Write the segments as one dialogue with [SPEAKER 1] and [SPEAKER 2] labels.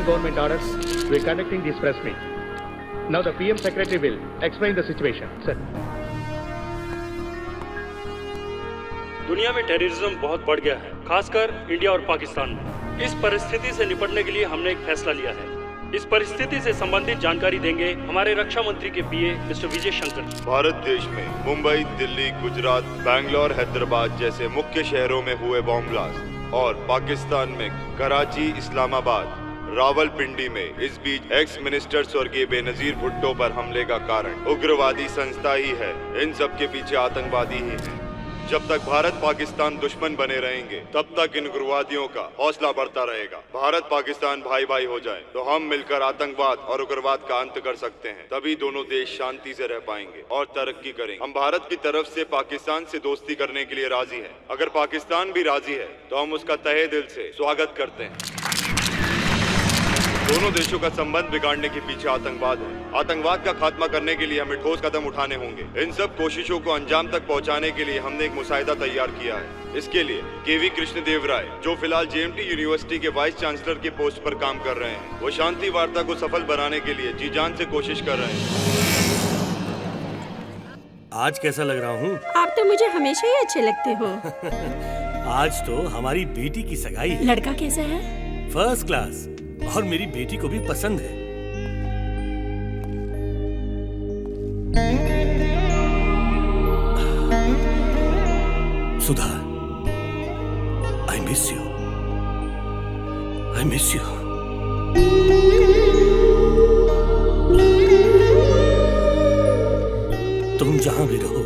[SPEAKER 1] Indian government orders, we're conducting this press meet. Now the PM Secretary will explain the situation. Sir.
[SPEAKER 2] दुनिया में terrorism बहुत बढ़ गया है खासकर इंडिया और पाकिस्तान में इस परिस्थिति से निपटने के लिए हमने एक फैसला लिया है इस परिस्थिति से संबंधित जानकारी देंगे हमारे रक्षा मंत्री के पीए मिस्टर विजय शंकर
[SPEAKER 3] भारत देश में मुंबई दिल्ली गुजरात बैंगलोर हैदराबाद जैसे मुख्य शहरों में हुए बॉम्ब ब्लास्ट और पाकिस्तान में कराची इस्लामाबाद रावलपिंडी में। इस बीच एक्स मिनिस्टर स्वर्गीय बेनजीर भुट्टो पर हमले का कारण। उग्रवादी संस्था ही है। इन सब के पीछे आतंकवादी ही है। जब तक भारत पाकिस्तान दुश्मन बने रहेंगे, तब तक इन उग्रवादियों का हौसला बढ़ता रहेगा। भारत पाकिस्तान भाई भाई हो जाए तो हम मिलकर आतंकवाद और उग्रवाद का अंत कर सकते हैं। तभी दोनों देश शांति से रह पाएँगे और तरक्की करेंगे। हम भारत की तरफ़ से पाकिस्तान से दोस्ती करने के लिए राज़ी हैं। अगर पाकिस्तान भी राज़ी है तो हम उसका तहे दिल से स्वागत करते हैं। दोनों देशों का संबंध बिगाड़ने के पीछे आतंकवाद है। आतंकवाद का खात्मा करने के लिए हमें ठोस कदम उठाने होंगे। इन सब कोशिशों को अंजाम तक पहुँचाने के लिए हमने एक मुसाहिदा तैयार किया है। इसके लिए केवी कृष्ण देव राय जो फ़िलहाल जेएमटी यूनिवर्सिटी के वाइस चांसलर की पोस्ट पर काम कर रहे हैं वो शांति वार्ता को सफल बनाने के लिए जी जान से कोशिश कर रहे हैं।
[SPEAKER 4] आज कैसा लग रहा हूँ?
[SPEAKER 5] आप तो मुझे हमेशा ही अच्छे लगते हो।
[SPEAKER 4] आज तो हमारी बेटी की सगाई है।
[SPEAKER 5] लड़का कैसा है?
[SPEAKER 4] फ़र्स्ट क्लास और मेरी बेटी को भी पसंद है। Sudha I miss you I miss you तुम जहाँ भी रहो,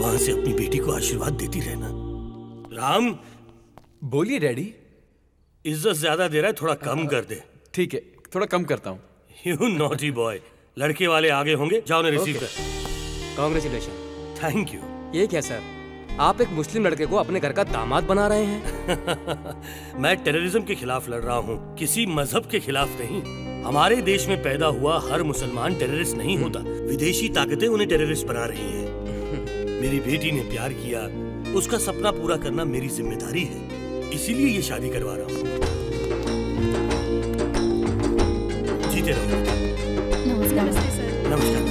[SPEAKER 4] वहाँ से अपनी बेटी को आशीर्वाद देती रहना। राम,
[SPEAKER 6] बोलिए, डैडी।
[SPEAKER 4] इज़्ज़त ज़्यादा दे रहा है थोड़ा कम कर दे।
[SPEAKER 6] ठीक है थोड़ा कम करता हूँ।
[SPEAKER 4] यू नॉटी बॉय लड़के वाले आगे होंगे जाओ ने रिसीव
[SPEAKER 6] Okay.
[SPEAKER 4] कर।
[SPEAKER 7] कांग्रेचुलेशन
[SPEAKER 4] थैंक यू
[SPEAKER 7] ये क्या सर आप एक मुस्लिम लड़के को अपने घर का दामाद बना रहे हैं?
[SPEAKER 4] मैं टेररिज्म के खिलाफ लड़ रहा हूँ किसी मज़हब के खिलाफ नहीं। हमारे देश में पैदा हुआ हर मुसलमान टेररिस्ट नहीं होता। विदेशी ताकतें उन्हें टेररिस्ट बना रही हैं। मेरी बेटी ने प्यार किया उसका सपना पूरा करना मेरी ज़िम्मेदारी है। इसीलिए ये शादी करवा रहा हूँ। जीते रहो।
[SPEAKER 5] नमस्कार। सर।
[SPEAKER 4] नमस्कार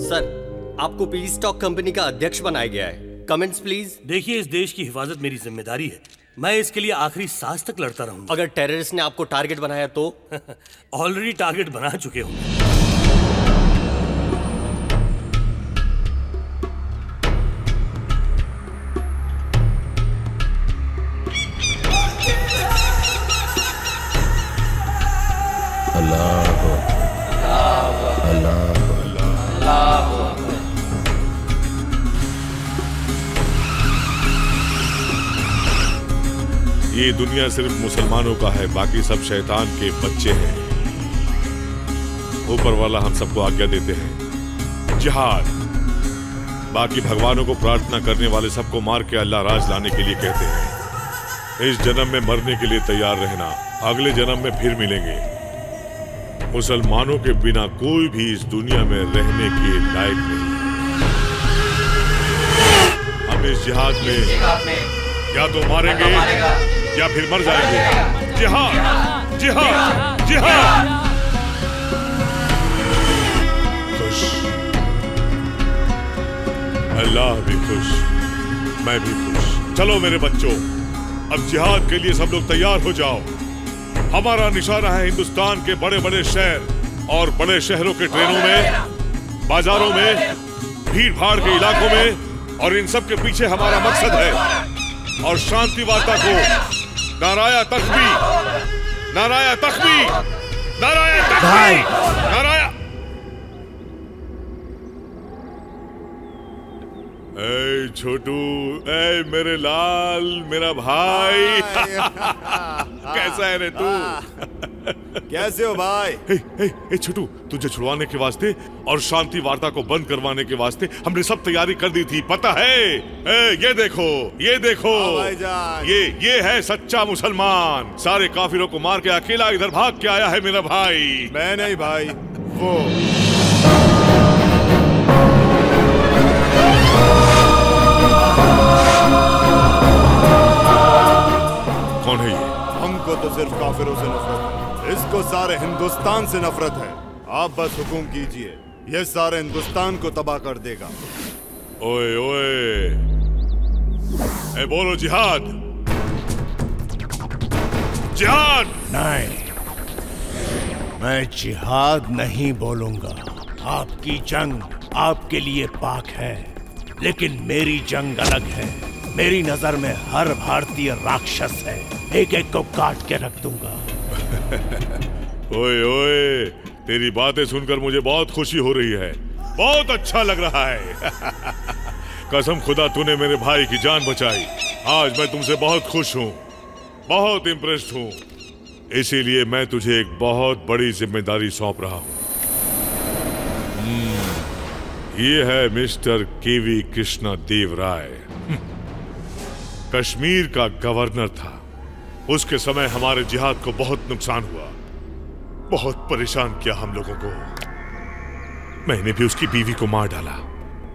[SPEAKER 8] सर आपको पी स्टॉक कंपनी का अध्यक्ष बनाया गया है। कमेंट्स प्लीज़
[SPEAKER 4] देखिए इस देश की हिफाजत मेरी ज़िम्मेदारी है। मैं इसके लिए आखिरी सांस तक लड़ता रहूँगा।
[SPEAKER 8] अगर टेररिस्ट ने आपको टारगेट बनाया तो?
[SPEAKER 4] ऑलरेडी टारगेट बना चुके
[SPEAKER 9] ये दुनिया सिर्फ़ मुसलमानों का है, बाकी सब शैतान के बच्चे हैं। ऊपर वाला हम सबको आज्ञा देते हैं। जिहाद। बाकी भगवानों को प्रार्थना करने वाले सबको मार के अल्लाह राज लाने के लिए कहते हैं। इस जन्म में मरने के लिए तैयार रहना। अगले जन्म में फिर मिलेंगे। मुसलमानों के बिना कोई भी इस दुनिया में रहने के लायक नहीं। हम इस जिहाद में या तो मारेंगे या फिर मर जाएँगे। जिहाद जिहाद जिहाद। खुश। अल्लाह भी खुश, मैं भी खुश। चलो मेरे बच्चों, अब जिहाद के लिए सब लोग तैयार हो जाओ। हमारा निशाना है हिंदुस्तान के बड़े बड़े शहर और बड़े शहरों के ट्रेनों में बाजारों में भीड़ भाड़ के इलाकों में और इन सब के पीछे हमारा मकसद है। और शांति वार्ता को नाराया तकबी नाराया तकबी नाराया तकबी नाराया ए छोटू ए मेरे लाल मेरा भाई। कैसा है रे तू?
[SPEAKER 3] कैसे हो भाई?
[SPEAKER 9] ए, छोटू तुझे छुड़वाने के वास्ते और शांति वार्ता को बंद करवाने के वास्ते हमने सब तैयारी कर दी थी पता है? ए, ये देखो ये देखो। ये ये है सच्चा मुसलमान। सारे काफिरों को मार के अकेला इधर भाग के आया है मेरा भाई।
[SPEAKER 3] मैं नहीं भाई वो।
[SPEAKER 9] कौन है ये?
[SPEAKER 10] हमको तो सिर्फ़ काफिरों से नफरत है। इसको सारे हिंदुस्तान से नफरत है। आप बस हुकुम कीजिए ये सारे हिंदुस्तान को तबाह कर देगा।
[SPEAKER 9] ओए ओए। ए बोलो जिहाद। जिहाद!
[SPEAKER 11] नहीं मैं जिहाद नहीं बोलूँगा। आपकी जंग आपके लिए पाक है लेकिन मेरी जंग अलग है। मेरी नज़र में हर भारतीय राक्षस है। एक एक को काट के रख दूँगा।
[SPEAKER 9] ओए ओए तेरी बातें सुनकर मुझे बहुत खुशी हो रही है। बहुत अच्छा लग रहा है। कसम खुदा तूने मेरे भाई की जान बचाई। आज मैं तुमसे बहुत खुश हूँ। बहुत इम्प्रेस्ड हूँ। इसीलिए मैं तुझे एक बहुत बड़ी ज़िम्मेदारी सौंप रहा हूँ। हम्म, ये है मिस्टर केवी कृष्णा देव राय कश्मीर का गवर्नर था। उसके समय हमारे जिहाद को बहुत नुकसान हुआ। बहुत परेशान किया हम लोगों को। मैंने भी उसकी बीवी को मार डाला,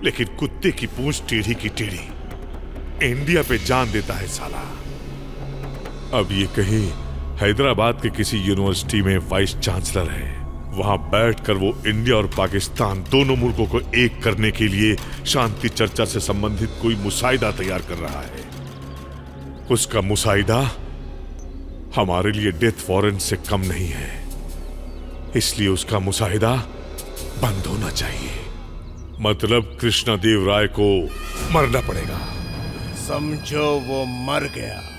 [SPEAKER 9] लेकिन कुत्ते की पूंछ टेढ़ी की टेढ़ी। इंडिया पे जान देता है साला। अब ये कहीं हैदराबाद के किसी यूनिवर्सिटी में वाइस चांसलर है। वहाँ बैठकर वो इंडिया और पाकिस्तान दोनों मुल्कों को एक करने के लिए शांति चर्चा से संबंधित कोई मुसाइदा तैयार कर रहा है। उसका मुसाइदा हमारे लिए डेथ वारंट से कम नहीं है। इसलिए उसका मुसाहिदा बंद होना चाहिए। मतलब कृष्णा देव राय को मरना पड़ेगा।
[SPEAKER 11] समझो वो मर गया।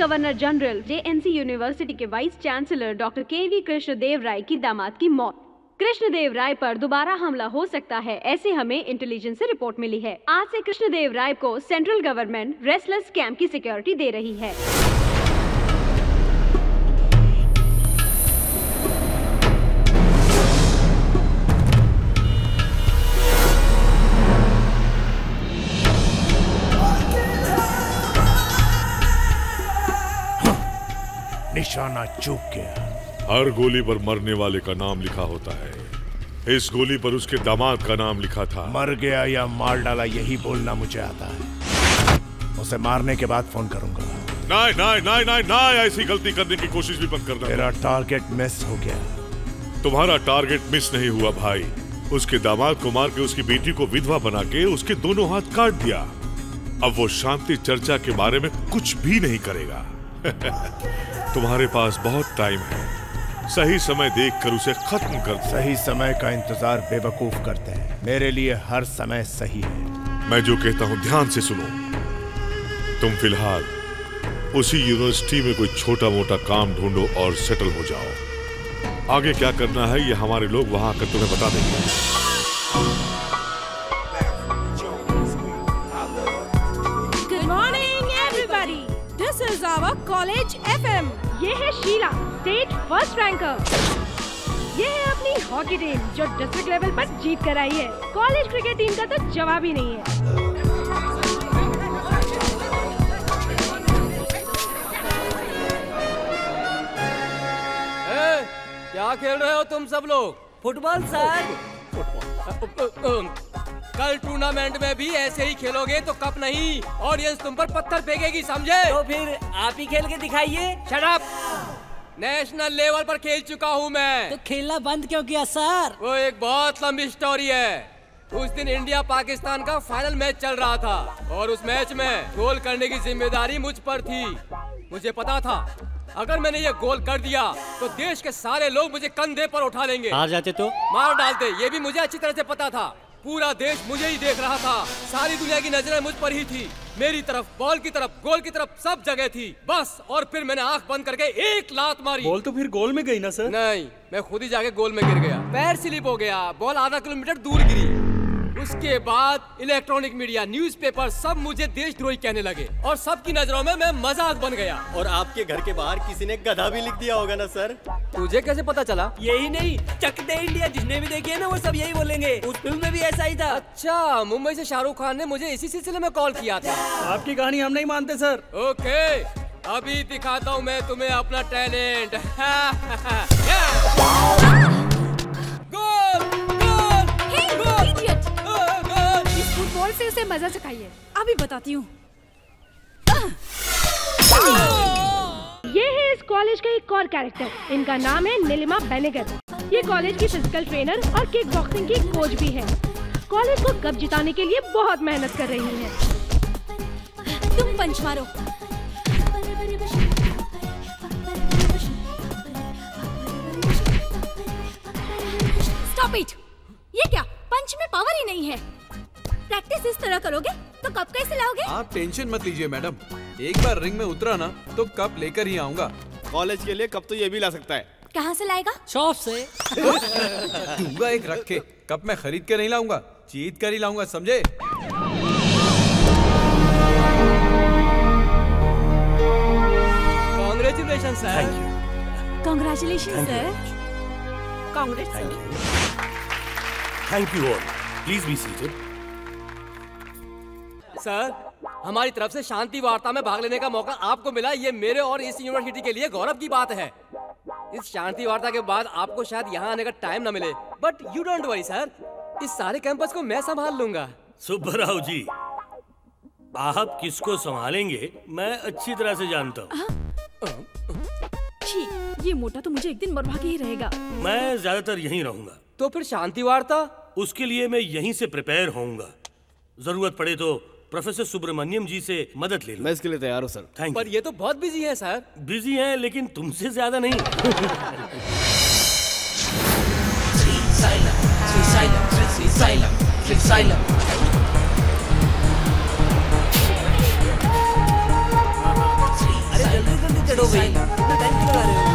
[SPEAKER 12] गवर्नर जनरल जेएनसी यूनिवर्सिटी के vice chancellor doctor K V Krishnadev Rai की दामाद की मौत। कृष्णदेव राय पर दोबारा हमला हो सकता है, ऐसे हमें इंटेलिजेंस से रिपोर्ट मिली है। आज से कृष्णदेव राय को सेंट्रल गवर्नमेंट रेस्टलेस कैंप की सिक्योरिटी दे रही है।
[SPEAKER 11] निशाना चूक गया।
[SPEAKER 9] हर गोली पर मरने वाले का नाम लिखा होता है। इस गोली पर उसके दामाद का नाम लिखा था।
[SPEAKER 11] मर गया या मार डाला यही बोलना मुझे आता है। उसे मारने के बाद फ़ोन करूँगा।
[SPEAKER 9] नहीं नहीं नहीं नहीं नहीं ऐसी गलती करने की कोशिश भी बंद करना।
[SPEAKER 11] मेरा टारगेट मिस हो गया।
[SPEAKER 9] तुम्हारा टारगेट मिस नहीं हुआ भाई। उसके दामाद को मार के उसकी बेटी को विधवा बना के उसके दोनों हाथ काट दिया। अब वो शांति चर्चा के बारे में कुछ भी नहीं करेगा। तुम्हारे पास बहुत टाइम है। सही समय देखकर उसे खत्म कर
[SPEAKER 11] सही समय का इंतज़ार बेवकूफ़ करते हैं। मेरे लिए हर समय सही है।
[SPEAKER 9] मैं जो कहता हूँ ध्यान से सुनो। तुम फ़िलहाल उसी यूनिवर्सिटी में कोई छोटा मोटा काम ढूंढो और सेटल हो जाओ। आगे क्या करना है ये हमारे लोग वहाँ आकर तुम्हें बता देंगे।
[SPEAKER 13] College FM.
[SPEAKER 12] ये है शीला स्टेट फ़र्स्ट रैंकर ये है अपनी हॉकी टीम जो डिस्ट्रिक्ट लेवल पर जीत कर आई है। कॉलेज क्रिकेट टीम का तो जवाब ही नहीं है।
[SPEAKER 14] ए, क्या खेल रहे हो तुम सब लोग? Football sir. कल टूर्नामेंट में भी ऐसे ही खेलोगे तो कप नहीं। ऑडियंस तुम पर पत्थर फेंकेगी समझे? तो फिर आप ही खेल के दिखाइए। शराब नेशनल लेवल पर खेल चुका हूँ मैं।
[SPEAKER 8] तो खेलना बंद क्यों किया सर?
[SPEAKER 14] वो एक बहुत लंबी स्टोरी है। उस दिन इंडिया पाकिस्तान का फाइनल मैच चल रहा था। और उस मैच में गोल करने की ज़िम्मेदारी मुझ पर थी। मुझे पता था अगर मैंने ये गोल कर दिया तो देश के सारे लोग मुझे कंधे पर उठा लेंगे।
[SPEAKER 8] हार जाते तो?
[SPEAKER 14] मार डालते ये भी मुझे अच्छी तरह से पता था। पूरा देश मुझे ही देख रहा था। सारी दुनिया की नज़रें मुझ पर ही थी। मेरी तरफ़ बॉल की तरफ़ गोल की तरफ़ सब जगह थी। बस और फिर मैंने आँख बंद करके एक लात मारी।
[SPEAKER 15] बॉल तो फिर गोल में गई ना सर?
[SPEAKER 14] नहीं मैं खुद ही जाके गोल में गिर गया। पैर स्लिप हो गया। बॉल आधा किलोमीटर दूर गिरी। उसके बाद इलेक्ट्रॉनिक मीडिया न्यूज़पेपर सब मुझे देशद्रोही कहने लगे और सबकी नज़रों में मैं मज़ाक बन गया।
[SPEAKER 16] और आपके घर के बाहर किसी ने गधा भी लिख दिया होगा ना सर?
[SPEAKER 14] तुझे कैसे पता चला?
[SPEAKER 17] यही नहीं चक दे इंडिया जिसने भी देखी है ना वो सब यही बोलेंगे। उस फ़िल्म में भी ऐसा ही था।
[SPEAKER 14] अच्छा मुंबई से शाहरुख खान ने मुझे इसी सिलसिले में कॉल किया था।
[SPEAKER 15] आपकी कहानी हम नहीं मानते सर।
[SPEAKER 14] ओके अभी दिखाता हूँ मैं तुम्हें अपना टैलेंट।
[SPEAKER 5] से उसे मज़ा चखाइए अभी बताती हूँ।
[SPEAKER 13] ये है इस कॉलेज का एक और कैरेक्टर इनका नाम है नीलिमा बेनेगर। ये कॉलेज की फ़िज़िकल ट्रेनर और किक बॉक्सिंग की कोच भी है। कॉलेज को कब जिताने के लिए बहुत मेहनत कर रही है।
[SPEAKER 5] तुम पंच मारो स्टॉप इट ये क्या? पंच में पावर ही नहीं है। प्रैक्टिस इस तरह करोगे तो कप कैसे लाओगे?
[SPEAKER 6] आप टेंशन मत लीजिए मैडम। एक बार रिंग में उतरा ना तो कप लेकर ही आऊँगा।
[SPEAKER 11] कॉलेज के लिए कब तो ये भी ला सकता है।
[SPEAKER 5] कहाँ से लाएगा?
[SPEAKER 17] शॉप से।
[SPEAKER 6] दूँगा एक रख के कप मैं खरीद के नहीं लाऊँगा जीत कर ही लाऊँगा समझे?
[SPEAKER 14] Congratulation sir
[SPEAKER 5] congratulation sir
[SPEAKER 13] congrats
[SPEAKER 4] thank you all please be seated
[SPEAKER 14] sir हमारी तरफ़ से शांति वार्ता में भाग लेने का मौका आपको मिला ये मेरे और इस यूनिवर्सिटी के लिए गौरव की बात है। इस शांति वार्ता के बाद आपको शायद यहाँ आने का टाइम न मिले। But you don't worry sir इस सारे कैंपस को मैं संभाल लूँगा।
[SPEAKER 4] सुब्बराव जी आप किसको संभालेंगे मैं अच्छी तरह से जानता हूँ।
[SPEAKER 5] ये मोटा तो मुझे एक दिन मरवा के ही रहेगा।
[SPEAKER 4] मैं ज़्यादातर यहीं रहूँगा।
[SPEAKER 14] तो फिर शांति वार्ता?
[SPEAKER 4] उसके लिए मैं यहीं से प्रिपेयर होऊँगा। ज़रूरत पड़े तो प्रोफेसर सुब्रमण्यम जी से मदद ले लो।
[SPEAKER 11] मैं इसके लिए तैयार हूँ सर।
[SPEAKER 4] थैंक
[SPEAKER 14] पर ये तो बहुत बिज़ी है सर।
[SPEAKER 4] बिज़ी हैं लेकिन तुमसे ज़्यादा नहीं।
[SPEAKER 17] चढ़ो भाई इतना टाइम क्यों लगा रहे हो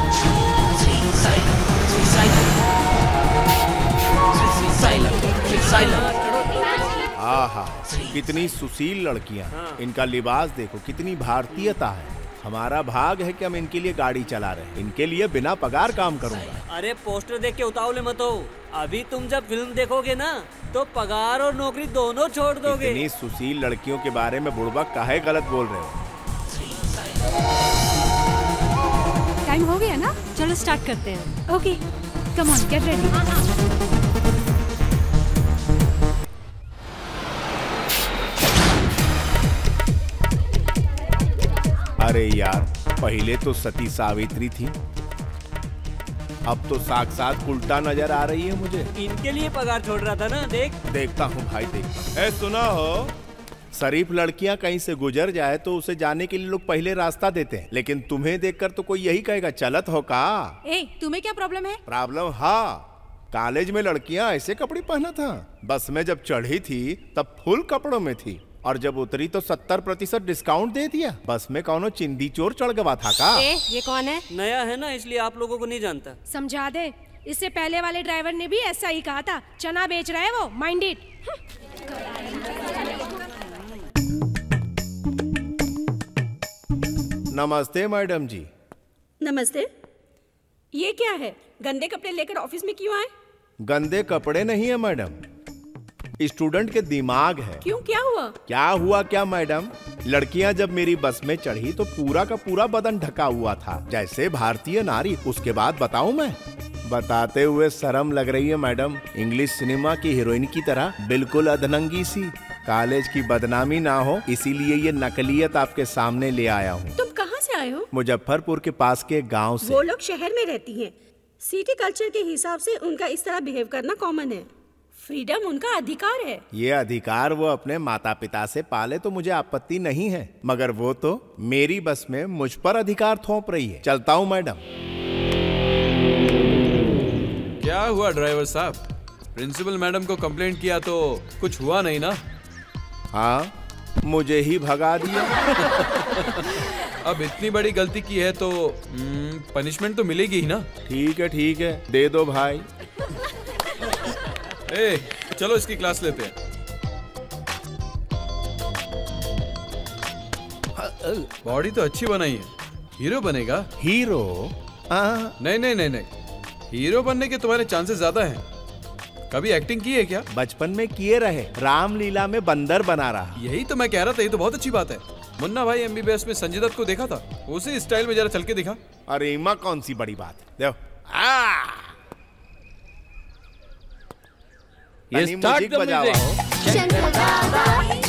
[SPEAKER 11] आहा कितनी सुशील लड़कियाँ। इनका लिबास देखो कितनी भारतीयता है। हमारा भाग है कि हम इनके लिए गाड़ी चला रहे हैं। इनके लिए बिना पगार काम करूँगा।
[SPEAKER 17] अरे पोस्टर देख के उतावले मत हो। अभी तुम जब फ़िल्म देखोगे ना तो पगार और नौकरी दोनों छोड़ दोगे।
[SPEAKER 11] इतनी सुशील लड़कियों के बारे में बुड़बक काहे गलत बोल रहे हो?
[SPEAKER 5] टाइम हो गया ना? चलो स्टार्ट करते हैं। Okay come on get ready
[SPEAKER 11] अरे यार पहले तो सती सावित्री थी। अब तो साक्षात उल्टा नज़र आ रही है मुझे।
[SPEAKER 17] इनके लिए पगार छोड़ रहा था ना देख।
[SPEAKER 11] देखता हूँ भाई देखता हूँ ए सुना हो? शरीफ लड़कियाँ कहीं से गुजर जाए तो उसे जाने के लिए लोग पहले रास्ता देते हैं। लेकिन तुम्हें देखकर तो कोई यही कहेगा चलत हो का?
[SPEAKER 5] ए तुम्हें क्या प्रॉब्लम है?
[SPEAKER 11] प्रॉब्लम हाँ। कॉलेज में लड़कियाँ ऐसे कपड़े पहना था। बस में जब चढ़ी थी तब फुल कपड़ों में थी। और जब उतरी तो सत्तर प्रतिशत डिस्काउंट दे दिया। बस में कौनो चिंदी चोर चढ़ गवा था का?
[SPEAKER 5] ए ये कौन है?
[SPEAKER 17] नया है ना इसलिए आप लोगों को नहीं जानता।
[SPEAKER 13] समझा दे। इससे पहले वाले ड्राइवर ने भी ऐसा ही कहा था। चना बेच रहा है वो माइंड इट
[SPEAKER 11] नमस्ते मैडम जी।
[SPEAKER 18] नमस्ते। ये क्या है? गंदे कपड़े लेकर ऑफ़िस में क्यों आए?
[SPEAKER 11] गंदे कपड़े नहीं है मैडम। स्टूडेंट के दिमाग है।
[SPEAKER 18] क्यों क्या हुआ?
[SPEAKER 11] क्या हुआ क्या मैडम? लड़कियाँ जब मेरी बस में चढ़ी तो पूरा का पूरा बदन ढका हुआ था जैसे भारतीय नारी। उसके बाद बताऊँ मैं? बताते हुए शर्म लग रही है मैडम। इंग्लिश सिनेमा की हीरोइन की तरह बिल्कुल अधनंगी सी। कॉलेज की बदनामी ना हो इसीलिए ये नकलियत आपके सामने ले आया हूँ।
[SPEAKER 18] तुम कहाँ से आए हो?
[SPEAKER 11] मुजफ्फरपुर के पास के गाँव से।
[SPEAKER 18] वो लोग शहर में रहती हैं। सिटी कल्चर के हिसाब से उनका इस तरह बिहेव करना कॉमन है। फ्रीडम उनका अधिकार है।
[SPEAKER 11] ये अधिकार वो अपने माता पिता से पाले तो मुझे आपत्ति नहीं है मगर वो तो मेरी बस में मुझ पर अधिकार थोप रही है। चलता हूँ मैडम।
[SPEAKER 6] क्या हुआ ड्राइवर साहब? प्रिंसिपल मैडम को कंप्लेंट किया तो कुछ हुआ नहीं ना?
[SPEAKER 11] हाँ मुझे ही भगा दिया।
[SPEAKER 6] अब इतनी बड़ी गलती की है तो पनिशमेंट तो मिलेगी ही ना?
[SPEAKER 11] ठीक है ठीक है दे दो भाई।
[SPEAKER 6] ए चलो इसकी क्लास लेते हैं। बॉडी तो अच्छी बनाई है। हीरो बनेगा।
[SPEAKER 11] हीरो
[SPEAKER 6] नहीं नहीं नहीं नहीं। हीरो बनने के तुम्हारे चांसेस ज़्यादा हैं। कभी एक्टिंग की है क्या?
[SPEAKER 11] बचपन में किए रहे। रामलीला में बंदर बना रहा।
[SPEAKER 6] यही तो मैं कह रहा था ये तो बहुत अच्छी बात है। मुन्ना भाई एमबीबीएस में संजय दत्त को देखा था। उसी स्टाइल में जरा चल के दिखा।
[SPEAKER 11] अरे इमा कौन सी बड़ी बात? है देखो
[SPEAKER 6] ये
[SPEAKER 11] तनी
[SPEAKER 6] start
[SPEAKER 11] म्यूज़िक
[SPEAKER 5] शंकर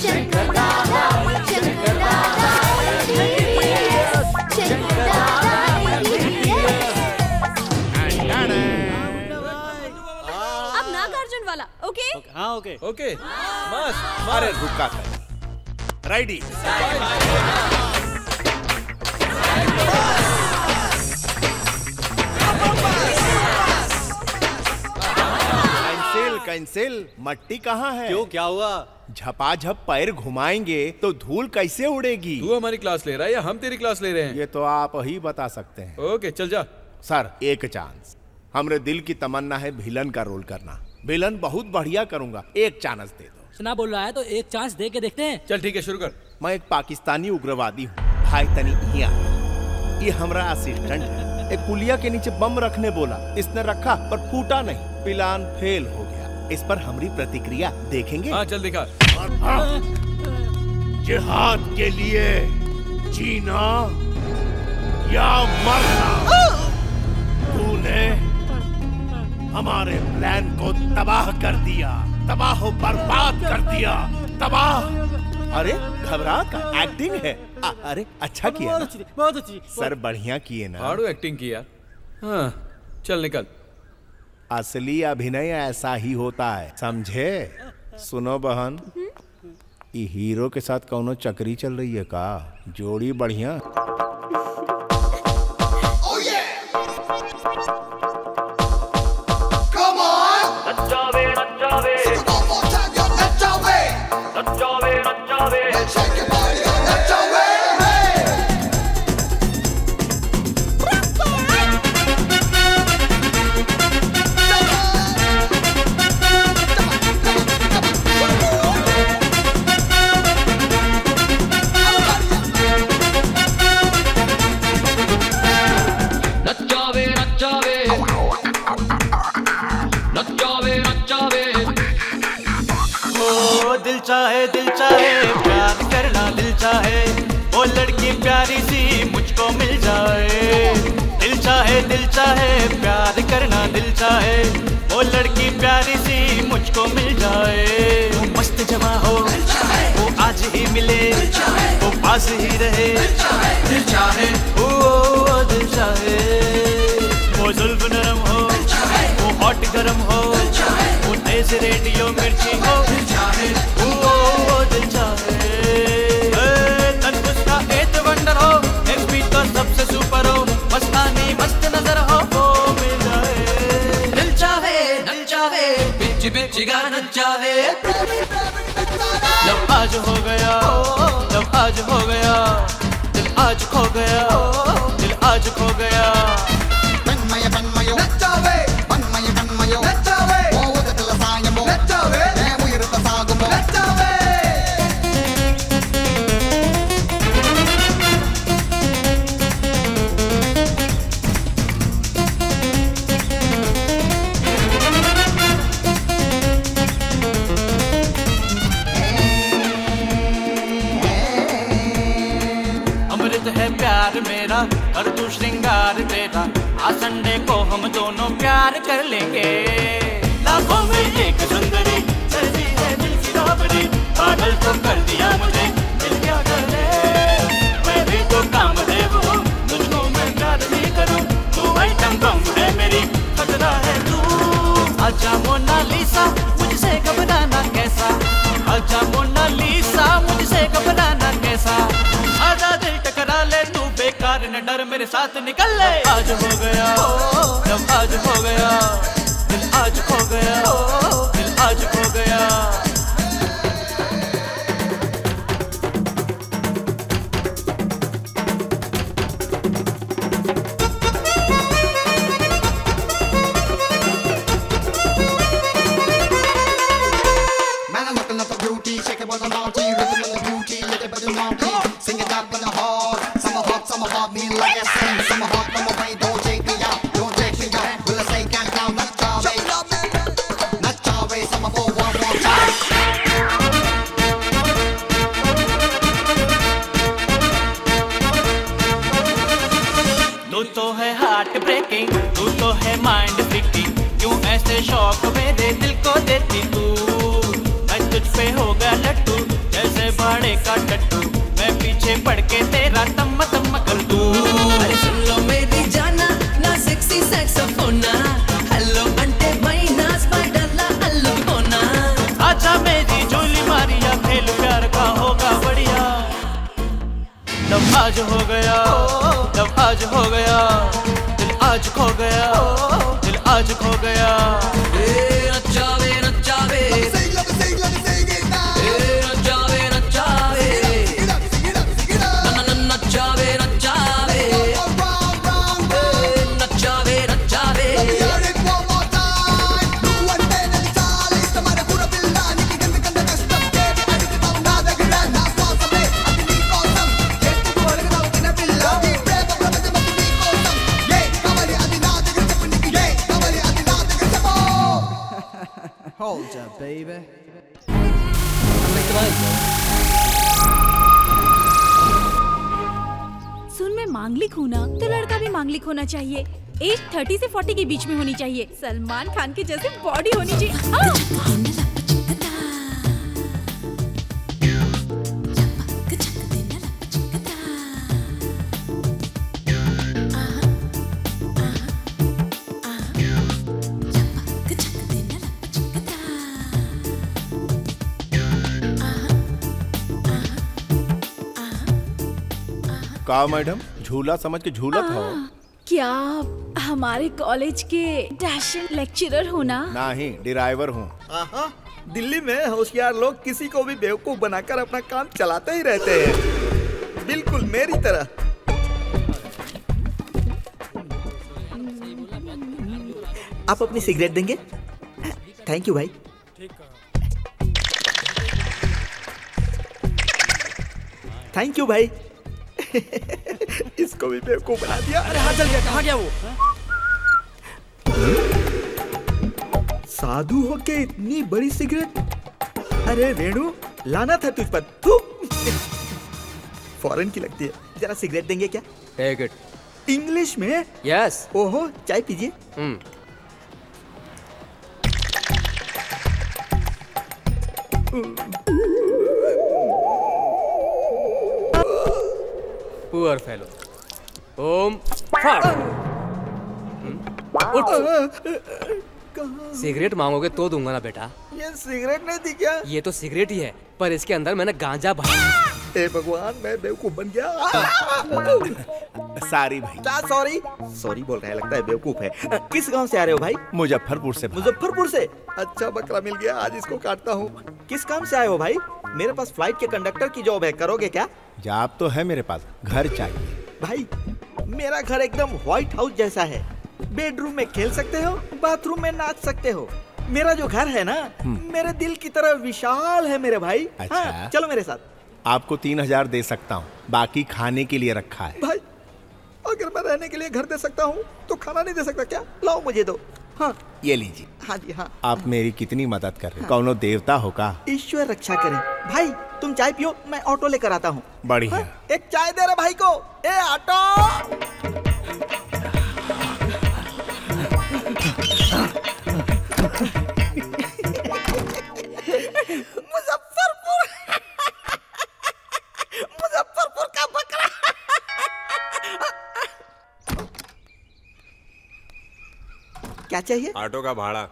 [SPEAKER 5] शंकर शंकर
[SPEAKER 12] अब नागार्जुन वाला ओके
[SPEAKER 17] हाँ ओके
[SPEAKER 6] ओके मस्त
[SPEAKER 11] अरे रुका था। रेडी कैंसिल मट्टी कहाँ है?
[SPEAKER 16] क्यों क्या हुआ?
[SPEAKER 11] झपा झपाझप पैर घुमाएँगे तो धूल कैसे उड़ेगी?
[SPEAKER 6] तू हमारी क्लास ले रहा है या हम तेरी क्लास ले रहे हैं?
[SPEAKER 11] ये तो आप ही बता सकते हैं।
[SPEAKER 6] ओके चल जा।
[SPEAKER 11] सर एक चांस। हमरे दिल की तमन्ना है विलन का रोल करना। विलन बहुत बढ़िया करूँगा। एक चांस दे दो।
[SPEAKER 17] सुना बोल रहा है तो एक चांस दे के देखते हैं।
[SPEAKER 6] चल ठीक है शुरू कर।
[SPEAKER 11] मैं एक पाकिस्तानी उग्रवादी हूँ। भाई तनी हिया ये हमारा असिस्टेंट है। एक पुलिया के नीचे बम रखने बोला। इसने रखा पर फूटा नहीं। प्लान फेल हो गया। इस पर हमारी प्रतिक्रिया देखेंगे।
[SPEAKER 6] हाँ चल दिखा।
[SPEAKER 11] जिहाद के लिए जीना या मरना तूने हमारे प्लान को तबाह कर दिया तबाह बर्बाद कर दिया तबाह। अरे घबरा का एक्टिंग है। आ, अरे अच्छा किया
[SPEAKER 17] बहुत अच्छी
[SPEAKER 11] सर बढ़िया किए ना।
[SPEAKER 6] एक्टिंग किया। हाँ चल निकल।
[SPEAKER 11] असली अभिनय ऐसा ही होता है। समझे? सुनो बहन। ये हीरो के साथ कौनो चक्री चल रही है का? जोड़ी बढ़िया।
[SPEAKER 19] नचावे
[SPEAKER 20] चाहे प्यार करना दिल चाहे। वो लड़की प्यारी सी मुझको मिल जाए। वो मस्त जमा हो, वो आज ही मिले। वो पास ही रहे, दिल चाहे, ओ दिल चाहे। वो जुल्फ नरम हो, वो हॉट गरम हो, वो तेज रेडियो मिर्ची हो। दिल चाहे सुपर हो।
[SPEAKER 19] बिच गाना
[SPEAKER 20] जब आज हो गया, जब आज हो गया, दिल आज खो गया, दिल आज खो गया। संडे को हम दोनों प्यार कर लेंगे। लाखों में एक सुंदरी, चलती है दिल की राबड़ी पागल तो कर दिया मुझे, दिल क्या करे मैं भी तो कामदेव हूँ तुझको मैं प्यार नहीं करूँ। तू आइटम बम है मेरी, खतरा है तू। अच्छा मोनालिसा न डर मेरे साथ निकल ले। आज हो गया जब आज हो गया दिल आज खो गया दिल आज खो गया। मैं हूँ
[SPEAKER 21] ना
[SPEAKER 5] तो लड़का भी मांगलिक होना चाहिए। एज थर्टी से फोर्टी के बीच में होनी चाहिए। सलमान खान के जैसे बॉडी होनी चाहिए।
[SPEAKER 11] का मैडम? झूला समझ के झूला था
[SPEAKER 5] क्या आप हमारे कॉलेज के डैशिंग लेक्चरर हो ना?
[SPEAKER 11] नहीं ड्राइवर हूँ।
[SPEAKER 22] दिल्ली में होशियार लोग किसी को भी बेवकूफ़ बनाकर अपना काम चलाते ही रहते हैं। बिल्कुल मेरी तरह। आप अपनी सिगरेट देंगे? थैंक यू भाई। थैंक यू भाई। इसको भी बेवकूफ़ बना दिया।
[SPEAKER 14] अरे हाथ जल गया कहाँ गया वो?
[SPEAKER 22] साधु होके इतनी बड़ी सिगरेट? अरे रेणु लाना था तुझ पर। तू फॉरेन की लगती है। जरा सिगरेट देंगे क्या?
[SPEAKER 14] टेक इट
[SPEAKER 22] इंग्लिश में?
[SPEAKER 14] Yes yes.
[SPEAKER 22] ओहो चाय पीजिए।
[SPEAKER 14] हम्म पुअर फेलो ओम हम्म, सिगरेट मांगोगे तो दूँगा ना बेटा।
[SPEAKER 22] ये सिगरेट नहीं थी क्या?
[SPEAKER 14] ये तो सिगरेट ही है पर इसके अंदर मैंने गांजा भरा।
[SPEAKER 22] हे भगवान मैं बेवकूफ़ बन गया।
[SPEAKER 11] सारी भाई।
[SPEAKER 22] सॉरी सॉरी बोल रहा है लगता है बेवकूफ़ है। किस गाँव से आ रहे हो भाई?
[SPEAKER 11] मुजफ्फरपुर से।
[SPEAKER 22] मुजफ्फरपुर से? अच्छा बकरा मिल गया आज इसको काटता हूँ। किस काम से आए हो भाई? मेरे पास फ़्लाइट के कंडक्टर की जॉब है करोगे क्या?
[SPEAKER 11] जॉब तो है मेरे पास घर चाहिए।
[SPEAKER 22] भाई मेरा घर एकदम व्हाइट हाउस जैसा है। बेडरूम में खेल सकते हो बाथरूम में नाच सकते हो। मेरा जो घर है ना मेरे दिल की तरह विशाल है मेरे भाई।
[SPEAKER 11] अच्छा।
[SPEAKER 22] हाँ, चलो मेरे साथ।
[SPEAKER 11] आपको तीन हज़ार दे सकता हूँ। बाकी खाने के लिए रखा है।
[SPEAKER 22] भाई अगर मैं रहने के लिए घर दे सकता हूँ तो खाना नहीं दे सकता क्या? लाओ मुझे दो। हाँ।
[SPEAKER 11] ये लीजिए।
[SPEAKER 22] हाँ जी हाँ।
[SPEAKER 11] आप हाँ। मेरी कितनी मदद कर रहे हैं? कौनो देवता हो का
[SPEAKER 22] ईश्वर रक्षा करे। भाई तुम चाय पियो मैं ऑटो लेकर आता हूँ।
[SPEAKER 11] बढ़िया। हाँ?
[SPEAKER 22] एक चाय दे रहे भाई को। ए ऑटो! क्या चाहिए?
[SPEAKER 23] ऑटो का भाड़ा।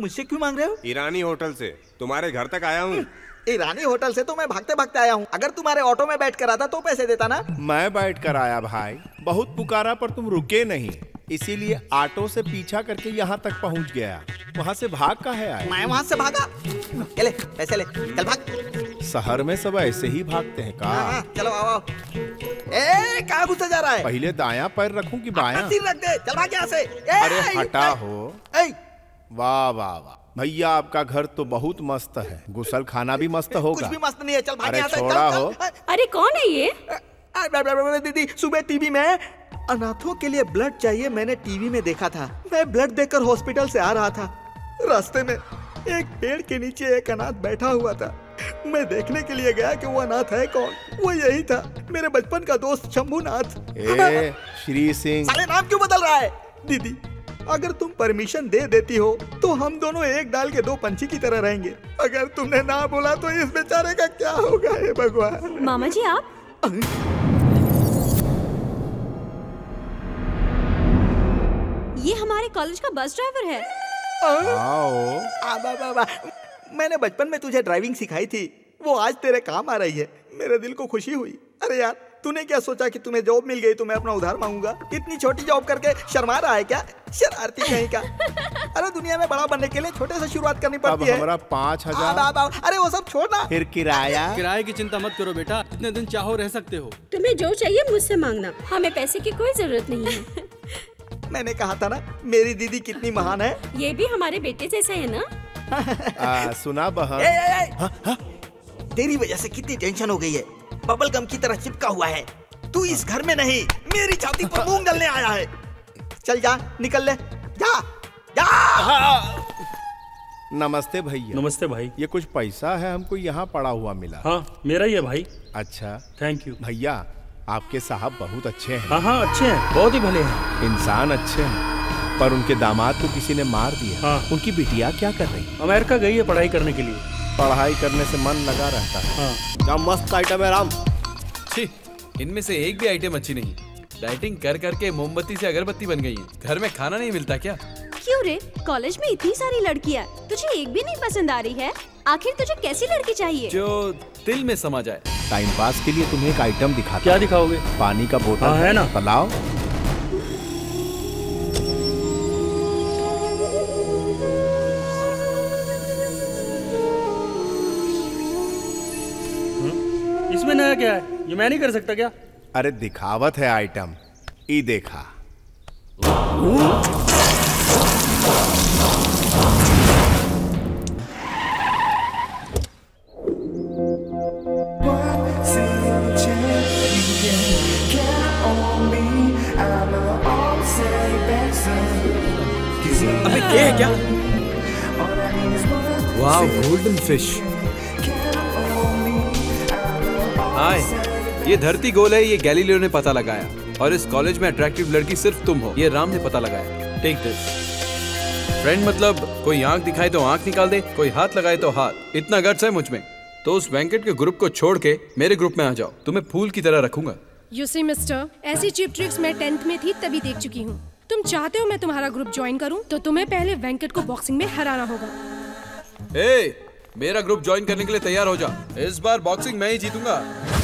[SPEAKER 22] मुझसे क्यों मांग रहे हो?
[SPEAKER 23] ईरानी होटल से। तुम्हारे घर तक आया हूँ।
[SPEAKER 22] ईरानी होटल से तो मैं भागते भागते आया हूँ। अगर तुम्हारे ऑटो में बैठ कर आता तो पैसे देता ना?
[SPEAKER 11] मैं बैठ कर आया भाई। बहुत पुकारा पर तुम रुके नहीं। इसीलिए ऑटो से पीछा करके यहाँ तक पहुँच गया। वहाँ से भाग का है आया
[SPEAKER 22] मैं वहाँ से भागा। ले ले पैसे ले चल भाग।
[SPEAKER 11] शहर में सब ऐसे ही भागते हैं
[SPEAKER 22] हाँ,
[SPEAKER 11] का?
[SPEAKER 22] हाँ, चलो आओ आओ। ए कहाँ घुसा जा रहा है?
[SPEAKER 11] पहले दाया पैर रखूँ कि बाया?
[SPEAKER 22] सिर रख दे चल भाग यहाँ से।
[SPEAKER 11] अरे हटा हो। वाह वाह वाह। भैया आपका घर तो बहुत मस्त है। गुसल खाना भी मस्त होगा।
[SPEAKER 22] कुछ भी मस्त नहीं है चल भाग
[SPEAKER 11] अरे
[SPEAKER 22] यहाँ से
[SPEAKER 11] छोड़ा हो।
[SPEAKER 5] अरे कौन है ये?
[SPEAKER 22] दीदी सुबह टीवी में अनाथों के लिए ब्लड चाहिए मैंने टीवी में देखा था। मैं ब्लड देकर हॉस्पिटल से आ रहा था। रास्ते में एक पेड़ के नीचे एक अनाथ बैठा हुआ था। मैं देखने के लिए गया कि वो अनाथ है कौन? वो यही था। मेरे बचपन का दोस्त शंभूनाथ।
[SPEAKER 11] ए श्री सिंह।
[SPEAKER 22] साले नाम क्यों बदल रहा है? दीदी अगर तुम परमिशन दे देती हो तो हम दोनों एक डाल के दो पंछी की तरह रहेंगे। अगर तुमने ना बोला तो इस बेचारे का क्या होगा? हे भगवान।
[SPEAKER 12] मामा जी आप ये हमारे कॉलेज का बस ड्राइवर है।
[SPEAKER 22] आओ। मैंने बचपन में तुझे ड्राइविंग सिखाई थी। वो आज तेरे काम आ रही है। मेरे दिल को खुशी हुई। अरे यार तूने क्या सोचा कि तुम्हें जॉब मिल गई तो मैं अपना उधार मांगूँगा? इतनी छोटी जॉब करके शर्मा रहा है क्या? शरारती कहीं का? अरे दुनिया में बड़ा बनने के लिए छोटे से शुरुआत करनी पड़ती है।
[SPEAKER 11] हमारा पाँच
[SPEAKER 22] आ,
[SPEAKER 11] हज़ार।
[SPEAKER 22] बा, बा, अरे वो सब छोड़ना।
[SPEAKER 11] फिर किराया?
[SPEAKER 15] किराए की चिंता मत करो बेटा इतने दिन चाहो रह सकते हो।
[SPEAKER 18] तुम्हें जो चाहिए मुझसे मांगना। हमें पैसे की कोई ज़रूरत नहीं है।
[SPEAKER 22] मैंने कहा था ना मेरी दीदी कितनी महान है।
[SPEAKER 18] ये भी हमारे बेटे जैसा है ना?
[SPEAKER 11] आ, सुना बहन
[SPEAKER 22] ए, ए, ए, तेरी वजह से कितनी टेंशन हो गई है। बबल गम की तरह चिपका हुआ है। तू इस घर में नहीं मेरी छाती पर मूंग डलने आया है। चल जा निकल ले। जा जा!
[SPEAKER 11] नमस्ते भैया।
[SPEAKER 2] नमस्ते भाई।
[SPEAKER 11] ये कुछ पैसा है हमको यहाँ पड़ा हुआ मिला।
[SPEAKER 2] हाँ मेरा ही है भाई।
[SPEAKER 11] अच्छा।
[SPEAKER 2] थैंक यू
[SPEAKER 11] भैया आपके साहब बहुत अच्छे हैं।
[SPEAKER 2] हाँ हाँ अच्छे हैं। बहुत ही भले हैं।
[SPEAKER 11] इंसान अच्छे हैं पर उनके दामाद को किसी ने मार दिया।
[SPEAKER 2] हाँ।
[SPEAKER 11] उनकी बिटिया क्या कर रही?
[SPEAKER 2] अमेरिका गई है पढ़ाई करने के लिए।
[SPEAKER 11] पढ़ाई करने से मन लगा रहता है।
[SPEAKER 2] हाँ।
[SPEAKER 11] क्या मस्त आइटम है राम।
[SPEAKER 6] छी इनमें से एक भी आइटम अच्छी नहीं। डाइटिंग कर करके मोमबत्ती से अगरबत्ती बन गई है। घर में खाना नहीं मिलता क्या?
[SPEAKER 12] क्यों रे? कॉलेज में इतनी सारी लड़कियाँ। तुझे एक भी नहीं पसंद आ रही है? आखिर तुझे कैसी लड़की चाहिए?
[SPEAKER 6] जो दिल में समा जाए।
[SPEAKER 11] टाइम पास के लिए तुम्हें एक आइटम दिखाता
[SPEAKER 2] क्या दिखाओगे?
[SPEAKER 11] पानी का बोतल
[SPEAKER 2] हाँ, है ना।
[SPEAKER 11] तलाव।
[SPEAKER 2] इसमें नया क्या है? ये मैं नहीं कर सकता क्या?
[SPEAKER 11] अरे दिखावत है आइटम ई देखा।
[SPEAKER 6] अबे ये है क्या? वाह गोल्डन फ़िश हाय ये धरती गोल है ये गैलीलियो ने पता लगाया। और इस कॉलेज में अट्रैक्टिव लड़की सिर्फ़ तुम हो। ये राम ने पता लगाया। टेक दिस फ्रेंड मतलब कोई आँख दिखाए तो आँख निकाल दे कोई हाथ लगाए तो हाथ। इतना गट्स है मुझमें। तो उस वेंकट के ग्रुप को छोड़ के मेरे ग्रुप में आ जाओ। तुम्हें फूल की तरह रखूँगा।
[SPEAKER 13] यू सी मिस्टर ऐसी चिप ट्रिक्स मैं टेंथ में थी तभी देख चुकी हूँ। तुम चाहते हो मैं तुम्हारा ग्रुप ज्वाइन करूँ? तो तुम्हें पहले वेंकट को बॉक्सिंग में हराना होगा।
[SPEAKER 6] ए मेरा ग्रुप ज्वाइन करने के लिए तैयार हो जा। इस बार बॉक्सिंग मैं ही जीतूँगा।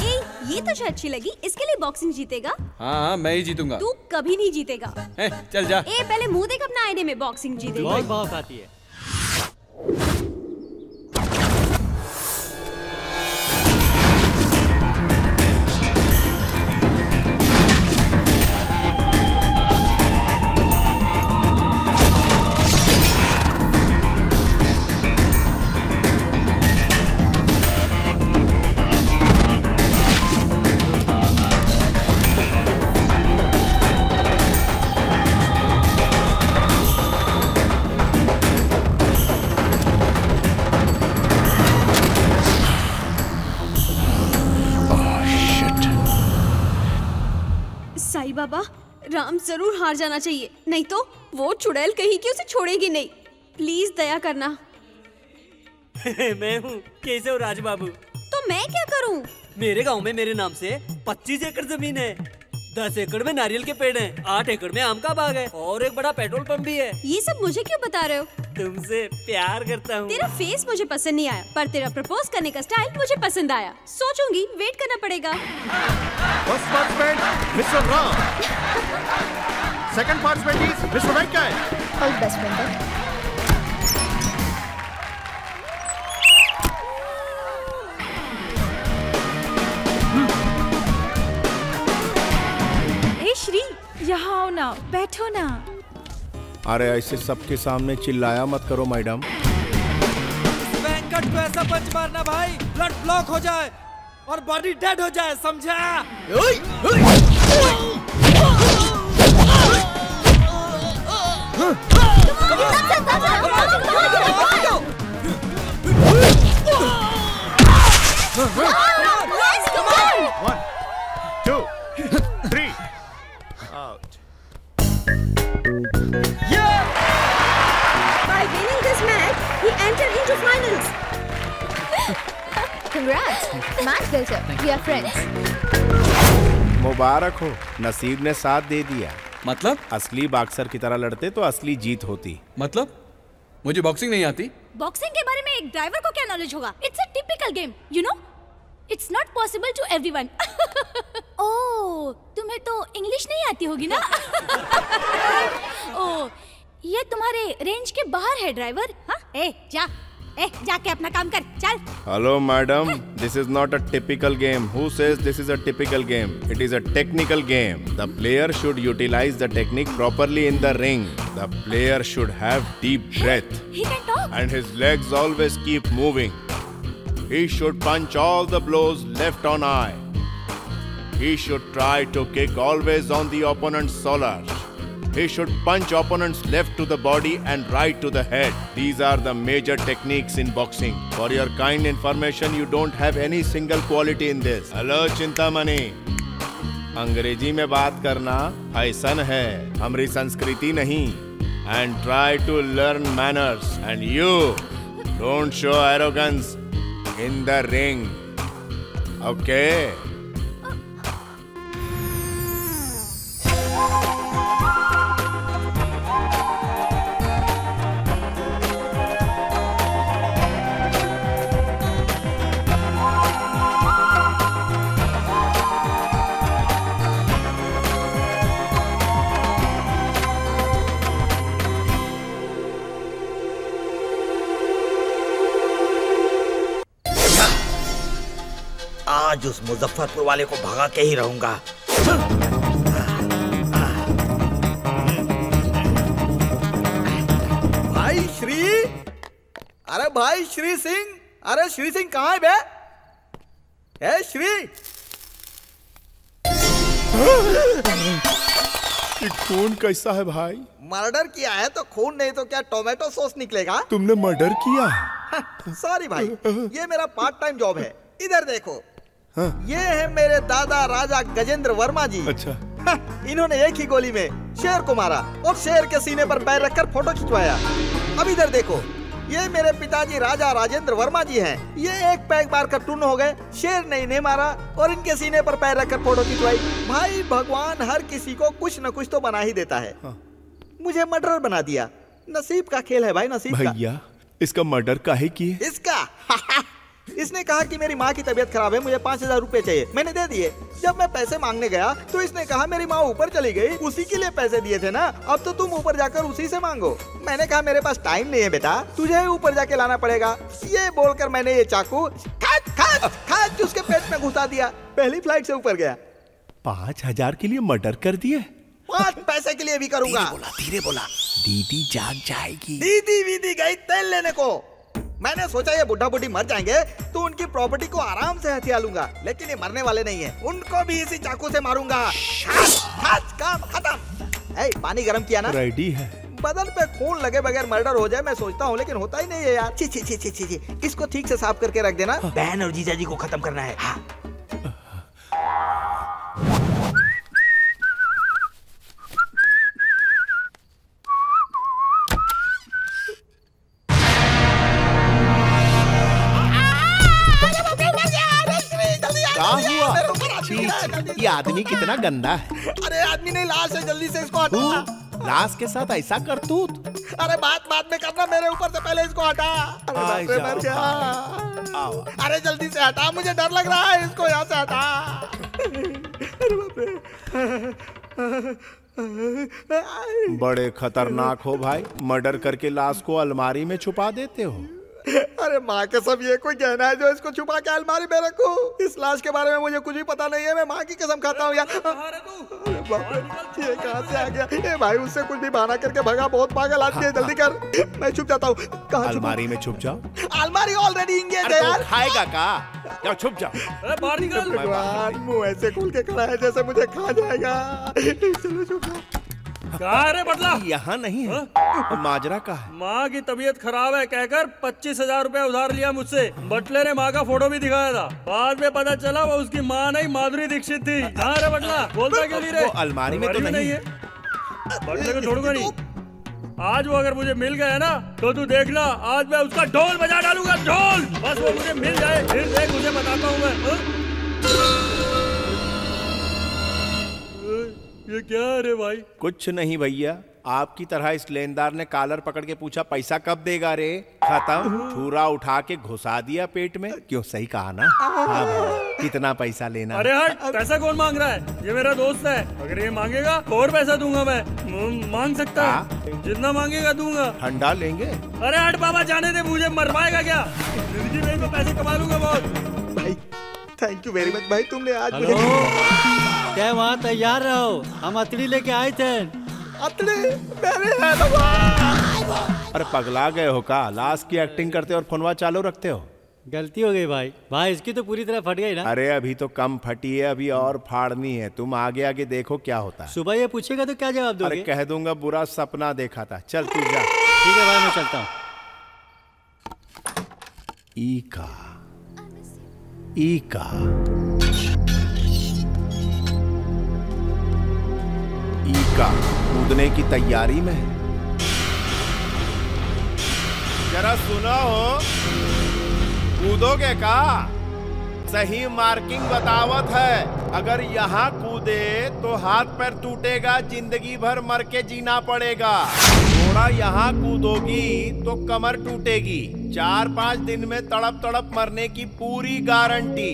[SPEAKER 12] ए, ये तुझे अच्छी लगी। इसके लिए बॉक्सिंग जीतेगा।
[SPEAKER 6] हाँ हाँ मैं ही जीतूँगा।
[SPEAKER 12] तू कभी नहीं जीतेगा।
[SPEAKER 6] ए, चल जा।
[SPEAKER 12] ए पहले मुँह देख अपना आईने में बॉक्सिंग जीतेगा
[SPEAKER 17] बहुत खाती है।
[SPEAKER 12] हार जाना चाहिए। नहीं तो वो चुड़ैल कहीं की उसे छोड़ेगी नहीं। प्लीज़ दया करना।
[SPEAKER 17] मैं हूँ। कैसे हो राज बाबू
[SPEAKER 12] तो मैं क्या करूँ?
[SPEAKER 17] मेरे गाँव में मेरे नाम से 25 एकड़ ज़मीन है। 10 एकड़ में नारियल के पेड़ हैं, 8 एकड़ में आम का बाग है और एक बड़ा पेट्रोल पंप भी है।
[SPEAKER 12] ये सब मुझे क्यों बता रहे हो?
[SPEAKER 17] तुमसे प्यार करता हूँ।
[SPEAKER 12] तेरा फेस मुझे पसंद नहीं आया पर तेरा प्रपोज करने का स्टाइल मुझे पसंद आया। सोचूँगी वेट करना पड़ेगा।
[SPEAKER 11] First participant mister Ram second participant is mister Venkat
[SPEAKER 12] all best friend
[SPEAKER 5] ए श्री यहाँ आओ ना बैठो ना।
[SPEAKER 11] अरे ऐसे सबके सामने चिल्लाया मत करो मैडम।
[SPEAKER 14] वेंकट को ऐसा पंच मारना भाई ब्लड ब्लॉक हो जाए और बॉडी डेड हो जाए समझा?
[SPEAKER 11] मुबारक हो नसीब ने साथ दे दिया।
[SPEAKER 6] मतलब?
[SPEAKER 11] असली बॉक्सर की तरह लड़ते तो असली जीत होती।
[SPEAKER 6] मतलब? मुझे बॉक्सिंग नहीं आती।
[SPEAKER 5] बॉक्सिंग के बारे में एक ड्राइवर को क्या नॉलेज होगा? It's a typical game you know it's not possible to everyone oh तुम्हें तो इंग्लिश नहीं आती होगी ना? ओह ये तुम्हारे रेंज के बाहर है ड्राइवर हाँ? ए जा। ए जाके अपना काम कर चल
[SPEAKER 11] hello madam this is not a typical game who says this is a typical game it is a technical game the player should utilize the technique properly in the ring the player should have deep breath and his legs always keep moving. He should punch all the blows left on eye. He should try to kick always on the opponent's solar. He should punch opponents left to the body and right to the head. These are the major techniques in boxing. For your kind information, you don't have any single quality in this. Hello, Chintamani. अंग्रेज़ी में बात करना fashion है हमारी संस्कृति नहीं and try to learn manners. And you don't show arrogance in the ring. Okay?
[SPEAKER 22] आज उस मुजफ्फरपुर वाले को भगा के ही रहूँगा। भाई श्री? अरे भाई श्री सिंह अरे श्री सिंह कहाँ है बे? ए श्री?
[SPEAKER 11] खून कैसा है भाई?
[SPEAKER 22] मर्डर किया है तो खून नहीं तो क्या टोमेटो सॉस निकलेगा?
[SPEAKER 11] तुमने मर्डर किया है?
[SPEAKER 22] सॉरी भाई ये मेरा पार्ट टाइम जॉब है। इधर देखो
[SPEAKER 11] हाँ।
[SPEAKER 22] ये है मेरे दादा राजा गजेंद्र वर्मा जी।
[SPEAKER 11] अच्छा।
[SPEAKER 22] इन्होंने एक ही गोली में शेर को मारा और शेर के सीने पर पैर रखकर फ़ोटो खिंचवाया। अब इधर देखो ये मेरे पिताजी राजा राजेंद्र वर्मा जी हैं। ये एक पैक बार कर टून हो गए शेर ने इन्हें मारा और इनके सीने पर पैर रखकर फ़ोटो खिंचवाई। भाई भगवान हर किसी को कुछ न कुछ तो बना ही देता है। मुझे मर्डर बना दिया। नसीब का खेल है भाई नसीब
[SPEAKER 11] भैया इसका मर्डर का काहे किए?
[SPEAKER 22] इसका? इसने कहा कि मेरी माँ की तबीयत खराब है मुझे पाँच हज़ार रूपए चाहिए। मैंने दे दिए। जब मैं पैसे मांगने गया तो इसने कहा मेरी माँ ऊपर चली गई उसी के लिए पैसे दिए थे ना? अब तो तुम ऊपर जाकर उसी से मांगो। मैंने कहा मेरे पास टाइम नहीं है बेटा तुझे ऊपर जाके लाना पड़ेगा। ये बोलकर मैंने ये चाकू खाच खाच खाच उसके पेट में घुसा दिया। पहली फ़्लाइट से ऊपर गया।
[SPEAKER 11] पाँच हज़ार के लिए मर्डर कर दिए?
[SPEAKER 22] पाँच पैसे के लिए भी करूँगा।
[SPEAKER 11] बोला धीरे बोला। दीदी जाग जाएगी।
[SPEAKER 22] दीदी वीदी गई तेल लेने को। मैंने सोचा ये बुढ़ा बुढ़ी मर जाएँगे तो उनकी प्रॉपर्टी को आराम से हथिया लूँगा लेकिन ये मरने वाले नहीं है। उनको भी इसी चाकू से मारूँगा। काम खत्म! पानी गर्म किया ना?
[SPEAKER 11] रेडी है।
[SPEAKER 22] बदन पे खून लगे बगैर मर्डर हो जाए मैं सोचता हूँ लेकिन होता ही नहीं है यार। छी छी छी छी छी छी। इसको ठीक से साफ़ करके रख देना। बहन और जीजा जी को खत्म करना है। हाँ।
[SPEAKER 11] क्या हुआ? ये आदमी कितना गंदा है।
[SPEAKER 22] अरे आदमी नहीं लाश है जल्दी से इसको हटा।
[SPEAKER 11] लाश के साथ ऐसा करतूत?
[SPEAKER 22] अरे बात बात में करना मेरे ऊपर से पहले इसको हटा। अरे मर गया अरे जल्दी से हटा मुझे डर लग रहा है इसको यहाँ से हटा। अरे बाप रे।
[SPEAKER 11] बड़े खतरनाक हो भाई मर्डर करके लाश को अलमारी में छुपा देते हो।
[SPEAKER 22] अरे माँ के सब ये कोई कहना है जो इसको छुपा के अलमारी में रखो? इस लाश के बारे में मुझे कुछ भी पता नहीं है मैं माँ की कसम खाता हूँ यार। अरे बाप रे, ये कहाँ से आ गया? ए भाई उससे कुछ भी बहाना करके भगा बहुत पागल आती है जल्दी कर। मैं छुप जाता हूँ। कहाँ छुपूं?
[SPEAKER 11] अलमारी में छुप जाओ।
[SPEAKER 22] अलमारी ऑलरेडी इंगेज है
[SPEAKER 11] तो
[SPEAKER 22] यार।
[SPEAKER 11] खाएगा का? जाओ छुप जाओ।
[SPEAKER 22] बाहर निकल। भगवान मुँह ऐसे खोल के खड़ा है जैसे मुझे खा जाएगा। चलो छुप जाओ।
[SPEAKER 2] कहा रे बदला।
[SPEAKER 11] यहाँ नहीं है। माजरा का है।
[SPEAKER 2] माँ की तबीयत खराब है कहकर पच्चीस हज़ार रूपए उधार लिया मुझसे। बटले ने माँ का फ़ोटो भी दिखाया था। बाद में पता चला वो उसकी माँ नहीं माधुरी दीक्षित थी। कहा रे बटला बोलता क्यों नहीं रे?
[SPEAKER 11] अलमारी में तो नहीं
[SPEAKER 2] है। बटले को छोड़ूँगा नहीं। आज वो अगर मुझे मिल गया ना तो तू देखना आज मैं उसका ढोल बजा डालूँगा ढोल। बस वो मुझे मिल जाए फिर देख मुझे बताता हूँ मैं। ये क्या अरे भाई?
[SPEAKER 11] कुछ नहीं भैया आपकी तरह इस लेनदार ने कॉलर पकड़ के पूछा पैसा कब देगा रे? खत्म। छुरा उठा के घुसा दिया पेट में। क्यों सही कहा ना? हाँ कितना पैसा लेना
[SPEAKER 2] अरे हट पैसा कौन मांग रहा है? ये मेरा दोस्त है। अगर ये मांगेगा तो और पैसा दूँगा मैं। म- मांग सकता है। जितना मांगेगा दूँगा।
[SPEAKER 11] ठंडा लेंगे?
[SPEAKER 2] अरे हट बाबा जाने दे मुझे मरवाएगा क्या? ज़िंदगी में पैसे कमा लूँगा बहुत।
[SPEAKER 22] भाई थैंक यू वेरी मच भाई तुमने आज मुझे
[SPEAKER 24] क्या वहाँ तैयार रहो। हम अतड़ी लेके आए थे।
[SPEAKER 22] अतड़ी? मेरे है तो
[SPEAKER 11] अरे पगला गए हो का? लाश की एक्टिंग करते और फोनवा चालू रखते हो?
[SPEAKER 24] गलती हो गई भाई। भाई इसकी तो पूरी तरह फट गई ना।
[SPEAKER 11] अरे अभी तो कम फटी है अभी और फाड़नी है। तुम आगे आगे देखो क्या होता है।
[SPEAKER 24] सुबह ये पूछेगा तो क्या जवाब दोगे?
[SPEAKER 11] अरे कह दूँगा बुरा सपना देखा था। चल तू जा।
[SPEAKER 24] ठीक है भाई मैं चलता हूँ।
[SPEAKER 11] ई का ई का ई का कूदने की तैयारी में जरा सुना। हो कूदोगे का? सही मार्किंग बतावत है। अगर यहाँ कूदे तो हाथ पैर टूटेगा, ज़िंदगी भर मर के जीना पड़ेगा। थोड़ा यहाँ कूदोगी तो कमर टूटेगी। चार पाँच दिन में तड़प तड़प मरने की पूरी गारंटी।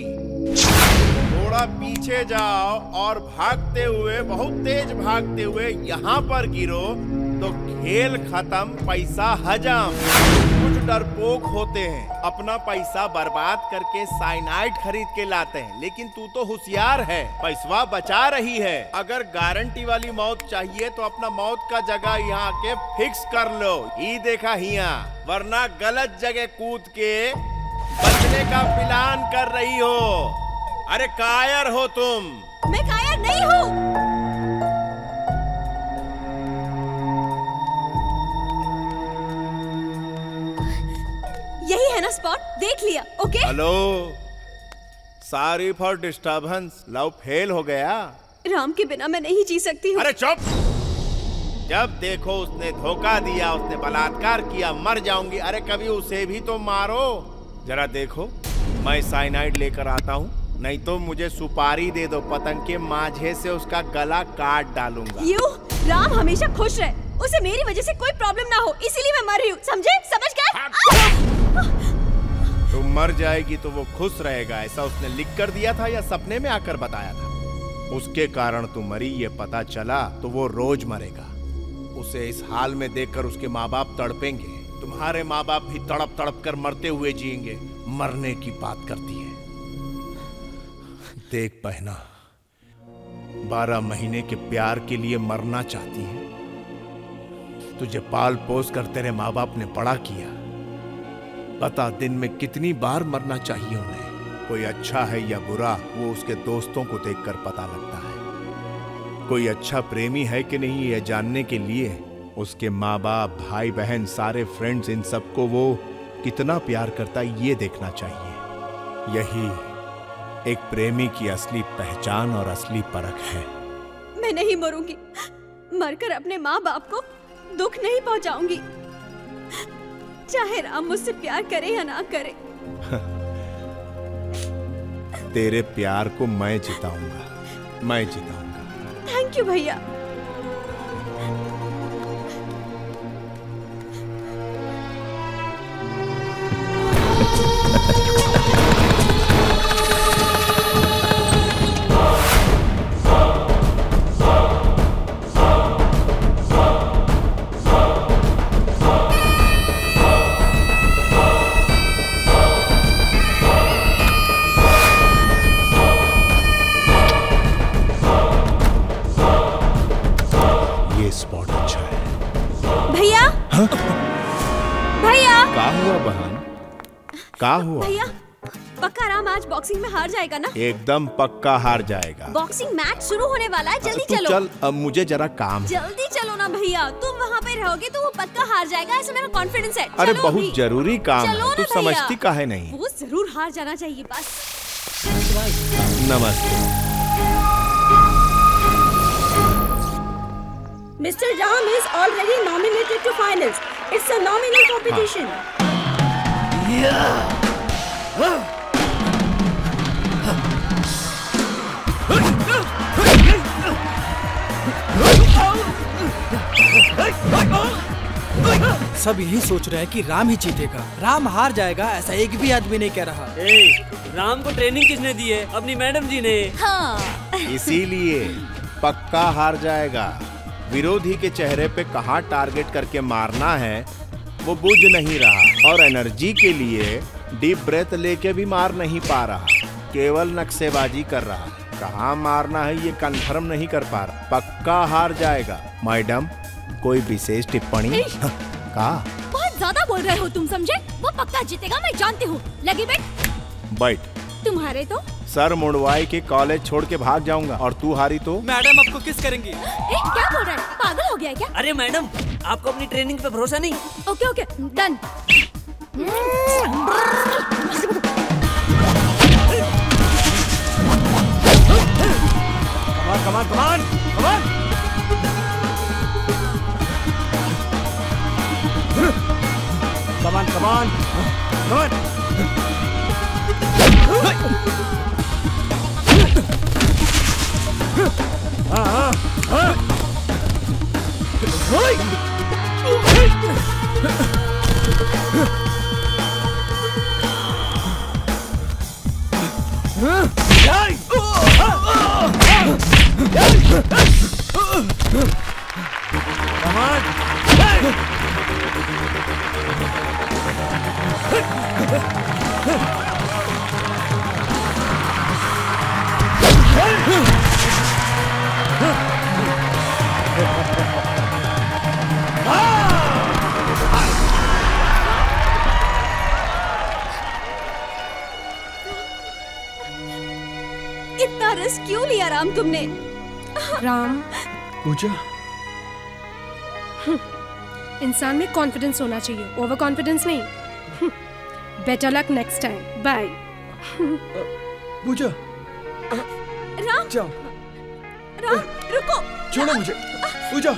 [SPEAKER 11] थोड़ा पीछे जाओ और भागते हुए, बहुत तेज भागते हुए यहाँ पर गिरो तो खेल खत्म, पैसा हजम। कुछ डरपोक होते हैं, अपना पैसा बर्बाद करके साइनाइड खरीद के लाते हैं, लेकिन तू तो होशियार है पैसवा बचा रही है। अगर गारंटी वाली मौत चाहिए तो अपना मौत का जगह यहाँ के फिक्स कर लो ही देखा हिया, वरना गलत जगह कूद के बचने का प्लान कर रही हो। अरे कायर हो तुम।
[SPEAKER 12] मैं कायर नहीं हूँ। यही है ना स्पॉट देख लिया okay
[SPEAKER 11] hello. Sorry for disturbance love fail हो गया।
[SPEAKER 12] राम के बिना मैं नहीं जी सकती हूँ।
[SPEAKER 11] अरे चुप। जब देखो उसने धोखा दिया उसने बलात्कार किया मर जाऊँगी। अरे कभी उसे भी तो मारो। जरा देखो मैं साइनाइड लेकर आता हूँ। नहीं तो मुझे सुपारी दे दो पतंग के माझे से उसका गला काट डालूँगा।
[SPEAKER 12] यू राम हमेशा खुश रहे। उसे मेरी वजह से कोई प्रॉब्लम ना हो इसीलिए मैं मर रही हूँ समझे? समझ गए?
[SPEAKER 11] तुम मर जाएगी तो वो खुश रहेगा ऐसा उसने लिख कर दिया था या सपने में आकर बताया था? उसके कारण तुम मरी ये पता चला तो वो रोज मरेगा। उसे इस हाल में देखकर उसके माँ बाप तड़पेंगे। तुम्हारे माँ बाप भी तड़प तड़प कर मरते हुए जिएँगे। मरने की बात करती है। देख बहना बारह महीने के प्यार के लिए मरना चाहती है। तुझे पाल पोस कर तेरे माँ बाप ने बड़ा किया। बता, दिन में कितनी बार मरना चाहिए उन्हें? कोई अच्छा है या बुरा, वो उसके दोस्तों को देखकर पता लगता है। कोई अच्छा प्रेमी है कि नहीं, यह जानने के लिए उसके माँ बाप भाई बहन सारे फ्रेंड्स इन सबको वो कितना प्यार करता है, ये देखना चाहिए। यही एक प्रेमी की असली पहचान और असली परख है।
[SPEAKER 12] मैं नहीं मरूँगी। मरकर अपने माँ बाप को दुख नहीं पहुंचाऊँगी। चाहे राम मुझसे प्यार करे या ना करे।
[SPEAKER 11] तेरे प्यार को मैं जिताऊँगा। मैं जिताऊँगा।
[SPEAKER 12] थैंक यू भैया।
[SPEAKER 11] का हुआ?
[SPEAKER 12] भैया पक्का राम आज बॉक्सिंग में हार जाएगा ना?
[SPEAKER 11] एकदम पक्का हार जाएगा।
[SPEAKER 12] बॉक्सिंग मैच शुरू होने वाला है जल्दी चलो।
[SPEAKER 11] चल अब मुझे जरा काम
[SPEAKER 12] जल्दी चलो ना भैया तुम वहाँ पे रहोगे तो वो पक्का हार जाएगा ऐसा मेरा कॉन्फिडेंस है।
[SPEAKER 11] अरे बहुत ज़रूरी काम
[SPEAKER 12] चलो
[SPEAKER 11] है तू
[SPEAKER 12] ना
[SPEAKER 11] समझती का है नहीं?
[SPEAKER 12] वो ज़रूर हार जाना चाहिए बस।
[SPEAKER 11] नमस्ते।
[SPEAKER 18] Mr. Ram is already nominated to finals. It's a nominal competition.
[SPEAKER 15] सब यही सोच रहे हैं कि राम ही जीतेगा। राम हार जाएगा ऐसा एक भी आदमी नहीं कह रहा।
[SPEAKER 17] ए, राम को ट्रेनिंग किसने दी है? अपनी मैडम जी ने।
[SPEAKER 12] हाँ।
[SPEAKER 11] इसीलिए पक्का हार जाएगा। विरोधी के चेहरे पे कहाँ टारगेट करके मारना है वो बुझ नहीं रहा और एनर्जी के लिए डीप ब्रेथ लेके भी मार नहीं पा रहा। केवल नक्शेबाजी कर रहा। कहाँ मारना है ये कंफर्म नहीं कर पा रहा। पक्का हार जाएगा। मैडम कोई विशेष टिप्पणी? कहा?
[SPEAKER 12] बहुत ज़्यादा बोल रहे हो तुम समझे? वो पक्का जीतेगा मैं जानती हूँ। लगी बैठ।
[SPEAKER 11] बैठ।
[SPEAKER 12] तुम्हारे तो
[SPEAKER 11] सर मुड़वाई के कॉलेज छोड़ के भाग जाऊँगा। और तू हारी तो?
[SPEAKER 15] मैडम आपको किस करेंगी?
[SPEAKER 12] ए, क्या बोल रहा है? पागल हो गया क्या?
[SPEAKER 17] अरे मैडम आपको अपनी ट्रेनिंग पे भरोसा नहीं?
[SPEAKER 12] Okay okay done.
[SPEAKER 11] Come on come on come on come on come on come on come on हाँ हाँ हाँ
[SPEAKER 12] इतना रिस्क क्यों लिया राम तुमने?
[SPEAKER 13] राम।
[SPEAKER 22] पूजा।
[SPEAKER 13] इंसान में कॉन्फिडेंस होना चाहिए ओवर कॉन्फिडेंस नहीं better luck next time bye
[SPEAKER 22] Pooja.
[SPEAKER 12] Ram.
[SPEAKER 22] जाओ।
[SPEAKER 12] राम रुको।
[SPEAKER 22] छोड़ो मुझे। Pooja.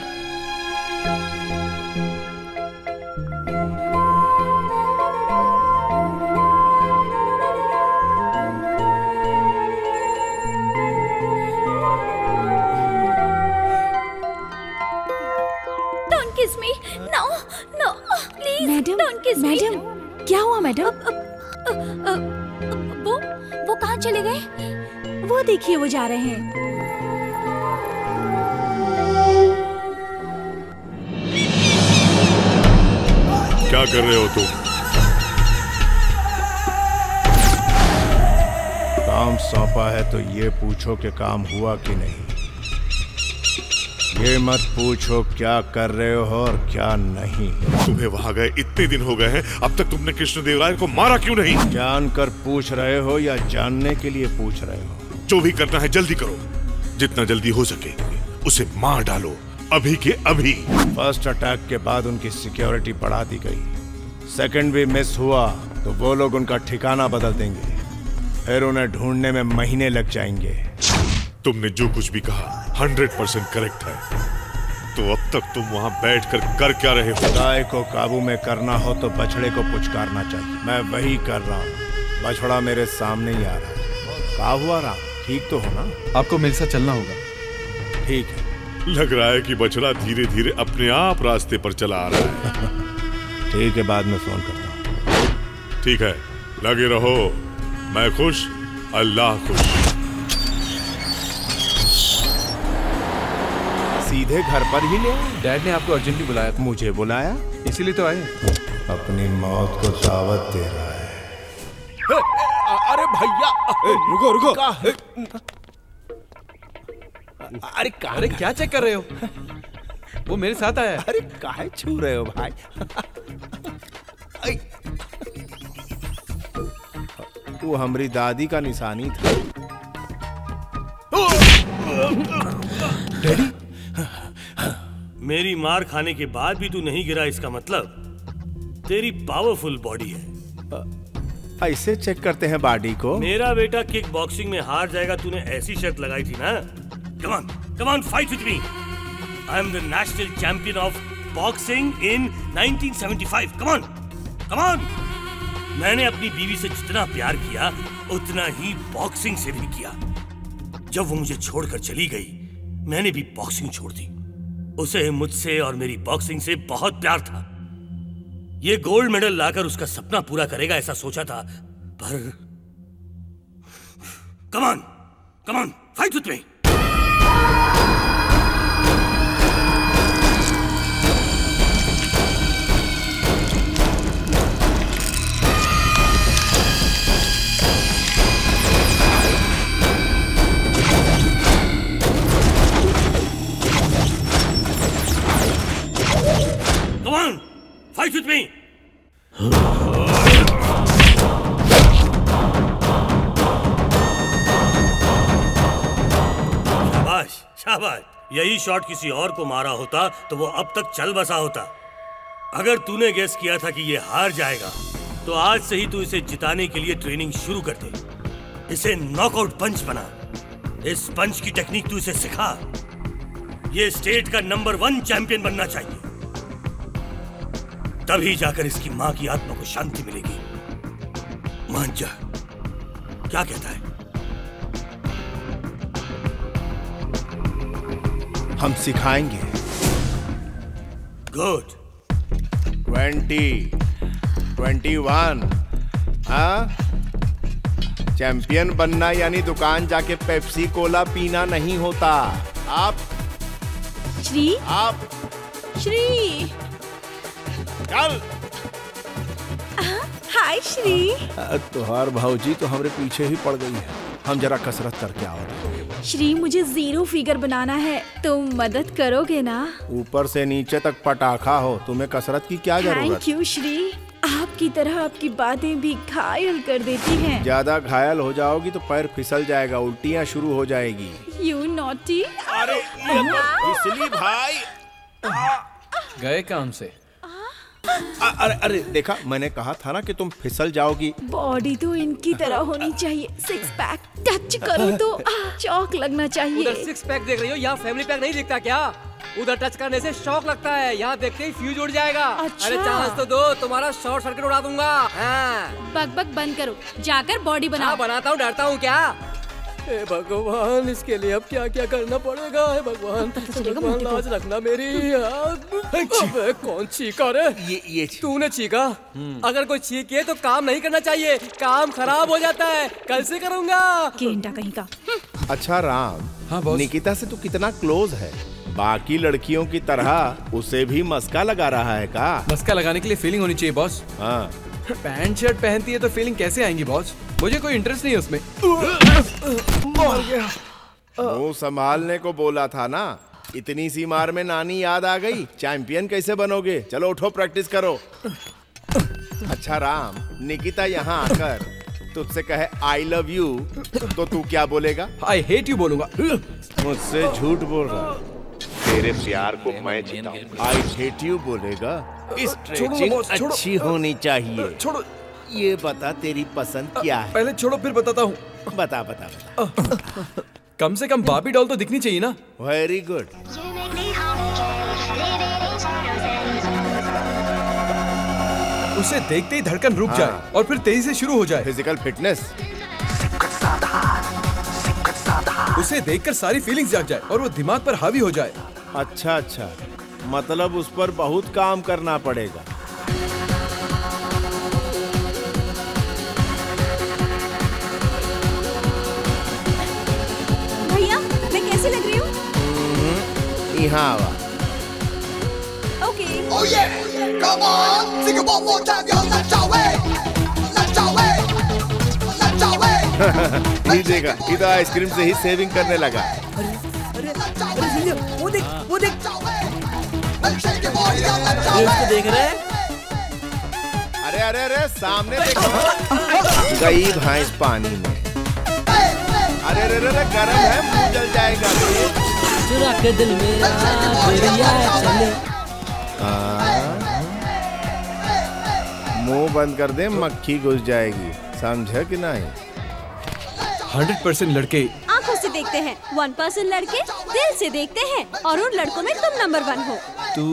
[SPEAKER 12] Don't kiss me no no
[SPEAKER 5] madam
[SPEAKER 12] don't kiss me
[SPEAKER 5] madam क्या हुआ मैडम
[SPEAKER 12] वो वो कहाँ चले गए?
[SPEAKER 5] वो देखिए वो जा रहे हैं।
[SPEAKER 9] क्या कर रहे हो तुम?
[SPEAKER 11] काम सौंपा है तो ये पूछो कि काम हुआ कि नहीं। ये मत पूछो क्या कर रहे हो और क्या नहीं।
[SPEAKER 9] तुम्हें वहाँ गए इतने दिन हो गए हैं अब तक तुमने कृष्णदेवराय को मारा क्यों नहीं?
[SPEAKER 11] जान कर पूछ रहे हो या जानने के लिए पूछ रहे हो?
[SPEAKER 9] जो भी करना है जल्दी करो। जितना जल्दी हो सके उसे मार डालो। अभी के अभी।
[SPEAKER 11] फ़र्स्ट अटैक के बाद उनकी सिक्योरिटी बढ़ा दी गई। सेकंड भी मिस हुआ तो वो लोग उनका ठिकाना बदल देंगे। फिर उन्हें ढूँढने में महीने लग जाएँगे।
[SPEAKER 9] तुमने जो कुछ भी कहा हंड्रेड परसेंट करेक्ट है। तो अब तक तुम वहाँ बैठकर कर कर क्या रहे हो?
[SPEAKER 11] गाय को काबू में करना हो तो बछड़े को पुचकारना चाहिए। मैं वही कर रहा हूँ। बछड़ा मेरे सामने ही आ रहा है। कहा हुआ राम? ठीक तो हो ना?
[SPEAKER 6] आपको मेरे साथ चलना होगा।
[SPEAKER 11] ठीक है।
[SPEAKER 9] लग रहा है कि बछड़ा धीरे धीरे अपने आप रास्ते पर चला आ रहा है।
[SPEAKER 11] ठीक है बाद में फ़ोन करता हूँ।
[SPEAKER 9] ठीक है लगे रहो। मैं खुश अल्लाह खुश।
[SPEAKER 11] सीधे घर पर ही ले
[SPEAKER 6] डैड ने आपको अर्जेंटली बुलाया
[SPEAKER 11] मुझे बुलाया?
[SPEAKER 6] इसीलिए तो आए
[SPEAKER 11] अपनी मौत को दावत दे रहा है।
[SPEAKER 22] अरे भैया! रुको रुको।
[SPEAKER 6] अरे अरे क्या चेक कर रहे हो? वो मेरे साथ आया
[SPEAKER 11] अरे काहे छू रहे हो भाई? वो हमारी दादी का निशानी था।
[SPEAKER 4] डैडी? मेरी मार खाने के बाद भी तू नहीं गिरा इसका मतलब। तेरी पावरफुल बॉडी है।
[SPEAKER 11] ऐसे चेक करते हैं बॉडी को।
[SPEAKER 4] मेरा बेटा किक बॉक्सिंग में हार जाएगा तूने ऐसी शर्त लगाई थी ना? Come on come on fight with me I am the national champion of boxing in 1975 come on come on मैंने अपनी बीवी से जितना प्यार किया, उतना ही बॉक्सिंग से भी किया। जब वो मुझे छोड़कर चली गई, मैंने भी बॉक्सिंग छोड़ दी। उसे मुझसे और मेरी बॉक्सिंग से बहुत प्यार था। ये गोल्ड मेडल लाकर उसका सपना पूरा करेगा ऐसा सोचा था, पर come on come on fight with me Come on, fight with me. शाबाश शाबाश। यही शॉट किसी और को मारा होता तो वो अब तक चल बसा होता। अगर तूने गेस किया था कि ये हार जाएगा तो आज से ही तू इसे जिताने के लिए ट्रेनिंग शुरू कर दे। इसे नॉकआउट पंच बना। इस पंच की टेक्निक तू इसे सिखा। ये स्टेट का नंबर वन चैंपियन बनना चाहिए। तभी जाकर इसकी माँ की आत्मा को शांति मिलेगी। मान जा क्या कहता है?
[SPEAKER 11] हम सिखाएँगे।
[SPEAKER 4] गुड
[SPEAKER 11] ट्वेंटी ट्वेंटी वन हाँ? चैंपियन बनना यानी दुकान जाके पेप्सी कोला पीना नहीं होता। आप?
[SPEAKER 5] श्री?
[SPEAKER 11] आप?
[SPEAKER 5] श्री?
[SPEAKER 11] चल
[SPEAKER 5] हाय श्री।
[SPEAKER 11] तुहार भाऊजी तो हमारे पीछे ही पड़ गई है। हम जरा कसरत करके आओ।
[SPEAKER 5] श्री मुझे ज़ीरो फिगर बनाना है तुम मदद करोगे ना?
[SPEAKER 11] ऊपर से नीचे तक पटाखा हो तुम्हें कसरत की क्या ज़रूरत?
[SPEAKER 5] Thank you Shri. आपकी तरह आपकी बातें भी घायल कर देती हैं।
[SPEAKER 11] ज़्यादा घायल हो जाओगी तो पैर फिसल जाएगा उल्टियाँ शुरू हो जाएगी।
[SPEAKER 5] यू नॉटी
[SPEAKER 11] अरे फिसली भाई।
[SPEAKER 6] गए काम से
[SPEAKER 11] अरे अरे देखा मैंने कहा था ना कि तुम फिसल जाओगी।
[SPEAKER 5] बॉडी तो इनकी तरह होनी चाहिए। सिक्स पैक टच करो तो चौक लगना चाहिए।
[SPEAKER 14] उधर सिक्स पैक देख रही हो यहाँ फैमिली पैक नहीं दिखता क्या? उधर टच करने से शौक लगता है यहाँ देखते ही फ्यूज उड़ जाएगा।
[SPEAKER 5] अच्छा।
[SPEAKER 14] अरे चांस तो दो तुम्हारा शॉर्ट सर्किट उड़ा दूँगा। हाँ।
[SPEAKER 5] बक बक बंद करो। जाकर बॉडी
[SPEAKER 14] हाँ बनाता हूँ डरता हूँ क्या? हे भगवान इसके लिए अब क्या क्या करना पड़ेगा हे भगवान? भगवान लाज रखना मेरी। अबे कौन चीखा रे?
[SPEAKER 11] ये ये
[SPEAKER 14] तूने चीका अगर कोई चीखे तो काम नहीं करना चाहिए। काम खराब हो जाता है। कल से करूँगा।
[SPEAKER 5] गेंडा कहीं का।
[SPEAKER 11] अच्छा राम।
[SPEAKER 6] हाँ बॉस।
[SPEAKER 11] निकिता से तू कितना क्लोज है? बाकी लड़कियों की तरह उसे भी मस्का लगा रहा है का?
[SPEAKER 6] मस्का लगाने के लिए फीलिंग होनी चाहिए बॉस।
[SPEAKER 11] हाँ।
[SPEAKER 6] पैंट शर्ट पहनती है तो फीलिंग कैसे आएँगी बॉस मुझे कोई इंटरेस्ट नहीं है उसमें।
[SPEAKER 11] मर गया मुँह संभालने को बोला था ना? इतनी सी मार में नानी याद आ गई। चैंपियन कैसे बनोगे? चलो उठो प्रैक्टिस करो। अच्छा राम निकिता यहाँ आकर तुझसे कहे आई लव यू तो तू क्या बोलेगा?
[SPEAKER 6] आई हेट यू बोलूँगा।
[SPEAKER 11] मुझसे झूठ बोल रहा है। तेरे प्यार को मैं जीता आई हेट यू बोलेगा। स्ट्रेचिंग
[SPEAKER 6] boss, छोड़ो।
[SPEAKER 11] अच्छी होनी चाहिए।
[SPEAKER 6] छोड़ो।
[SPEAKER 11] ये बता तेरी पसंद क्या है?
[SPEAKER 6] पहले छोड़ो फिर बताता हूँ।
[SPEAKER 11] बता बता बता।
[SPEAKER 6] कम से कम बाबी डॉल तो दिखनी चाहिए ना।
[SPEAKER 11] वेरी गुड
[SPEAKER 6] उसे देखते ही धड़कन रुक
[SPEAKER 11] हाँ।
[SPEAKER 6] जाए और फिर तेज़ी से शुरू हो जाए।
[SPEAKER 11] फ़िज़िकल फिटनेस
[SPEAKER 6] उसे देखकर सारी फीलिंग्स जाग जाए और वो दिमाग पर हावी हो जाए।
[SPEAKER 11] अच्छा अच्छा। मतलब उस पर बहुत काम करना पड़ेगा।
[SPEAKER 12] भैया मैं कैसी लग रही हूँ?
[SPEAKER 11] यहाँ आवा
[SPEAKER 12] okay.
[SPEAKER 19] Oh yeah, come on, sing it one more time, yo. Let's go away, let's go away, let's go away.
[SPEAKER 11] ये देखा ये तो आइसक्रीम से ही सेविंग करने लगा।
[SPEAKER 17] वो देख वो
[SPEAKER 19] away.
[SPEAKER 17] देख रहे
[SPEAKER 11] अरे अरे अरे सामने देखो। गई भैंस पानी में। अरे अरे अरे गरम है मुँह जल जाएगा।
[SPEAKER 17] चुरा के दिल मेरा चले।
[SPEAKER 11] मुँह बंद कर दे मक्खी घुस जाएगी। समझा कि नहीं?
[SPEAKER 6] हंड्रेड परसेंट लड़के
[SPEAKER 12] से देखते हैं। वन परसेंट लड़के दिल से देखते हैं और उन लड़कों में तुम नंबर वन हो।
[SPEAKER 6] तू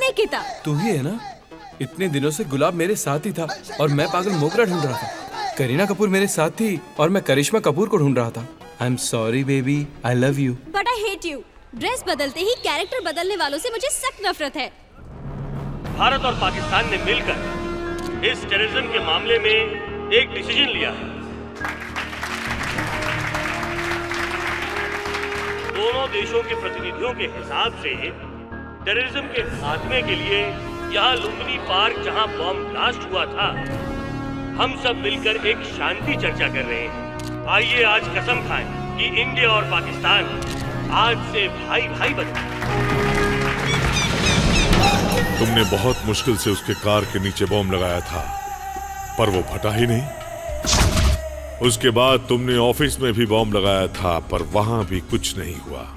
[SPEAKER 12] निकिता।
[SPEAKER 6] तू ही है ना? इतने दिनों से गुलाब मेरे साथ ही था और मैं पागल मोगरा ढूंढ रहा था। करीना कपूर मेरे साथ थी और मैं करिश्मा कपूर को ढूंढ रहा था। I am sorry baby I love you
[SPEAKER 12] but I hate you dress बदलते ही कैरेक्टर बदलने वालों से मुझे सख्त नफरत है।
[SPEAKER 4] भारत और पाकिस्तान ने मिलकर इस टेररिज्म के मामले में एक डिसीज़न लिया है। दोनों देशों के प्रतिनिधियों के हिसाब से टेररिज्म के खात्मे के लिए यहाँ लुम्बिनी पार्क जहाँ बॉम्ब ब्लास्ट हुआ था, हम सब मिलकर एक शांति चर्चा कर रहे हैं। आइए आज कसम खाएँ कि इंडिया और पाकिस्तान आज से भाई भाई बने।
[SPEAKER 9] तुमने बहुत मुश्किल से उसके कार के नीचे बॉम्ब लगाया था, पर वो फटा ही नहीं। उसके बाद तुमने ऑफ़िस में भी बॉम्ब लगाया था पर वहाँ भी कुछ नहीं हुआ।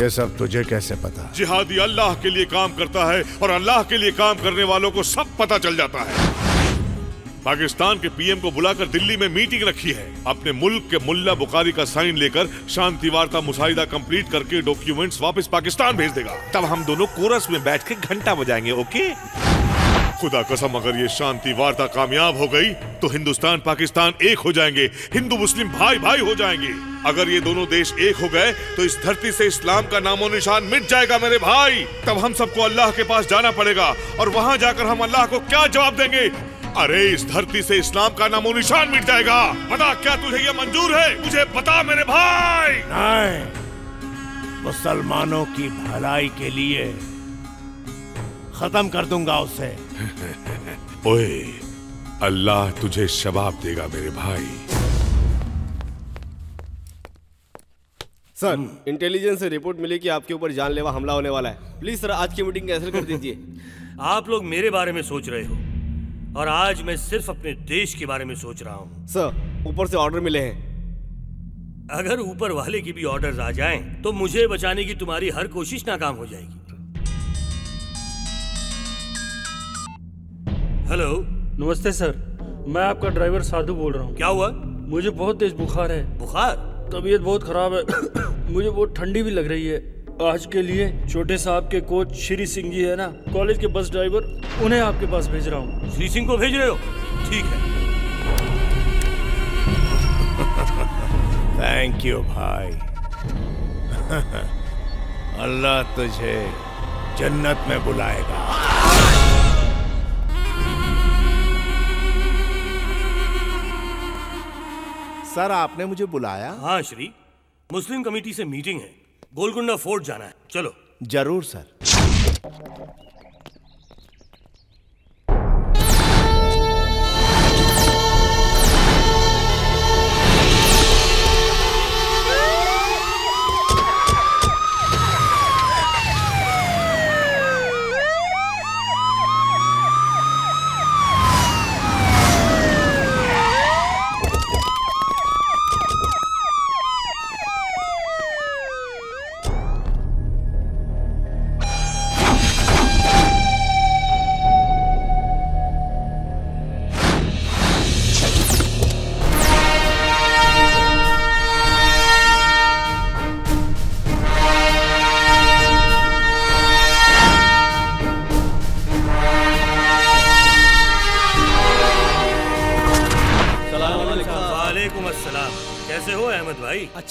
[SPEAKER 11] ये सब तुझे कैसे पता?
[SPEAKER 9] जिहादी अल्लाह के लिए काम करता है और अल्लाह के लिए काम करने वालों को सब पता चल जाता है। पाकिस्तान के पीएम को बुलाकर दिल्ली में मीटिंग रखी है। अपने मुल्क के मुल्ला बुखारी का साइन लेकर शांति वार्ता मुसाहिदा कंप्लीट करके डॉक्यूमेंट्स वापस पाकिस्तान भेज देगा। तब हम दोनों कोरस में बैठ के घंटा बजाएँगे ओके? खुदा कसम, अगर ये शांति वार्ता कामयाब हो गई तो हिंदुस्तान, पाकिस्तान एक हो जाएँगे, हिंदू, मुस्लिम भाई भाई हो जाएँगे। अगर ये दोनों देश एक हो गए तो इस धरती से इस्लाम का नामो निशान मिट जाएगा मेरे भाई। तब हम सबको अल्लाह के पास जाना पड़ेगा और वहाँ जाकर हम अल्लाह को क्या जवाब देंगे? अरे, इस धरती से इस्लाम का नामो निशान मिट जाएगा। बता, क्या तुझे ये मंजूर है? मुझे बता मेरे भाई।
[SPEAKER 11] नहीं, मुसलमानों की भलाई के लिए खत्म कर दूँगा उसे।
[SPEAKER 9] ओए अल्लाह तुझे शबाब देगा मेरे भाई।
[SPEAKER 8] सर इंटेलिजेंस से रिपोर्ट मिली कि आपके ऊपर जानलेवा हमला होने वाला है। प्लीज़ सर आज की मीटिंग कैंसिल कर दीजिए।
[SPEAKER 4] आप लोग मेरे बारे में सोच रहे हो और आज मैं सिर्फ़ अपने देश के बारे में सोच रहा हूँ।
[SPEAKER 8] सर ऊपर से ऑर्डर मिले हैं।
[SPEAKER 4] अगर ऊपर वाले की भी ऑर्डर्स आ जाएँ, तो मुझे बचाने की तुम्हारी हर कोशिश नाकाम हो जाएगी। हेलो
[SPEAKER 2] नमस्ते सर मैं आपका ड्राइवर साधु बोल रहा हूँ।
[SPEAKER 4] क्या हुआ?
[SPEAKER 2] मुझे बहुत तेज बुखार है।
[SPEAKER 4] बुखार?
[SPEAKER 2] तबीयत बहुत खराब है। मुझे बहुत ठंडी भी लग रही है। आज के लिए छोटे साहब के कोच श्री सिंह जी है ना कॉलेज के बस ड्राइवर उन्हें आपके पास भेज रहा हूँ।
[SPEAKER 4] श्री सिंह को भेज रहे हो? ठीक है।
[SPEAKER 11] थैंक यू भाई। अल्लाह तुझे जन्नत में बुलाएगा। सर आपने मुझे बुलाया।
[SPEAKER 4] हाँ श्री। मुस्लिम कमेटी से मीटिंग है। गोलकुंडा फोर्ट जाना है। चलो।
[SPEAKER 11] ज़रूर सर।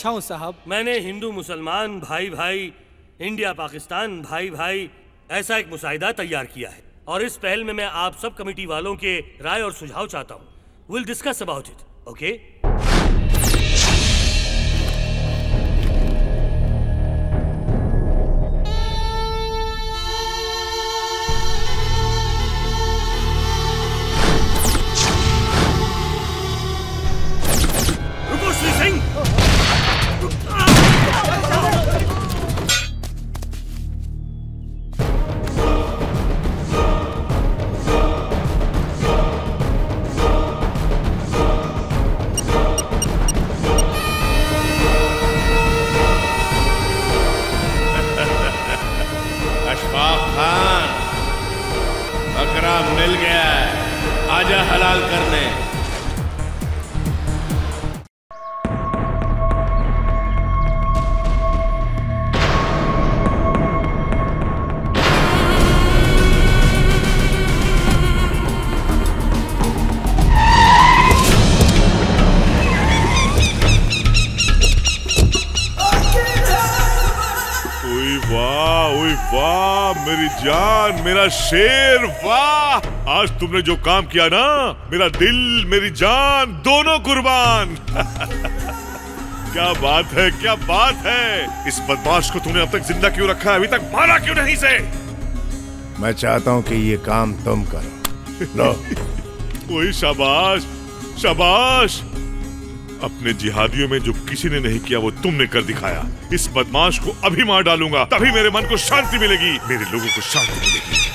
[SPEAKER 15] अच्छा हूँ साहब?
[SPEAKER 4] मैंने हिंदू मुसलमान भाई भाई, इंडिया पाकिस्तान भाई भाई, ऐसा एक मुशाहिदा तैयार किया है। और इस पहल में मैं आप सब कमेटी वालों के राय और सुझाव चाहता हूँ। Will discuss about it okay
[SPEAKER 9] मेरा शेर वाह! आज तुमने जो काम किया ना मेरा दिल मेरी जान दोनों कुर्बान। क्या बात है क्या बात है! इस बदमाश को तूने अब तक ज़िंदा क्यों रखा है? अभी तक मारा क्यों नहीं से
[SPEAKER 11] मैं चाहता हूँ कि ये काम तुम करो। लो।
[SPEAKER 9] वही शाबाश शाबाश! अपने जिहादियों में जो किसी ने नहीं किया वो तुमने कर दिखाया। इस बदमाश को अभी मार डालूँगा तभी मेरे मन को शांति मिलेगी। मेरे लोगों को शांति मिलेगी।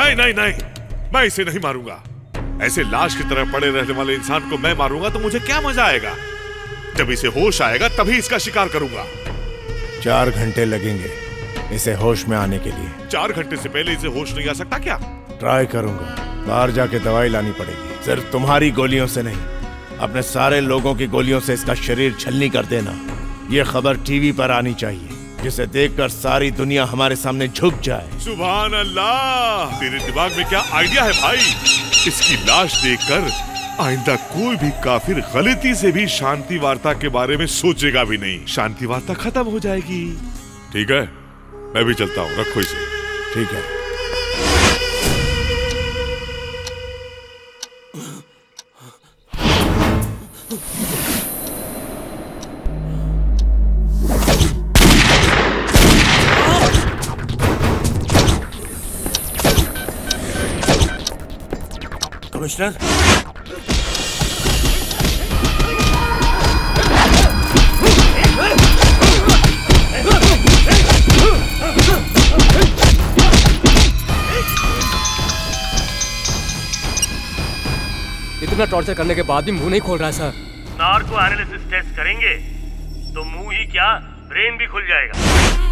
[SPEAKER 9] नहीं नहीं नहीं। मैं इसे नहीं मारूँगा। ऐसे लाश की तरह पड़े रहने वाले इंसान को मैं मारूँगा तो मुझे क्या मज़ा आएगा? जब इसे होश आएगा तभी इसका शिकार करूँगा।
[SPEAKER 11] चार घंटे लगेंगे इसे होश में आने के लिए।
[SPEAKER 9] चार घंटे से पहले इसे होश नहीं आ सकता क्या?
[SPEAKER 11] ट्राई करूँगा। बाहर जाके दवाई लानी पड़ेगी। सिर्फ़ तुम्हारी गोलियों से नहीं अपने सारे लोगों की गोलियों से इसका शरीर छलनी कर देना। ये खबर टीवी पर आनी चाहिए। जिसे देखकर सारी दुनिया हमारे सामने झुक जाए।
[SPEAKER 9] सुबह अल्लाह तेरे दिमाग में क्या आइडिया है भाई? इसकी लाश देखकर आइंदा कोई भी काफिर गलती से भी शांति वार्ता के बारे में सोचेगा भी नहीं। शांति वार्ता खत्म हो जाएगी। ठीक है, मैं भी चलता हूँ। रखो इसे।
[SPEAKER 11] ठीक है।
[SPEAKER 4] कमिश्नर
[SPEAKER 14] इतना टॉर्चर करने के बाद भी मुँह नहीं खोल रहा है सर
[SPEAKER 4] नार्को एनालिसिस टेस्ट करेंगे तो मुँह ही क्या ब्रेन भी खुल जाएगा.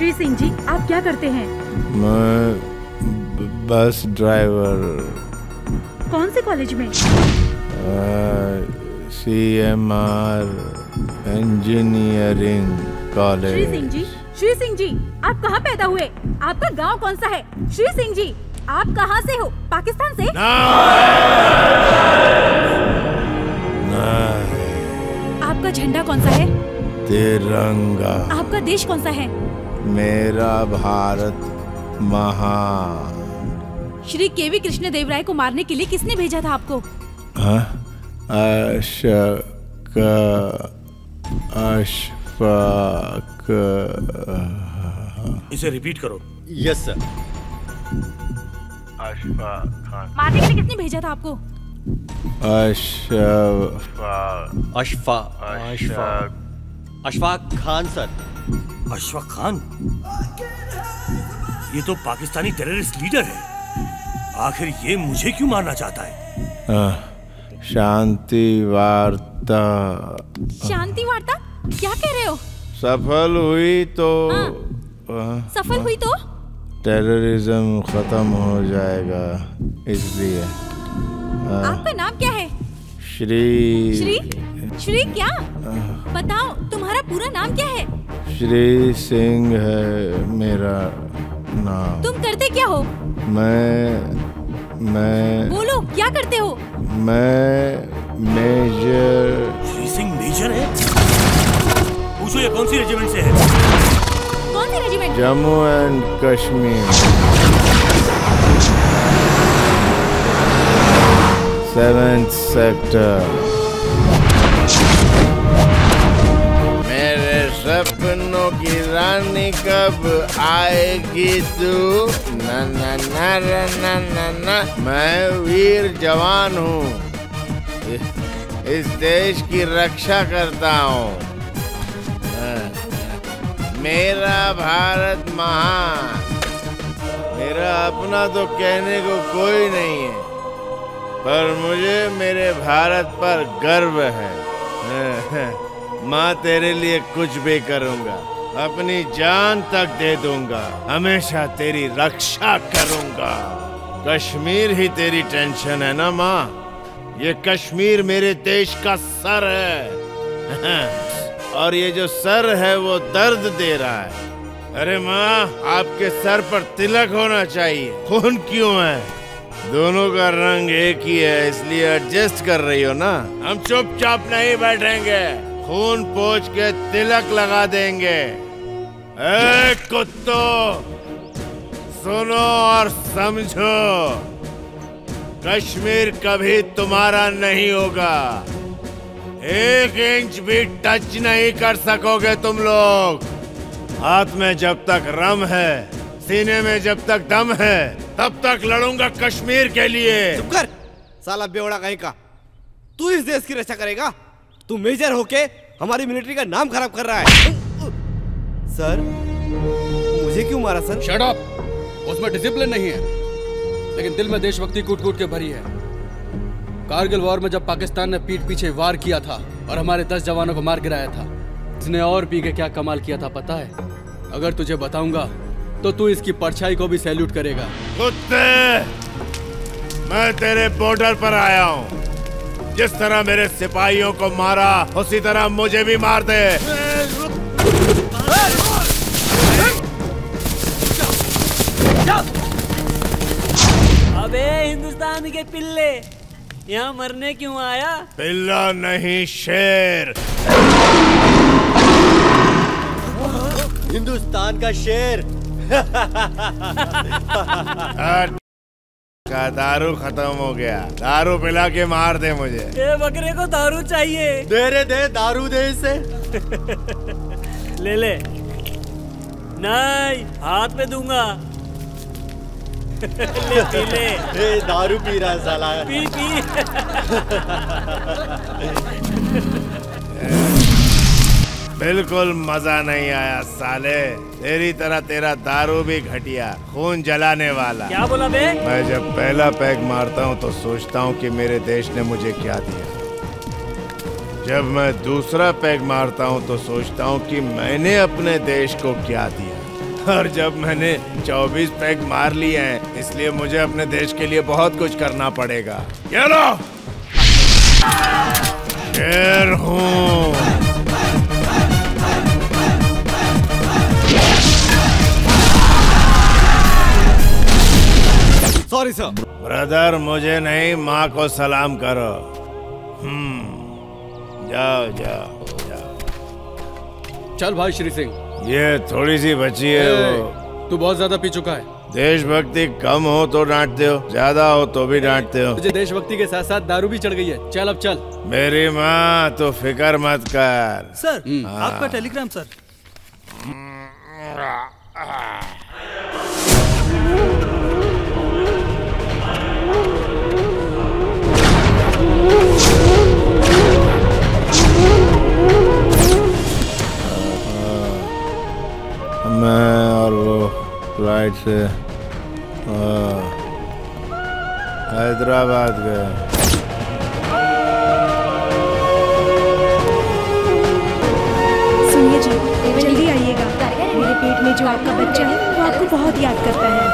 [SPEAKER 5] श्री सिंह जी आप क्या करते हैं?
[SPEAKER 11] मैं बस ड्राइवर।
[SPEAKER 5] कौन से कॉलेज में?
[SPEAKER 11] C M R engineering college Shri
[SPEAKER 5] Singh ji Shri Singh ji आप कहाँ पैदा हुए? आपका गाँव कौन सा है? श्री सिंह जी आप कहाँ से हो? पाकिस्तान से? आपका झंडा कौन सा है?
[SPEAKER 11] तिरंगा।
[SPEAKER 5] आपका देश कौन सा है?
[SPEAKER 11] मेरा भारत महान।
[SPEAKER 5] श्री केवी कृष्ण देव राय को मारने के लिए किसने भेजा था आपको?
[SPEAKER 11] हाँ? अशक अशफाक।
[SPEAKER 4] इसे रिपीट करो।
[SPEAKER 17] Yes sir
[SPEAKER 11] Ashfaq. खान
[SPEAKER 5] मारने के लिए किसने भेजा था आपको?
[SPEAKER 11] अशफाक।
[SPEAKER 17] अशफा अशफा अशफाक। खान सर
[SPEAKER 4] अशफाक खान? ये तो पाकिस्तानी टेररिस्ट लीडर है। आखिर ये मुझे क्यों मारना चाहता है?
[SPEAKER 11] शांति वार्ता।
[SPEAKER 5] शांति वार्ता? क्या कह रहे हो?
[SPEAKER 11] सफल हुई तो हाँ,
[SPEAKER 5] सफल हुई तो?
[SPEAKER 11] टेररिज्म खत्म हो जाएगा इसलिए। हाँ,
[SPEAKER 5] आपका नाम क्या है?
[SPEAKER 11] श्री
[SPEAKER 5] श्री? श्री क्या? बताओ तुम्हारा पूरा नाम क्या है?
[SPEAKER 11] श्री सिंह है मेरा नाम।
[SPEAKER 5] तुम करते क्या हो?
[SPEAKER 11] मैं मैं
[SPEAKER 5] बोलो क्या करते हो?
[SPEAKER 11] मैं मेजर
[SPEAKER 4] श्री सिंह मेजर है? पूछो ये कौन सी रेजिमेंट से है?
[SPEAKER 5] कौन सी regiment
[SPEAKER 11] Jammu and Kashmir. Seventh sector. सपनों की रानी कब आएगी तू? न न न न न मैं वीर जवान हूँ। इस देश की रक्षा करता हूँ। मेरा भारत महान। मेरा अपना तो कहने को कोई नहीं है। पर मुझे मेरे भारत पर गर्व है। माँ तेरे लिए कुछ भी करूँगा, अपनी जान तक दे दूँगा, हमेशा तेरी रक्षा करूँगा। कश्मीर ही तेरी टेंशन है ना माँ? ये कश्मीर मेरे देश का सर है। और ये जो सर है, वो दर्द दे रहा है। अरे माँ, आपके सर पर तिलक होना चाहिए। खून क्यों है? दोनों का रंग एक ही है, इसलिए एडजस्ट कर रही हो ना। हम चुपचाप नहीं बैठेंगे। खून पोछ के तिलक लगा देंगे। कुत्तो! सुनो और समझो। कश्मीर कभी तुम्हारा नहीं होगा। एक इंच भी टच नहीं कर सकोगे तुम लोग। हाथ में जब तक रम है, सीने में जब तक दम है, तब तक लड़ूँगा कश्मीर के लिए।
[SPEAKER 8] चुप कर। साला बेवड़ा कहीं का। तू इस देश की रक्षा करेगा? तू मेजर होके हमारी मिलिट्री का नाम खराब कर रहा है। सर मुझे क्यों मारा सर?
[SPEAKER 25] शट अप उसमें डिसिप्लिन नहीं है। लेकिन दिल में देशभक्ति कूट कूट के भरी है। कारगिल वॉर में जब पाकिस्तान ने पीठ पीछे वार किया था और हमारे दस जवानों को मार गिराया था इसने और पी के क्या कमाल किया था पता है? अगर तुझे बताऊँगा तो तू इसकी परछाई को भी सैल्यूट करेगा।
[SPEAKER 11] कुत्ते! मैं तेरे बॉर्डर पर आया हूँ। जिस तरह मेरे सिपाहियों को मारा उसी तरह मुझे भी मार दे।
[SPEAKER 17] अबे हिंदुस्तान के पिल्ले यहाँ मरने क्यों आया?
[SPEAKER 11] पिल्ला नहीं शेर।
[SPEAKER 24] हिंदुस्तान का शेर।
[SPEAKER 11] हट। का दारू खत्म हो गया। दारू पिला के मार दे मुझे।
[SPEAKER 17] ये बकरे को दारू चाहिए।
[SPEAKER 24] दे रे दे दारू दे इसे।
[SPEAKER 17] ले ले। नहीं हाथ पे दूँगा। ले पी ले।
[SPEAKER 24] ए, दारू पी रहा है साला।
[SPEAKER 17] P P.
[SPEAKER 11] बिल्कुल मज़ा नहीं आया साले। तेरी तरह तेरा दारू भी घटिया खून जलाने वाला।
[SPEAKER 17] क्या बोला बे?
[SPEAKER 11] मैं जब पहला पैग मारता हूँ तो सोचता हूँ कि मेरे देश ने मुझे क्या दिया। जब मैं दूसरा पैग मारता हूँ तो सोचता हूँ कि मैंने अपने देश को क्या दिया। और जब मैंने 24 पैग मार लिए हैं इसलिए मुझे अपने देश के लिए बहुत कुछ करना पड़ेगा। ये लो! शेर हूँ।
[SPEAKER 8] सॉरी सर
[SPEAKER 11] ब्रदर मुझे नहीं माँ को सलाम करो। हम्म जाओ जाओ जाओ।
[SPEAKER 25] चल भाई श्री सिंह।
[SPEAKER 11] ये थोड़ी सी बची है वो।
[SPEAKER 25] तू बहुत ज़्यादा पी चुका है।
[SPEAKER 11] देशभक्ति कम हो तो डांटते हो ज़्यादा हो तो भी डांटते हो।
[SPEAKER 25] मुझे देशभक्ति के साथ साथ दारू भी चढ़ गई है। चल अब चल।
[SPEAKER 11] मेरी माँ तो फिकर मत कर।
[SPEAKER 15] सर
[SPEAKER 11] हाँ।
[SPEAKER 15] आपका टेलीग्राम सर
[SPEAKER 11] मैं और वो फ़्लाइट से हाँ, हैदराबाद गए।
[SPEAKER 13] सुनिए जी जल्दी आइएगा। मेरे पेट में जो आपका बच्चा है वो आपको बहुत याद करता है।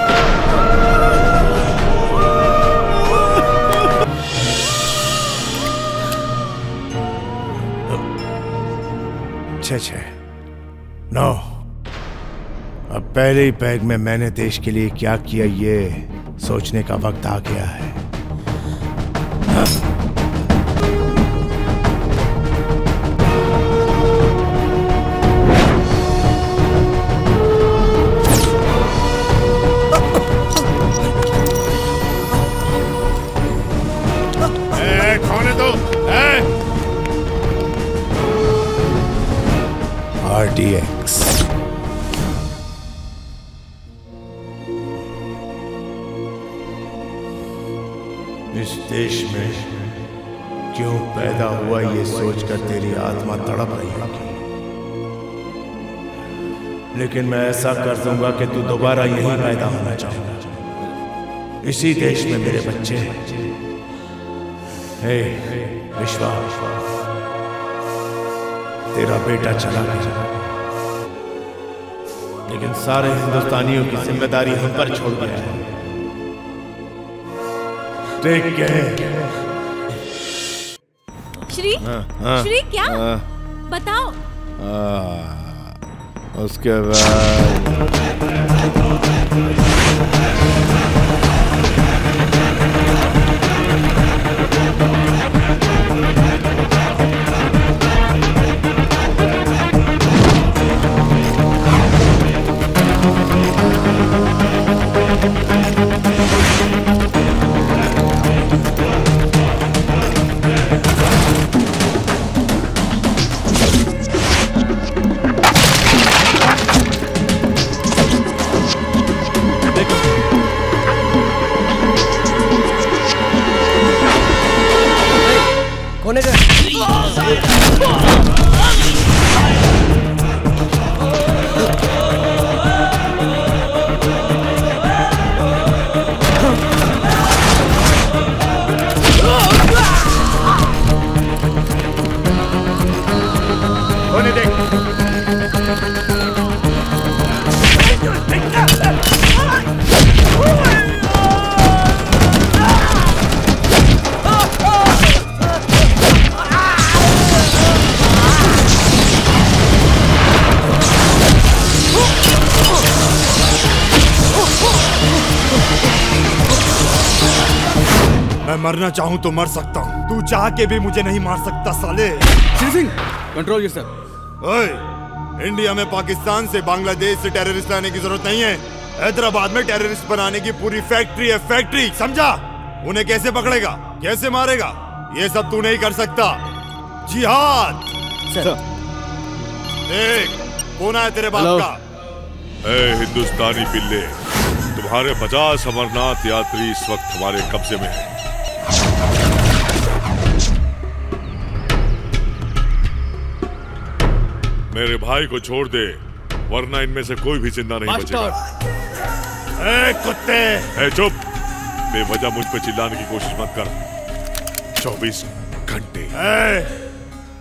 [SPEAKER 11] छः छः। नौ। अब पहले ही पैग में मैंने देश के लिए क्या किया ये सोचने का वक्त आ गया है। लेकिन मैं ऐसा कर दूँगा कि तू दोबारा यहीं पैदा होना चाहेगा इसी देश में मेरे बच्चे हे। विश्वा तेरा बेटा चला गया। लेकिन सारे हिंदुस्तानियों की ज़िम्मेदारी हम पर छोड़ गया है। टेक केयर
[SPEAKER 5] श्री
[SPEAKER 11] हाँ, हाँ,
[SPEAKER 5] श्री क्या?
[SPEAKER 11] हाँ।
[SPEAKER 5] बताओ।
[SPEAKER 11] आ, उसके बाद
[SPEAKER 10] मरना चाहूँ तो मर सकता हूँ। तू चाह के भी मुझे नहीं मार सकता साले।
[SPEAKER 25] श्री सिंह कंट्रोल योरसेल्फ
[SPEAKER 10] ओए इंडिया में पाकिस्तान से बांग्लादेश से टेररिस्ट लाने की ज़रूरत नहीं है। हैदराबाद में टेररिस्ट बनाने की पूरी फैक्ट्री है फैक्ट्री समझा? उन्हें कैसे पकड़ेगा? कैसे मारेगा? ये सब तू नहीं कर सकता। जिहाद। देख कौन है तेरे बाप का?
[SPEAKER 9] ए हिंदुस्तानी पिल्ले तुम्हारे पचास अमरनाथ यात्री इस वक्त हमारे कब्जे में हैं। मेरे भाई को छोड़ दे वरना इनमें से कोई भी ज़िंदा नहीं बचेगा।
[SPEAKER 10] ए कुत्ते!
[SPEAKER 9] ए चुप! बेवजह मुझ पे चिल्लाने की कोशिश मत कर। चौबीस घंटे।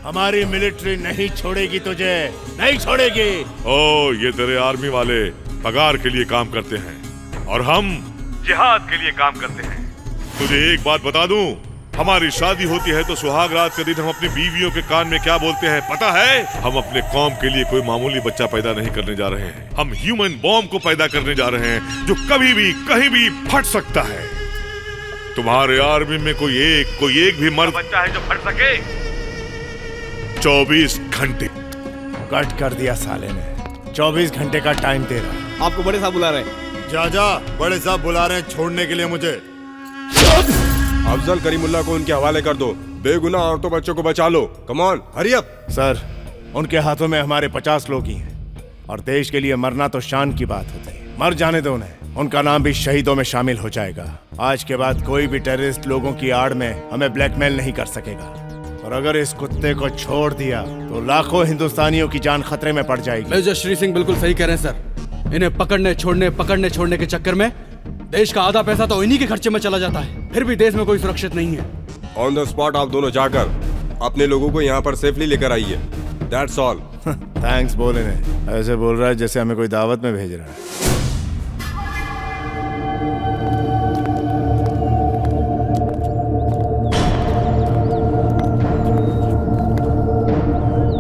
[SPEAKER 10] हमारी मिलिट्री नहीं छोड़ेगी तुझे नहीं छोड़ेगी।
[SPEAKER 9] ओ ये तेरे आर्मी वाले पगार के लिए काम करते हैं और हम जिहाद के लिए काम करते हैं। तुझे एक बात बता दूँ? हमारी शादी होती है तो सुहाग रात के दिन हम अपनी बीवियों के कान में क्या बोलते हैं पता है? हम अपने कौम के लिए कोई मामूली बच्चा पैदा नहीं करने जा रहे हैं। हम ह्यूमन बॉम्ब को पैदा करने जा रहे हैं जो कभी भी कहीं भी फट सकता है। तुम्हारे आर्मी में कोई एक कोई एक भी मर्द बच्चा है जो फट सके? चौबीस घंटे।
[SPEAKER 10] कट कर दिया साले ने। चौबीस घंटे का टाइम दे रहा
[SPEAKER 8] आपको बड़े साहब बुला रहे हैं।
[SPEAKER 10] जा जा बड़े साहब बुला रहे हैं छोड़ने के लिए मुझे।
[SPEAKER 23] अफजल करीमुल्ला को उनके हवाले कर दो। बेगुनाह औरतों बच्चों को बचा लो। Come on hurry up
[SPEAKER 10] sir उनके हाथों में हमारे पचास लोग ही हैं और देश के लिए मरना तो शान की बात होती है। मर जाने दो उन्हें। उनका नाम भी शहीदों में शामिल हो जाएगा। आज के बाद कोई भी टेररिस्ट लोगों की आड़ में हमें ब्लैकमेल नहीं कर सकेगा। और अगर इस कुत्ते को छोड़ दिया तो लाखों हिंदुस्तानियों की जान खतरे में पड़ जाएगी।
[SPEAKER 25] मेजर श्री सिंह बिल्कुल सही कह रहे हैं सर। इन्हें पकड़ने छोड़ने पकड़ने छोड़ने के चक्कर में देश का आधा पैसा तो इन्हीं के खर्चे में चला जाता है। फिर भी देश में कोई सुरक्षित नहीं है।
[SPEAKER 23] ऑन द स्पॉट आप दोनों जाकर अपने लोगों को यहाँ पर सेफली लेकर आइए। दैट्स ऑल
[SPEAKER 10] थैंक्स बोले ने ऐसे बोल रहा है जैसे हमें कोई दावत में भेज रहा है।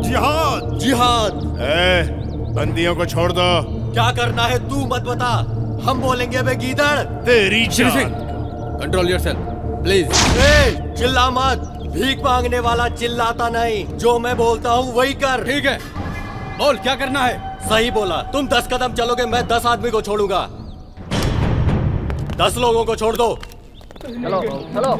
[SPEAKER 10] जिहाद!
[SPEAKER 24] जिहाद!
[SPEAKER 10] ए, बंदियों को छोड़ दो।
[SPEAKER 24] क्या करना है तू मत बता। हम बोलेंगे बे गीदड़।
[SPEAKER 10] तेरी
[SPEAKER 25] कंट्रोल योरसेल्फ प्लीज़
[SPEAKER 24] ए, चिल्ला मत। भीख मांगने वाला चिल्लाता नहीं। जो मैं बोलता हूँ वही कर।
[SPEAKER 25] ठीक है। बोल क्या करना है?
[SPEAKER 24] सही बोला। तुम दस कदम चलोगे मैं दस आदमी को छोड़ूँगा। दस लोगों को छोड़ दो।
[SPEAKER 8] चलो चलो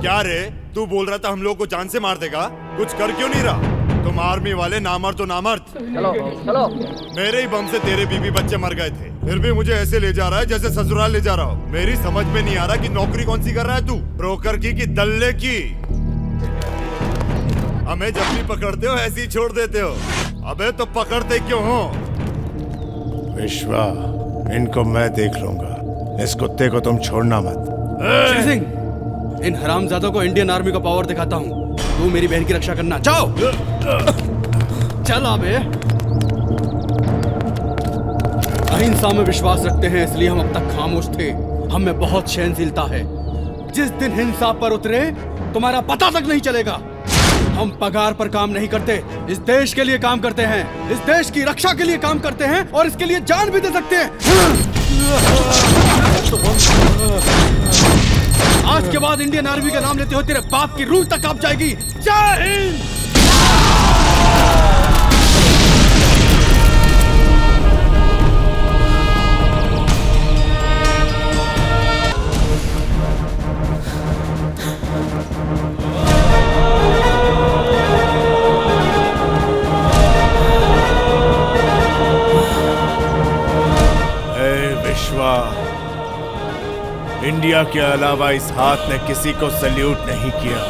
[SPEAKER 10] क्या रे? तू बोल रहा था हम लोग को जान से मार देगा? कुछ कर क्यों नहीं रहा? तुम आर्मी वाले नामर तो नामर्द।
[SPEAKER 8] चलो चलो।
[SPEAKER 10] मेरे ही बम से तेरे बीबी बच्चे मर गए थे। फिर भी मुझे ऐसे ले जा रहा है जैसे ससुराल ले जा रहा हो। मेरी समझ में नहीं आ रहा कि नौकरी कौन सी कर रहा है तू। ब्रोकर की कि दल्ले की। हमें जब भी पकड़ते हो ऐसे ही छोड़ देते हो। अबे तो पकड़ते क्यों हो? विश्वा इनको मैं देख लूँगा। इस कुत्ते को तुम छोड़ना मत।
[SPEAKER 25] सिंह इन हरामजादों को इंडियन आर्मी का पावर दिखाता हूँ। तू मेरी बहन की रक्षा करना। जाओ। चल अबे अहिंसा में विश्वास रखते हैं, इसलिए हम अब तक खामोश थे। हम बहुत सहनशीलता है। जिस दिन हिंसा पर उतरे, तुम्हारा पता तक नहीं चलेगा। हम पगार पर काम नहीं करते, इस देश के लिए काम करते हैं, इस देश की रक्षा के लिए काम करते हैं, और इसके लिए जान भी दे सकते हैं। आज के बाद इंडियन आर्मी का नाम लेते हो तेरे बाप की रूह तक आप जाएगी। जय हिंद!
[SPEAKER 11] इंडिया के अलावा इस हाथ ने किसी को सल्यूट नहीं किया।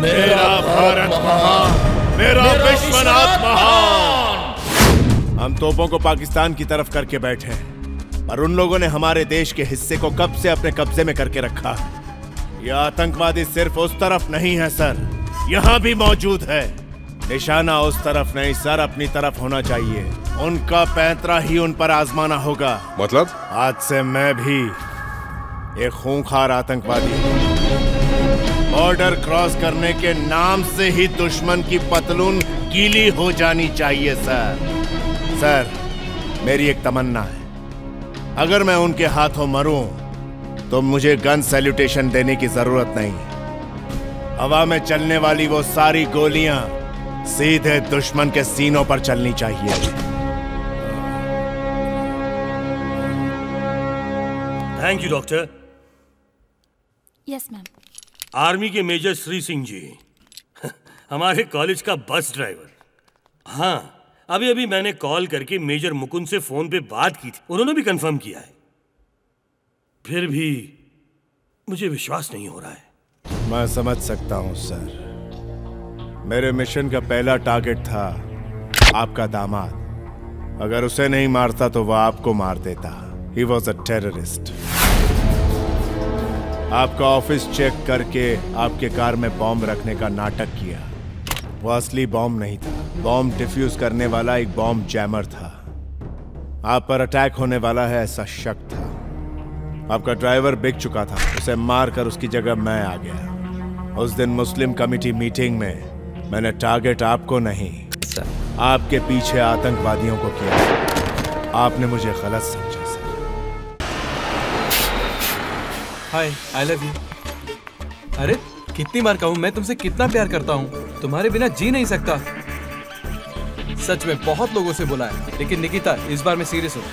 [SPEAKER 11] मेरा भारत महान मेरा विश्वनाथ महान। हम तोपों को पाकिस्तान की तरफ़ करके बैठे हैं पर उन लोगों ने हमारे देश के हिस्से को कब से अपने कब्जे में करके रखा? है यह आतंकवादी सिर्फ़ उस तरफ़ नहीं है सर। यहाँ भी मौजूद है। निशाना उस तरफ़ नहीं सर अपनी तरफ़ होना चाहिए। उनका पैंतरा ही उन पर आजमाना होगा।
[SPEAKER 23] मतलब?
[SPEAKER 11] आज से मैं भी एक खूंखार आतंकवादी बॉर्डर क्रॉस करने के नाम से ही दुश्मन की पतलून गीली हो जानी चाहिए सर। सर मेरी एक तमन्ना है। अगर मैं उनके हाथों मरूं तो मुझे गन सैल्यूटेशन देने की ज़रूरत नहीं है। हवा में चलने वाली वो सारी गोलियाँ सीधे दुश्मन के सीनों पर चलनी चाहिए।
[SPEAKER 4] Thank you doctor
[SPEAKER 26] yes ma'am
[SPEAKER 4] army के मेजर श्री सिंह जी हमारे कॉलेज का बस ड्राइवर हाँ अभी अभी मैंने कॉल करके मेजर मुकुंद से फ़ोन पे बात की थी। उन्होंने भी कंफर्म किया है। फिर भी मुझे विश्वास नहीं हो रहा है।
[SPEAKER 11] मैं समझ सकता हूँ सर मेरे मिशन का पहला टारगेट था आपका दामाद। अगर उसे नहीं मारता तो वह आपको मार देता। ही वॉज़ अ टेररिस्ट आपका ऑफ़िस चेक करके आपके कार में बॉम्ब रखने का नाटक किया। वो असली बॉम्ब नहीं था। बॉम्ब डिफ्यूज करने वाला एक बॉम्ब जैमर था। आप पर अटैक होने वाला है ऐसा शक था। आपका ड्राइवर बिक चुका था। उसे मार कर उसकी जगह मैं आ गया। उस दिन मुस्लिम कमिटी मीटिंग में मैंने टारगेट आपको नहीं आपके पीछे आतंकवादियों को किया। आपने मुझे गलत समझा।
[SPEAKER 6] हाय आई लव यू अरे कितनी बार कहूँ मैं तुमसे कितना प्यार करता हूँ? तुम्हारे बिना जी नहीं सकता। सच में बहुत लोगों से बोला है लेकिन निकिता इस बार मैं सीरियस हूँ।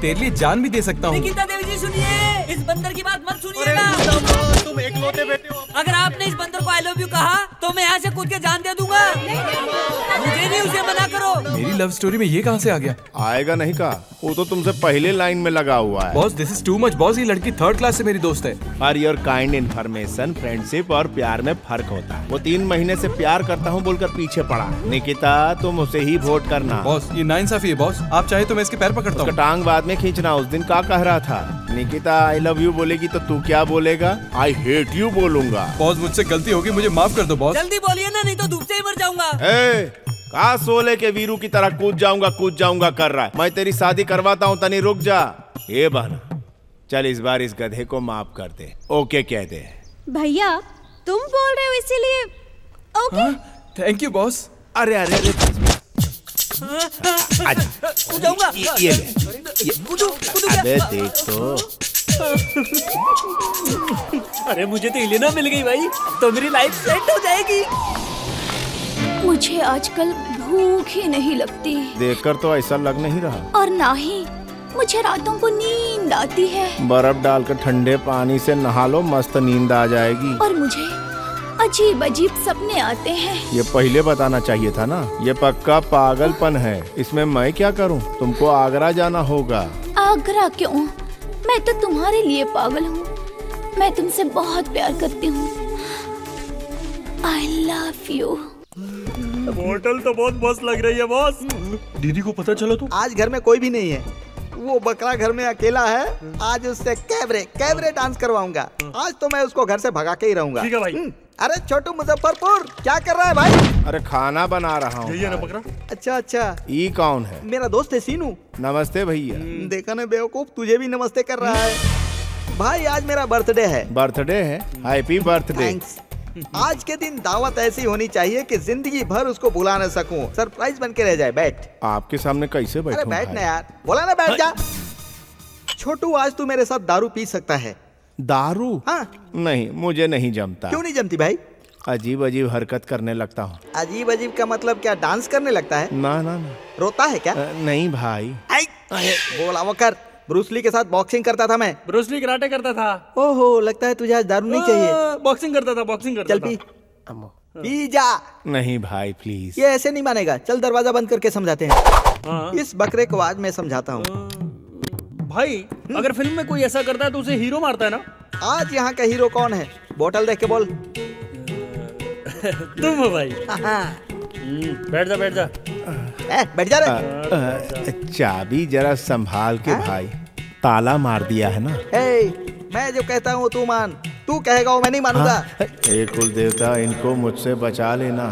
[SPEAKER 6] तेरे लिए जान भी दे सकता हूँ।
[SPEAKER 17] निकिता देवी जी सुनिए। इस बंदर की बात मत सुनिएगा।
[SPEAKER 8] तुम एक लोटे बेटे हो।
[SPEAKER 17] अगर आपने इस बंदर को आई लव यू कहा तो मैं यहाँ से कूद के जान दे दूँगा। मुझे नहीं उसे मना करो।
[SPEAKER 6] मेरी लव स्टोरी में ये कहाँ से आ गया?
[SPEAKER 11] आएगा नहीं कहा। वो तो तुमसे पहले लाइन में लगा हुआ है।
[SPEAKER 6] Boss this is too much boss ये लड़की थर्ड क्लास से मेरी दोस्त है।
[SPEAKER 11] For your kind information friendship और प्यार में फ़र्क होता है। वो तीन महीने से प्यार करता हूँ बोलकर पीछे पड़ा। निकिता तुम उसे ही वोट करना।
[SPEAKER 6] बॉस ये नाइंसाफी है बॉस आप चाहे तो मैं इसके पैर पकड़ता हूँ।
[SPEAKER 11] टांग बाद में खींचना उस दिन का कह रहा था। निकिता आई लव यू बोलेगी तो तू क्या बोलेगा? आई हेट यू बोलूँगा
[SPEAKER 6] बॉस मुझसे गलती होगी मुझे माफ़ कर दो बॉस
[SPEAKER 17] जल्दी बोलिए ना नहीं तो धूप से ही मर जाऊँगा
[SPEAKER 11] ए, का सोले के वीरू की तरह कूद जाऊँगा कूद जाऊँगा कर रहा है मैं तेरी शादी करवाता हूँ तनी रुक जा ये बहना चल इस बार इस गधे को माफ़ कर दे ओके कह दे
[SPEAKER 12] भैया तुम बोल रहे हो इसीलिए ओके
[SPEAKER 6] थैंक यू बॉस
[SPEAKER 11] अरे अरे अरे
[SPEAKER 17] कूद जाऊँगा
[SPEAKER 11] ये, ये ले
[SPEAKER 17] कूदू कूदू
[SPEAKER 11] अबे देख तो
[SPEAKER 17] अरे मुझे तो इलेना मिल गई भाई। तो मेरी लाइफ सेट हो जाएगी।
[SPEAKER 26] मुझे आजकल भूख ही नहीं लगती।
[SPEAKER 11] देखकर तो ऐसा लग नहीं रहा।
[SPEAKER 26] और ना ही मुझे रातों को नींद आती है।
[SPEAKER 11] बर्फ़ डालकर ठंडे पानी से नहा लो मस्त नींद आ जाएगी।
[SPEAKER 26] और मुझे अजीब अजीब सपने आते हैं।
[SPEAKER 11] ये पहले बताना चाहिए था ना? ये पक्का पागलपन है। इसमें मैं क्या करूँ? तुमको आगरा जाना होगा।
[SPEAKER 26] आगरा क्यों? मैं तो तुम्हारे लिए पागल हूँ। मैं तुमसे बहुत प्यार करती हूँ। आई लव यू
[SPEAKER 22] होटल तो बहुत मस्त लग रही है बॉस। दीदी को पता चला तो? आज घर में कोई भी नहीं है। वो बकरा घर में अकेला है। आज उससे कैबरे कैबरे डांस करवाऊँगा। आज तो मैं उसको घर से भगा के ही रहूँगा।
[SPEAKER 4] ठीक है भाई।
[SPEAKER 22] हम्म, अरे छोटू मुजफ्फरपुर क्या कर रहा है भाई?
[SPEAKER 11] अरे खाना बना रहा हूँ।
[SPEAKER 4] यही है ना बकरा
[SPEAKER 22] अच्छा अच्छा।
[SPEAKER 11] ई कौन है।
[SPEAKER 22] मेरा दोस्त है सीनू।
[SPEAKER 11] नमस्ते भैया।
[SPEAKER 22] देखा ना बेवकूफ़ तुझे भी नमस्ते कर रहा है। भाई आज मेरा बर्थडे है।
[SPEAKER 11] बर्थडे है? हैप्पी बर्थडे
[SPEAKER 22] आज के दिन दावत ऐसी होनी चाहिए कि ज़िंदगी भर उसको भुला न सकूँ। सरप्राइज़ बन के रह जाए बैठ।
[SPEAKER 11] आपके सामने कैसे
[SPEAKER 22] अरे
[SPEAKER 11] बैठूं
[SPEAKER 22] बैठ ना यार। बोला ना बैठ जा। छोटू आज तू मेरे साथ दारू पी सकता है।
[SPEAKER 11] दारू?
[SPEAKER 22] हाँ।
[SPEAKER 11] नहीं मुझे नहीं जमता।
[SPEAKER 22] क्यों नहीं जमती भाई?
[SPEAKER 11] अजीब अजीब हरकत करने लगता हूँ।
[SPEAKER 22] अजीब अजीब का मतलब क्या डांस करने लगता है?
[SPEAKER 11] ना ना ना।
[SPEAKER 22] रोता है क्या?
[SPEAKER 11] अ, नहीं भाई।
[SPEAKER 22] बोला वो कर। ब्रूसली के साथ बॉक्सिंग करता था मैं।
[SPEAKER 2] ब्रूसली कराटे करता था।
[SPEAKER 22] ओहो लगता है तुझे आज दारू नहीं चाहिए।
[SPEAKER 2] बॉक्सिंग करता था बॉक्सिंग करता
[SPEAKER 22] चल पी। पी जा
[SPEAKER 11] नहीं भाई प्लीज़
[SPEAKER 22] ये ऐसे नहीं मानेगा। चल दरवाज़ा बंद करके समझाते हैं। इस बकरे को आज मैं समझाता हूँ।
[SPEAKER 2] भाई अगर फ़िल्म में कोई ऐसा करता है तो उसे हीरो मारता है ना?
[SPEAKER 22] आज यहाँ का हीरो कौन है? बोतल देख के बोल।
[SPEAKER 2] तुम हो भाई। हम्म, बैठ जा बैठ जा।
[SPEAKER 22] ए, बैठ जा रे।
[SPEAKER 11] चाबी जरा संभाल के भाई ताला मार दिया है ना?
[SPEAKER 22] ए, मैं जो कहता हूँ तू मान। तू कहेगा वो मैं नहीं मानूँगा।
[SPEAKER 11] हे? कुल देवता इनको मुझसे बचा लेना।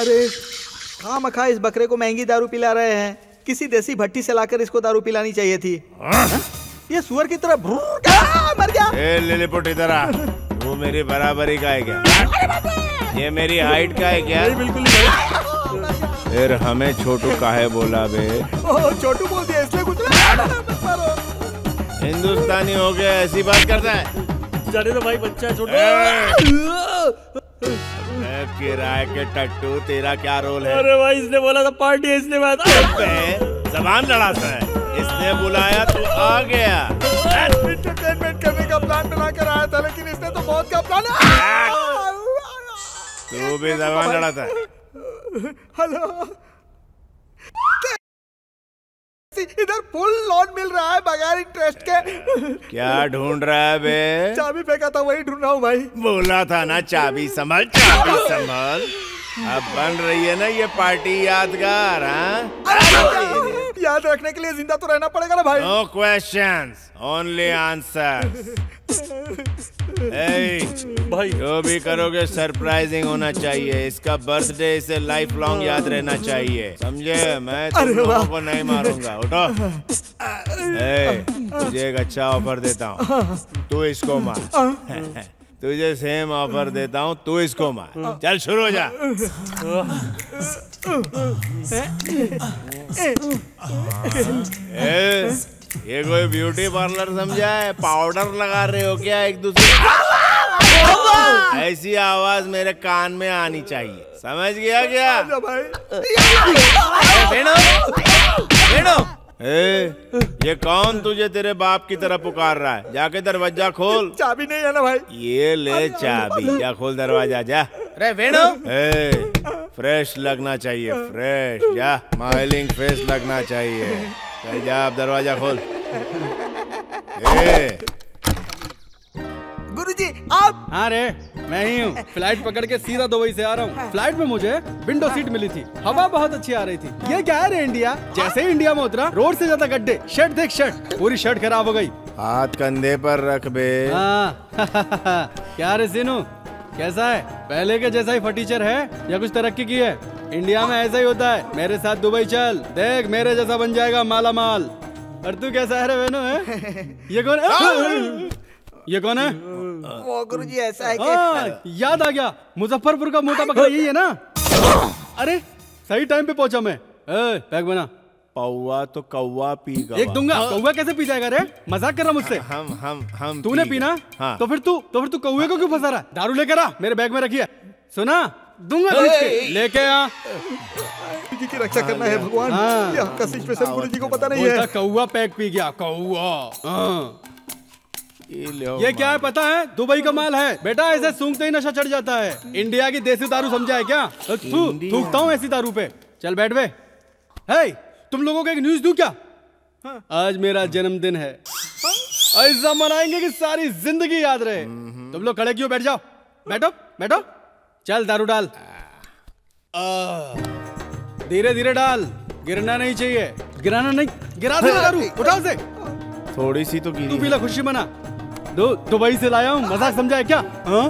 [SPEAKER 22] अरे खा मखा इस बकरे को महँगी दारू पिला रहे हैं। किसी देसी भट्टी से लाकर इसको दारू पिलानी चाहिए थी। हाँ? ये सुअर की तरह मर गया।
[SPEAKER 11] ए लिलीपुट इधर आ। वो मेरी बराबरी का है क्या? ये मेरी हाइट का है क्या? बिल्कुल फिर हमें छोटू काहे बोला बे।
[SPEAKER 22] छोटू बोल दिया इसलिए कुछ
[SPEAKER 11] हिंदुस्तानी हो गया ऐसी बात करता है।
[SPEAKER 2] जाने तो भाई बच्चा है छोटा।
[SPEAKER 11] किराए के टट्टू तेरा क्या रोल है?
[SPEAKER 2] अरे भाई इसने बोला था पार्टी
[SPEAKER 11] इसने जबान लड़ा था इसने बुलाया तू आ गया।
[SPEAKER 22] एंटरटेनमेंट करने का प्लान बनाकर आया था लेकिन इसने तो मौत का प्लान
[SPEAKER 11] तू भी जबान लड़ा था
[SPEAKER 22] हेलो इधर फुल लोन मिल रहा है बगैर इंटरेस्ट के।
[SPEAKER 11] क्या ढूंढ रहा है बे?
[SPEAKER 22] चाबी फेंका था वही ढूंढ रहा हूँ भाई।
[SPEAKER 11] बोला था ना चाबी संभाल चाबी संभाल। अब बन रही है ना ये पार्टी यादगार हाँ?
[SPEAKER 22] याद रखने के लिए ज़िंदा तो रहना पड़ेगा ना भाई।
[SPEAKER 11] नो क्वेश्चंस ओनली आंसर भाई। जो भी करोगे सरप्राइजिंग होना चाहिए। इसका बर्थडे इसे लाइफ लॉन्ग याद रहना चाहिए। समझे? मैं तुम लोगों को नहीं मारूँगा। उठो। ए, तुझे एक अच्छा ऑफ़र देता हूँ। तू इसको मार। तुझे सेम ऑफ़र देता हूँ तू इसको मार चल शुरू हो जा ये कोई ब्यूटी पार्लर समझा है पाउडर लगा रहे हो क्या एक दूसरे ऐसी आवाज़ मेरे कान में आनी चाहिए समझ गया क्या बेनो ए, ये कौन तुझे तेरे बाप की तरह पुकार रहा है? जाके दरवाज़ा खोल।
[SPEAKER 22] चाबी नहीं है ना भाई?
[SPEAKER 11] ये ले चाबी। जा खोल दरवाज़ा जा।
[SPEAKER 22] रे वेणु।
[SPEAKER 11] ए, फ्रेश लगना चाहिए फ्रेश। जा माइलिंग फेस लगना चाहिए। जा अब दरवाज़ा खोल। ए,
[SPEAKER 22] गुरुजी आप
[SPEAKER 25] हाँ रे मैं ही हूँ। फ़्लाइट पकड़ के सीधा दुबई से आ रहा हूँ। फ़्लाइट में मुझे विंडो सीट मिली थी। हवा बहुत अच्छी आ रही थी। ये क्या है रे इंडिया? जैसे ही इंडिया में उतरा रोड से ज़्यादा गड्ढे। शर्ट देख शर्ट। पूरी शर्ट खराब हो गई।
[SPEAKER 11] हाथ कंधे पर रख बे।
[SPEAKER 25] हाँ। क्या रे सीनू? कैसा है? पहले के जैसा ही फटीचर है या कुछ तरक्की की है? इंडिया में ऐसा ही होता है। मेरे साथ दुबई चल। देख मेरे जैसा बन जाएगा माला माल और तू कैसा है रे वेनु है? ये कौन है। ये कौन है?
[SPEAKER 22] वो गुरुजी ऐसा है
[SPEAKER 25] हाँ,
[SPEAKER 22] कि
[SPEAKER 25] याद आ गया। मुजफ्फरपुर का मोटा बकरा यही है ना? अरे सही टाइम पे पहुँचा मैं। ए, पैक बना।
[SPEAKER 11] पौवा तो कौवा पीगा।
[SPEAKER 25] एक दूँगा। कौवा कैसे पी जाएगा रे मज़ाक कर रहा मुझसे।
[SPEAKER 11] हम हम हम
[SPEAKER 25] तूने पीना।
[SPEAKER 11] हाँ।
[SPEAKER 25] तो फिर तू तो फिर तू कौवे को क्यों फंसा रहा है? दारू लेकर आ मेरे बैग में रखिए सुना? दूँगा लेके आ।
[SPEAKER 22] जी की रक्षा करना है भगवान।
[SPEAKER 25] हाँ।
[SPEAKER 22] यहाँ का सिचुएशन गुरुजी को पता नहीं है।
[SPEAKER 25] कौवा पैक पी गया कौवा। हाँ।
[SPEAKER 11] ये
[SPEAKER 25] क्या है पता है? दुबई का माल है। बेटा ऐसे सूंघते ही नशा चढ़ जाता है। इंडिया की देसी दारू समझा है क्या? थू थूकता हूँ ऐसी दारू पे। चल बैठ बे। हे तुम लोगों को एक न्यूज़ दूँ क्या? आज मेरा जन्मदिन है। ऐसा मनाएँगे कि सारी ज़िंदगी याद रहे। तुम लोग खड़े क्यों? बैठ जाओ। बैठो बैठो। चल दारू डाल। धीरे धीरे डाल। गिरना नहीं चाहिए। गिराना नहीं। गिरा दे दारू। उठाओ से
[SPEAKER 11] थोड़ी सी तो
[SPEAKER 25] तू पीला खुशी मना। दो दुबई से लाया हूँ। मज़ाक समझा है क्या? हाँ?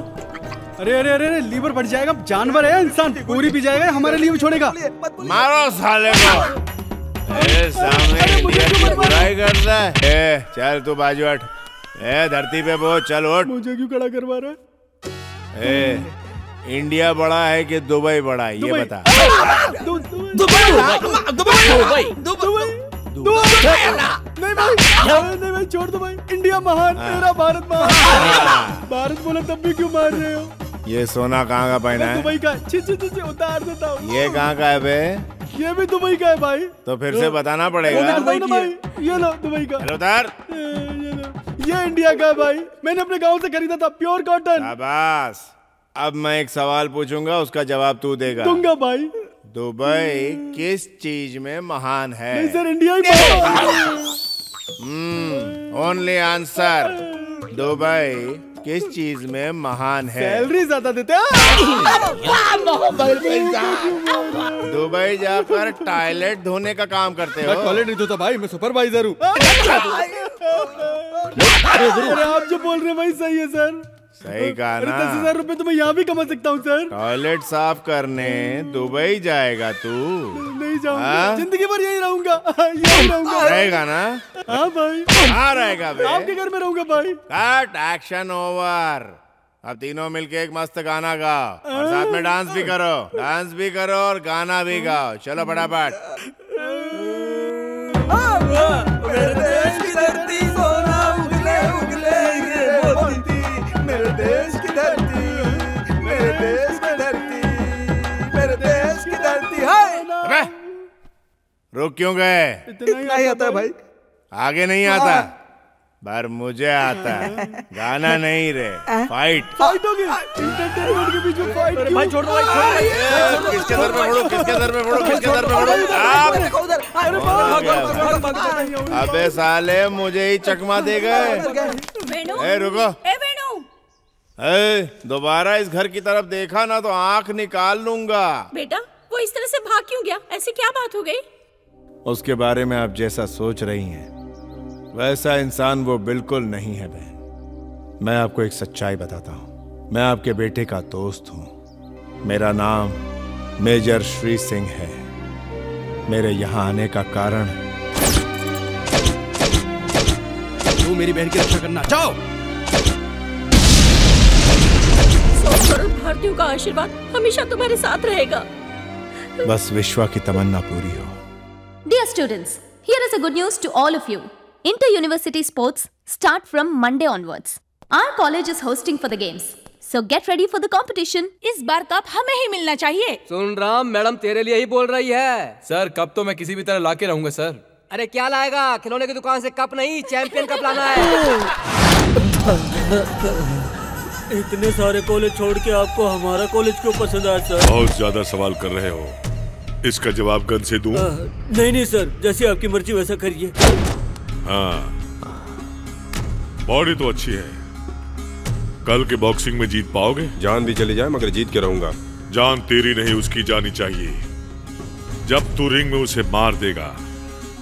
[SPEAKER 25] अरे अरे अरे अरे लीवर बढ़ जाएगा। जानवर है इंसान। पूरी पी जाएगा हमारे लिए भी छोड़ेगा।
[SPEAKER 11] मारो साले को। ए, सामने बुराई करता है। ए, चल तू बाजू हट। ए धरती पे वो चल उठ।
[SPEAKER 25] मुझे क्यों खड़ा करवा रहा है?
[SPEAKER 11] ए इंडिया बड़ा है कि दुबई बड़ा है? ये बता।
[SPEAKER 25] दुबई।
[SPEAKER 11] दुबई। दुबई।
[SPEAKER 25] नहीं भाई नहीं भाई छोड़ दो भाई। इंडिया महान
[SPEAKER 11] हाँ।
[SPEAKER 25] मेरा भारत महान। भारत बोला तब भी क्यों मार रहे हो?
[SPEAKER 11] ये सोना कहाँ का पहना है?
[SPEAKER 25] दुबई का छी छी छी उतार देता हूँ।
[SPEAKER 11] ये कहाँ का है बे?
[SPEAKER 25] ये भी दुबई का है भाई।
[SPEAKER 11] तो फिर से बताना पड़ेगा।
[SPEAKER 25] हूँ भाई। ये लो दुबई का।
[SPEAKER 11] उतार।
[SPEAKER 25] ये लो। ये इंडिया का है भाई। मैंने अपने गाँव से खरीदा था प्योर कॉटन।
[SPEAKER 11] अब मैं एक सवाल पूछूँगा उसका जवाब तू देगा।
[SPEAKER 25] दूँगा भाई।
[SPEAKER 11] दुबई किस चीज़ में महान है?
[SPEAKER 25] नहीं सर इंडिया ही महान
[SPEAKER 11] ओनली आंसर दुबई किस चीज़ में महान है?
[SPEAKER 25] सैलरी ज़्यादा देते
[SPEAKER 11] दुबई जाकर टॉयलेट धोने का काम करते हो।
[SPEAKER 25] टॉयलेट नहीं धोता भाई मैं सुपरवाइजर हूँ। आप जो बोल रहे हैं वही सही है सर
[SPEAKER 11] सही कहा ना।
[SPEAKER 25] दस हज़ार रुपए तो मैं यहाँ भी कमा सकता हूँ सर।
[SPEAKER 11] टॉयलेट साफ़ करने दुबई जाएगा तू।
[SPEAKER 25] नहीं जाऊँगा।
[SPEAKER 11] हाँ?
[SPEAKER 25] ज़िंदगी भर यही रहूँगा। यही रहूँगा।
[SPEAKER 11] रहेगा ना।
[SPEAKER 25] हाँ भाई।
[SPEAKER 11] कहाँ रहेगा
[SPEAKER 25] आपके घर में रहूँगा भाई।
[SPEAKER 11] कट एक्शन ओवर अब तीनों मिलके एक मस्त गाना गाओ। और साथ में डांस भी करो। डांस भी करो और गाना भी गाओ। चलो फटाफट।
[SPEAKER 22] मेरे देश
[SPEAKER 11] रुक क्यों गए?
[SPEAKER 27] इतना इतना ही आता है भाई।
[SPEAKER 11] आगे नहीं आता? पर मुझे आता है। गाना नहीं रे। फाइट
[SPEAKER 25] फाइट होगी इंटरटेनमेंट के बीच में फाइट
[SPEAKER 22] भाई छोड़ दो भाई छोड़ दो
[SPEAKER 11] किसके सर पे फोड़ो किसके सर पे फोड़ो किसके सर पे फोड़ो आप अबे साले मुझे ही चकमा दे गए। ए रुको।
[SPEAKER 18] ए वेणु?
[SPEAKER 11] ए दोबारा इस घर की तरफ़ देखा ना तो आँख निकाल लूँगा।
[SPEAKER 18] बेटा वो इस तरह से भाग क्यों गया? ऐसी क्या बात हो गई?
[SPEAKER 11] उसके बारे में आप जैसा सोच रही हैं वैसा इंसान वो बिल्कुल नहीं है बहन। मैं आपको एक सच्चाई बताता हूँ। मैं आपके बेटे का दोस्त हूँ। मेरा नाम मेजर श्री सिंह है। मेरे यहाँ आने का कारण
[SPEAKER 25] तू मेरी बहन की रक्षा करना। जाओ!
[SPEAKER 18] भारतीयों का आशीर्वाद हमेशा तुम्हारे साथ रहेगा।
[SPEAKER 11] बस विश्वा की तमन्ना पूरी हो।
[SPEAKER 12] Dear students, here is a good news to all of you. Inter-university sports start from Monday onwards. Our college is hosting for the games. So get ready for the competition.
[SPEAKER 5] इस बार कप हमें ही मिलना चाहिए
[SPEAKER 14] सुन Ram madam तेरे लिए ही बोल रही है
[SPEAKER 6] sir कब तो मैं किसी भी तरह लाके रहूँगा सर
[SPEAKER 14] अरे क्या लाएगा खिलौने की दुकान से कप नहीं चैंपियन कप लाना है
[SPEAKER 2] इतने सारे कॉलेज छोड़ के आपको हमारा कॉलेज क्यों पसंद आया सर
[SPEAKER 9] बहुत ज़्यादा सवाल कर रहे हो इसका जवाब गन से दूँ?
[SPEAKER 2] आ, नहीं नहीं सर। जैसे आपकी मर्ज़ी वैसा करिए।
[SPEAKER 9] हाँ। बॉडी तो अच्छी है। कल के बॉक्सिंग में जीत पाओगे?
[SPEAKER 23] जान भी चली जाए मगर जीत के रहूँगा।
[SPEAKER 9] जान तेरी नहीं उसकी जानी चाहिए। जब तू रिंग में उसे मार देगा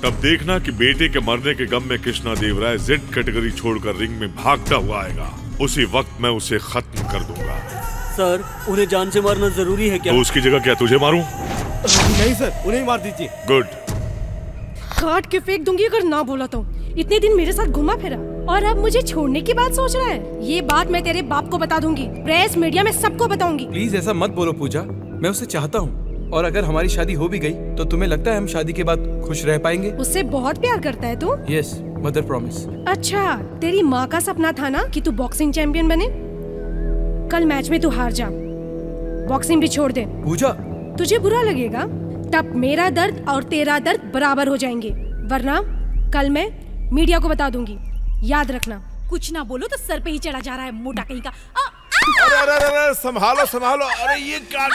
[SPEAKER 9] तब देखना कि बेटे के मरने के गम में कृष्णा देवराय जेड कैटेगरी छोड़कर रिंग में भागता हुआ आएगा। उसी वक्त मैं उसे खत्म कर दूँगा।
[SPEAKER 2] सर उन्हें जान से मारना ज़रूरी है क्या?
[SPEAKER 9] तो उसकी जगह क्या तुझे मारूं?
[SPEAKER 8] नहीं सर उन्हें मार दीजिए।
[SPEAKER 9] गुड
[SPEAKER 13] काट के फेंक दूँगी अगर ना बोला तो। इतने दिन मेरे साथ घुमा फिरा और अब मुझे छोड़ने की बात सोच रहा है। ये बात मैं तेरे बाप को बता दूँगी प्रेस मीडिया में सबको बताऊँगी।
[SPEAKER 6] प्लीज़ ऐसा मत बोलो पूजा मैं उसे चाहता हूँ और अगर हमारी शादी हो भी गई तो तुम्हें लगता है हम शादी के बाद खुश रह पाएँगे?
[SPEAKER 13] उससे बहुत प्यार करता है तू?
[SPEAKER 6] यस मदर प्रॉमिस
[SPEAKER 13] अच्छा तेरी माँ का सपना था ना कि तू बॉक्सिंग चैंपियन बने? कल मैच में तू हार जा। बॉक्सिंग भी छोड़ दे।
[SPEAKER 6] पूजा
[SPEAKER 13] तुझे बुरा लगेगा। तब मेरा दर्द और तेरा दर्द बराबर हो जाएँगे। वरना कल मैं मीडिया को बता दूँगी। याद रखना।
[SPEAKER 5] कुछ ना बोलो तो सर पे ही चढ़ा जा रहा है मोटा कहीं का।
[SPEAKER 11] अरे अरे अरे अरे, संभालो संभालो। अरे, ये क्या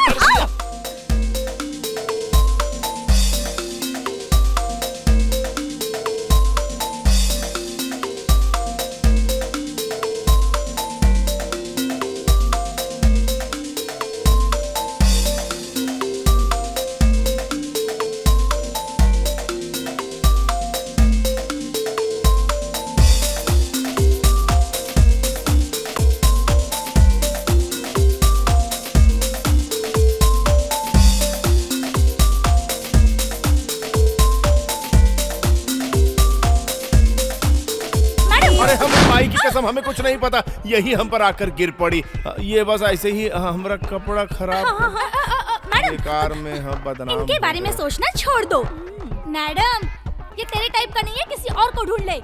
[SPEAKER 11] कुछ नहीं पता। यही हम पर आकर गिर पड़ी। ये बस ऐसे ही हमारा कपड़ा खराब।
[SPEAKER 5] मैडम।
[SPEAKER 11] बेकार में हम बदनाम
[SPEAKER 5] इनके बारे में सोचना छोड़ दो। मैडम ये तेरे टाइप का नहीं है किसी और को ढूंढ ले।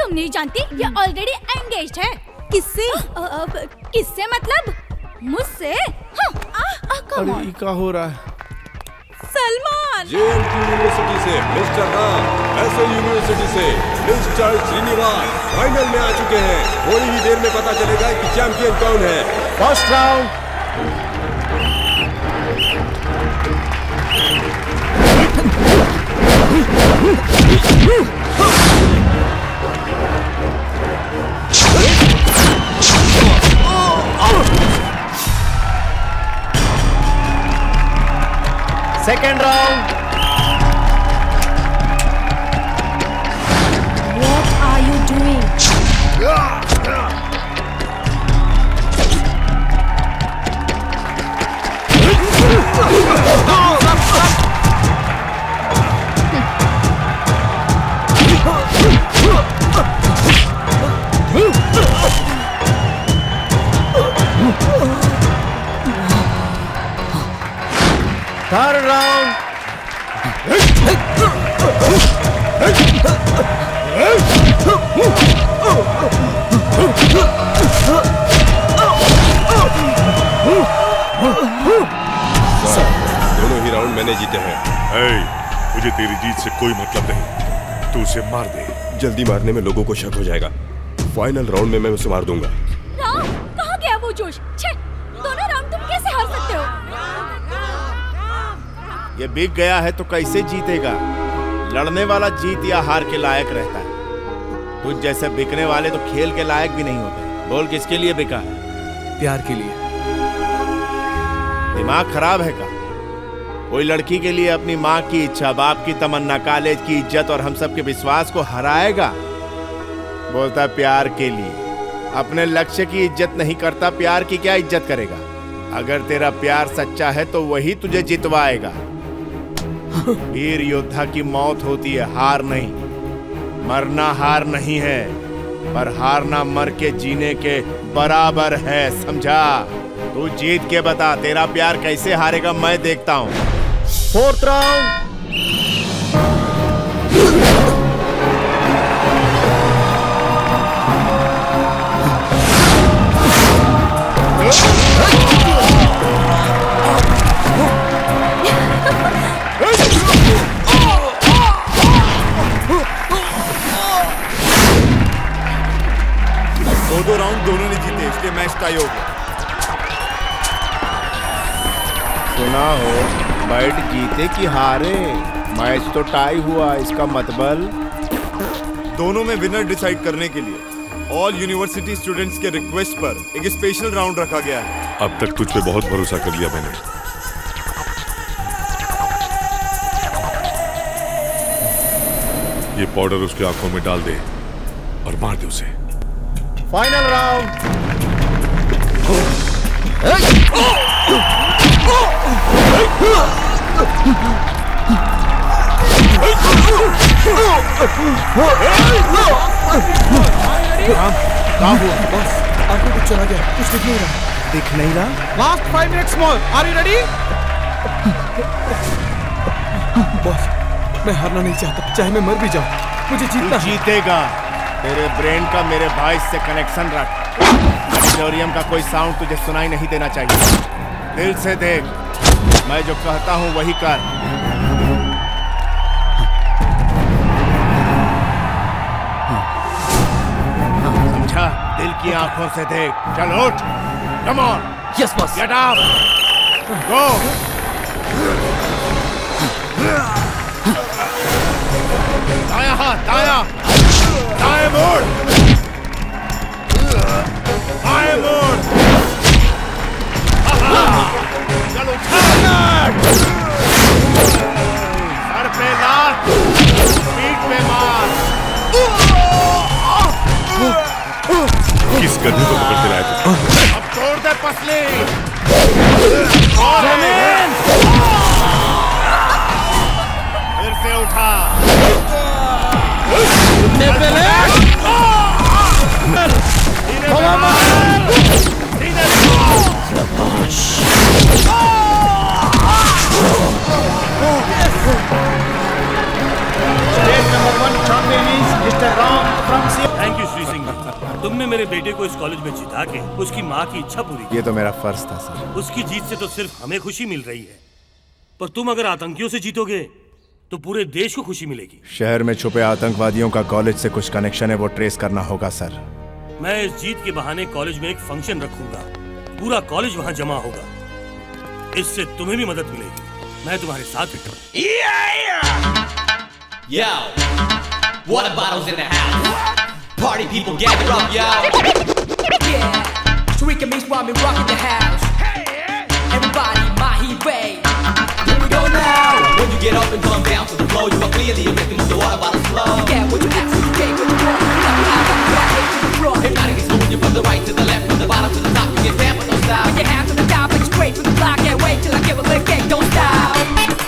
[SPEAKER 5] तुम नहीं जानती ये ऑलरेडी एंगेज है। किससे? किससे मतलब? मुझसे? हाँ, आ, आ,
[SPEAKER 11] अरे. हो रहा है?
[SPEAKER 5] सलमान
[SPEAKER 23] जेएनटी यूनिवर्सिटी से मिस्टर राम एसओ यूनिवर्सिटी से मिस्टर श्रीनिवास फाइनल में आ चुके हैं थोड़ी ही देर में पता चलेगा कि चैंपियन कौन है
[SPEAKER 11] first round second round
[SPEAKER 13] What are you doing?
[SPEAKER 11] Third round
[SPEAKER 23] दोनों ही राउंड मैंने जीते हैं।
[SPEAKER 9] ए, मुझे तेरी जीत से कोई मतलब नहीं। तू उसे मार दे।
[SPEAKER 23] जल्दी मारने में लोगों को शक हो जाएगा। फाइनल राउंड में मैं उसे मार दूँगा।
[SPEAKER 5] राम कहाँ गया वो जोश? छे
[SPEAKER 11] ये बिक गया है तो कैसे जीतेगा? लड़ने वाला जीत या हार के लायक रहता है। कुछ जैसे बिकने वाले तो खेल के लायक भी नहीं होते। बोल किसके लिए बिका है?
[SPEAKER 28] प्यार के लिए।
[SPEAKER 11] दिमाग खराब है का? कोई लड़की के लिए अपनी माँ की इच्छा बाप की तमन्ना कॉलेज की इज़्ज़त और हम सब के विश्वास को हराएगा? बोलता प्यार के लिए। अपने लक्ष्य की इज़्ज़त नहीं करता प्यार की क्या इज़्ज़त करेगा? अगर तेरा प्यार सच्चा है तो वही तुझे जितवाएगा। वीर योद्धा की मौत होती है, हार नहीं। मरना हार नहीं है, पर हारना मर के जीने के बराबर है, समझा? तू जीत के बता, तेरा प्यार कैसे हारेगा, मैं देखता हूँ। Fourth round.
[SPEAKER 23] मैच टाई हो। गया
[SPEAKER 11] सुना हो बैट जीते कि हारे? मैच तो टाई हुआ इसका मतबल?
[SPEAKER 23] दोनों में विनर डिसाइड करने के लिए ऑल यूनिवर्सिटी स्टूडेंट्स के रिक्वेस्ट पर एक स्पेशल राउंड रखा गया है।
[SPEAKER 9] अब तक तुझ पे बहुत भरोसा कर लिया मैंने। ये पाउडर उसकी आँखों में डाल दे और मार दे उसे।
[SPEAKER 11] फाइनल राउंड
[SPEAKER 6] बस आगे कुछ चला गया कुछ दिख नहीं रहा
[SPEAKER 11] दिख नहीं रहा
[SPEAKER 6] last five minutes more are you ready boss मैं हारना नहीं चाहता। चाहे मैं मर भी जाऊँ। मुझे जीतना
[SPEAKER 11] जीतेगा। तेरे ब्रेन का मेरे भाई से कनेक्शन रख। ऑडिटोरियम का कोई साउंड तुझे सुनाई नहीं देना चाहिए। दिल से देख। मैं जो कहता हूँ वही कर। समझा? दिल की आँखों से देख। चल उठ। Come on
[SPEAKER 6] yes boss
[SPEAKER 11] get up go दाया हाथ दाया। दाएँ मोड़ बाएँ मोड़ चलो सर पे लात पीठ पे मार
[SPEAKER 9] किस गधे को पकड़ लाया तू
[SPEAKER 11] अब तोड़ दे पसली फिर से उठा
[SPEAKER 4] तुमने मेरे बेटे को इस कॉलेज में जिता के उसकी माँ की इच्छा पूरी
[SPEAKER 11] ये तो मेरा फ़र्ज़ था सर
[SPEAKER 4] उसकी जीत से तो सिर्फ़ हमें खुशी मिल रही है। पर तुम अगर आतंकियों से जीतोगे तो पूरे देश को खुशी मिलेगी।
[SPEAKER 11] शहर में छुपे आतंकवादियों का कॉलेज से कुछ कनेक्शन है वो ट्रेस करना होगा सर
[SPEAKER 4] मैं इस जीत के बहाने कॉलेज में एक फ़ंक्शन रखूँगा पूरा कॉलेज वहाँ जमा होगा इससे तुम्हें भी मदद मिलेगी मैं तुम्हारे साथ हूँ
[SPEAKER 29] Yo, water bottles in the house. Party people gather up, yo. Yeah, meets while me rocking the house. Everybody, Mahi Way. When you get up and come down to the floor, you are clearly a victim of the water bottle flow. You get what you ask, you get what you want. You got the high, got the right, hate to the front. Hypnotic is moving you from the right to the left, from the bottom to the top. You get down with no style. Put your hands to the top, like straight from the block. Can't wait till I give a lick, ain't don't stop.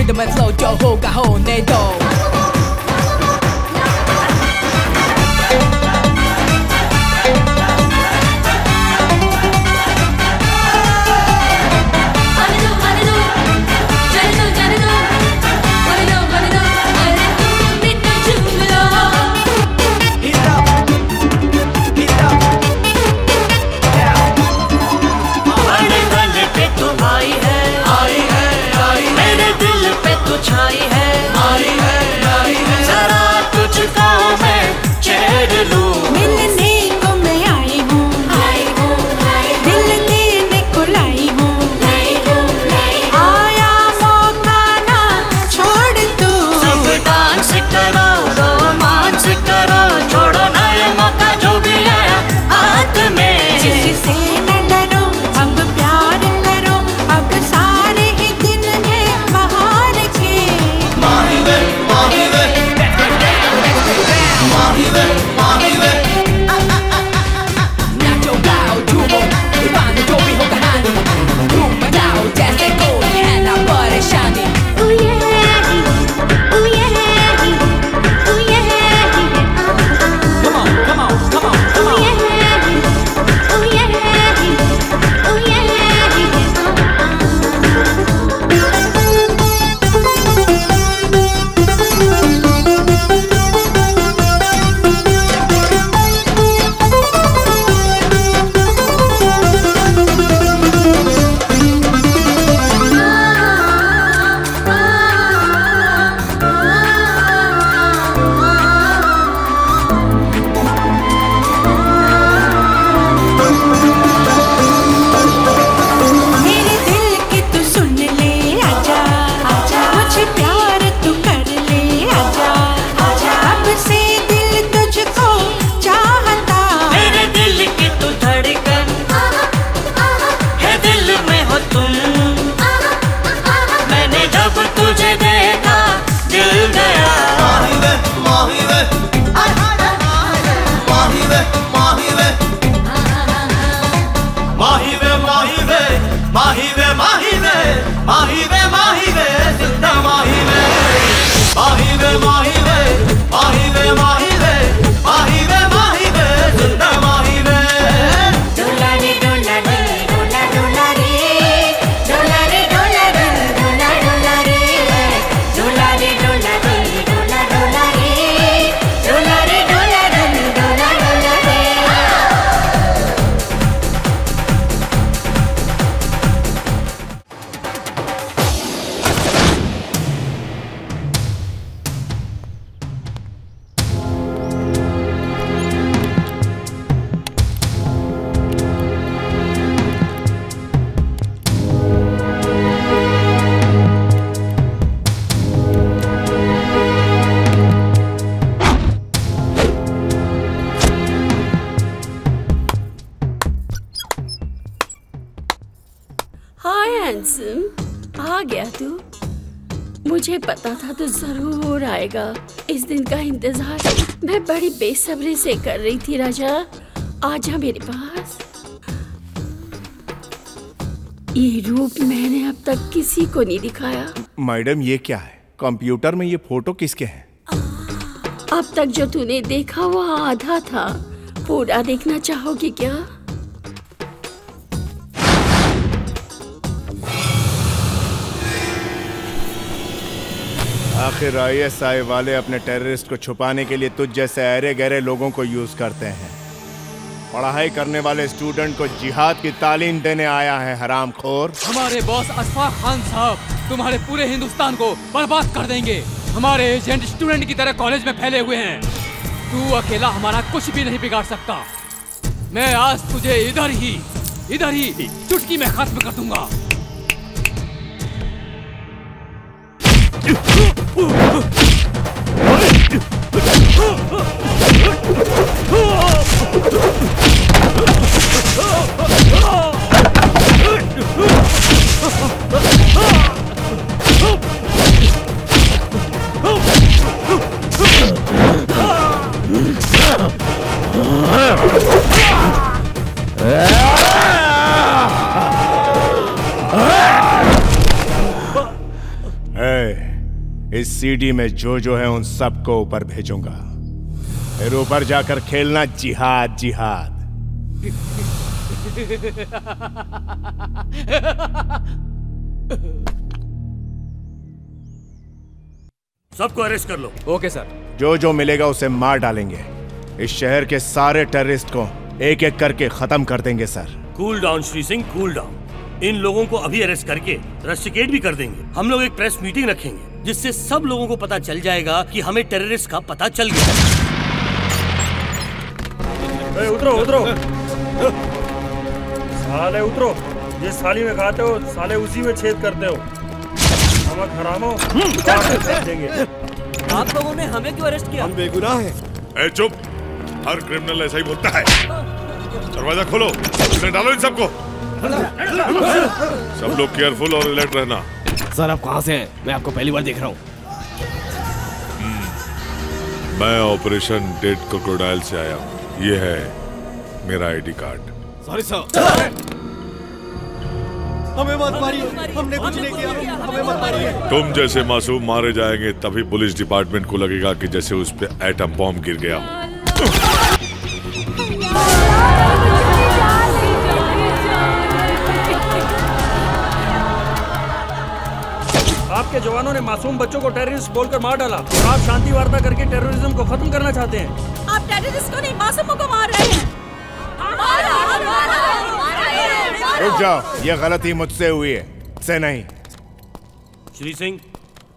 [SPEAKER 30] Rhythm and flow,
[SPEAKER 18] yo, ho, ga, ho, nay. आएगा इस दिन का इंतज़ार मैं बड़ी बेसब्री से कर रही थी राजा। आजा मेरे पास। ये रूप मैंने अब तक किसी को नहीं दिखाया।
[SPEAKER 11] मैडम ये क्या है? कंप्यूटर में ये फ़ोटो किसके हैं?
[SPEAKER 18] अब तक जो तूने देखा वो आधा था। पूरा देखना चाहोगे क्या?
[SPEAKER 11] आखिर आईएसआई वाले अपने टेररिस्ट को छुपाने के लिए तुझ जैसे अरे गहरे लोगों को यूज़ करते हैं। पढ़ाई करने वाले स्टूडेंट को जिहाद की तालीम देने आया है, हराम खोर।
[SPEAKER 14] हमारे बॉस अशफाक खान साहब तुम्हारे पूरे हिंदुस्तान को बर्बाद कर देंगे। हमारे एजेंट स्टूडेंट की तरह कॉलेज में फैले हुए हैं। तू अकेला हमारा कुछ भी नहीं बिगाड़ सकता। मैं आज तुझे इधर ही इधर ही चुटकी में खत्म कर दूँगा।
[SPEAKER 11] ए, इस सीडी में जो जो है उन सबको ऊपर भेजूँगा। फिर ऊपर जाकर खेलना जिहाद जिहाद।
[SPEAKER 4] सबको अरेस्ट कर लो।
[SPEAKER 14] ओके सर
[SPEAKER 11] जो जो मिलेगा उसे मार डालेंगे। इस शहर के सारे टेररिस्ट को एक एक करके खत्म कर देंगे sir
[SPEAKER 4] cool down Shri Singh cool down इन लोगों को अभी अरेस्ट करके रस्टिकेट भी कर देंगे। हम लोग एक प्रेस मीटिंग रखेंगे। जिससे सब लोगों को पता चल जाएगा कि हमें टेररिस्ट का पता चल गया
[SPEAKER 2] उतरो उतरो। साले उतरो। ये साली में खाते हो साले उसी में छेद करते हो। नमक हरामो कार देंगे।
[SPEAKER 17] आप लोगों ने हमें क्यों अरेस्ट किया?
[SPEAKER 9] हम बेगुनाह हैं। ए चुप। हर क्रिमिनल ऐसा ही बोलता है। दरवाज़ा खोलो इसमें डालो इन सबको। सब लोग केयरफुल और अलर्ट रहना।
[SPEAKER 8] सर आप कहाँ से हैं? मैं आपको पहली बार देख रहा हूँ।
[SPEAKER 9] मैं ऑपरेशन डेड क्रोकोडाइल से आया हूँ। ये है मेरा आईडी कार्ड।
[SPEAKER 8] सॉरी सर
[SPEAKER 25] हमें मत मारिए। हमने कुछ नहीं किया। हमें मत मारिए।
[SPEAKER 9] तुम जैसे मासूम मारे जाएँगे तभी पुलिस डिपार्टमेंट को लगेगा कि जैसे उस पे एटम बॉम्ब गिर गया
[SPEAKER 2] आपके जवानों ने मासूम बच्चों को टेररिस्ट बोलकर मार डाला। और आप शांति वार्ता करके टेररिज्म को खत्म करना चाहते हैं?
[SPEAKER 31] आप टेररिस्ट को नहीं मासूमों को मार रहे हैं।
[SPEAKER 11] रुक जाओ ये गलती मुझसे हुई है से नहीं।
[SPEAKER 4] श्री सिंह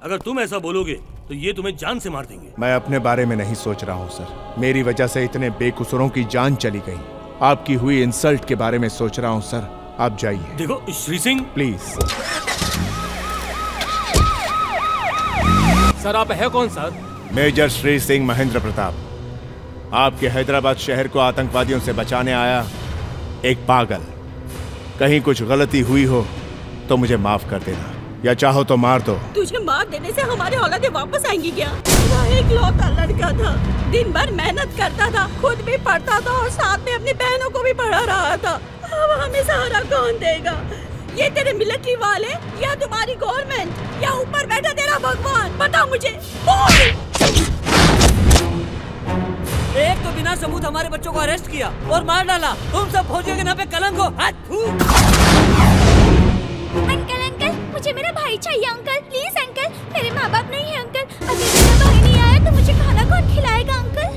[SPEAKER 4] अगर तुम ऐसा बोलोगे तो ये तुम्हें जान से मार देंगे।
[SPEAKER 11] मैं अपने बारे में नहीं सोच रहा हूँ सर। मेरी वजह से इतने बेकसूरों की जान चली गई। आपकी हुई इंसल्ट के बारे में सोच रहा हूँ सर। आप जाइए।
[SPEAKER 4] देखो श्री सिंह।
[SPEAKER 11] प्लीज़
[SPEAKER 14] सर आप है कौन सर?
[SPEAKER 11] मेजर श्री सिंह महेंद्र प्रताप आपके हैदराबाद शहर को आतंकवादियों से बचाने आया एक पागल। कहीं कुछ गलती हुई हो तो मुझे माफ़ कर देना या चाहो तो मार दो।
[SPEAKER 18] तुझे मार देने से हमारी औलादे वापस आएँगी क्या? वह एक लौता लड़का था। दिन भर मेहनत करता था खुद भी पढ़ता था और साथ में अपनी बहनों को भी पढ़ा रहा था। अब हमें सहारा कौन देगा? ये तेरे मिलिट्री वाले या तुम्हारी गवर्नमेंट या ऊपर बैठा तेरा भगवान? बता मुझे। बोल।
[SPEAKER 17] एक तो बिना सबूत हमारे बच्चों को अरेस्ट किया और मार डाला। तुम सब फौजियों के नाम पे कलंक हो।
[SPEAKER 31] अंकल अंकल मुझे मेरा भाई चाहिए अंकल। Please uncle. मेरे माँ बाप नहीं है अंकल। अगर मेरा भाई नहीं आया तो मुझे खाना कौन खिलाएगा अंकल?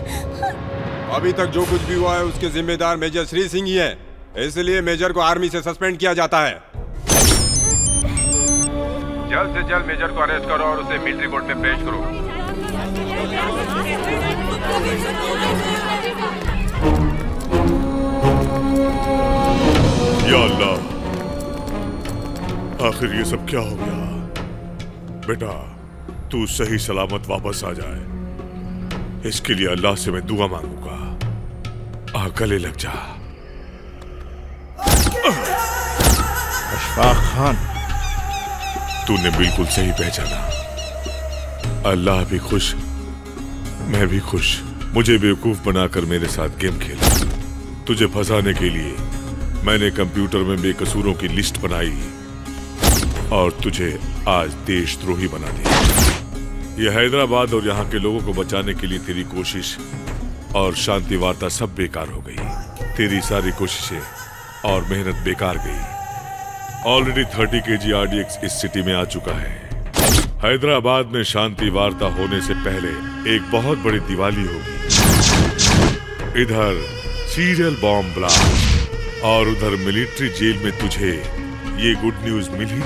[SPEAKER 23] अभी तक जो कुछ भी हुआ है उसके जिम्मेदार मेजर श्री सिंह ही है। इसलिए मेजर को आर्मी से सस्पेंड किया जाता है। जल्द से जल्द मेजर को अरेस्ट करो और उसे मिलिट्री कोर्ट में पेश करो।
[SPEAKER 9] या अल्लाह आखिर ये सब क्या हो गया? बेटा तू सही सलामत वापस आ जाए। इसके लिए अल्लाह से मैं दुआ मांगूँगा। आ गले लग जा।
[SPEAKER 11] अशफाक खान।
[SPEAKER 9] तूने बिल्कुल सही पहचाना। अल्लाह भी खुश, मैं भी खुश। मुझे बेवकूफ़ बनाकर मेरे साथ गेम खेला। तुझे फंसाने के लिए मैंने कंप्यूटर में बेकसूरों की लिस्ट बनाई और तुझे आज देशद्रोही बना दिया। यह हैदराबाद और यहाँ के लोगों को बचाने के लिए तेरी कोशिश और शांति वार्ता सब बेकार हो गई। तेरी सारी कोशिशें और मेहनत बेकार गई। ऑलरेडी थर्टी के जी आरडीएक्स इस सिटी में आ चुका है। हैदराबाद में शांति वार्ता होने से पहले एक बहुत बड़ी दिवाली होगी। इधर सीरियल बॉम्ब ब्लास्ट और उधर मिलिट्री जेल में तुझे ये गुड न्यूज़ मिली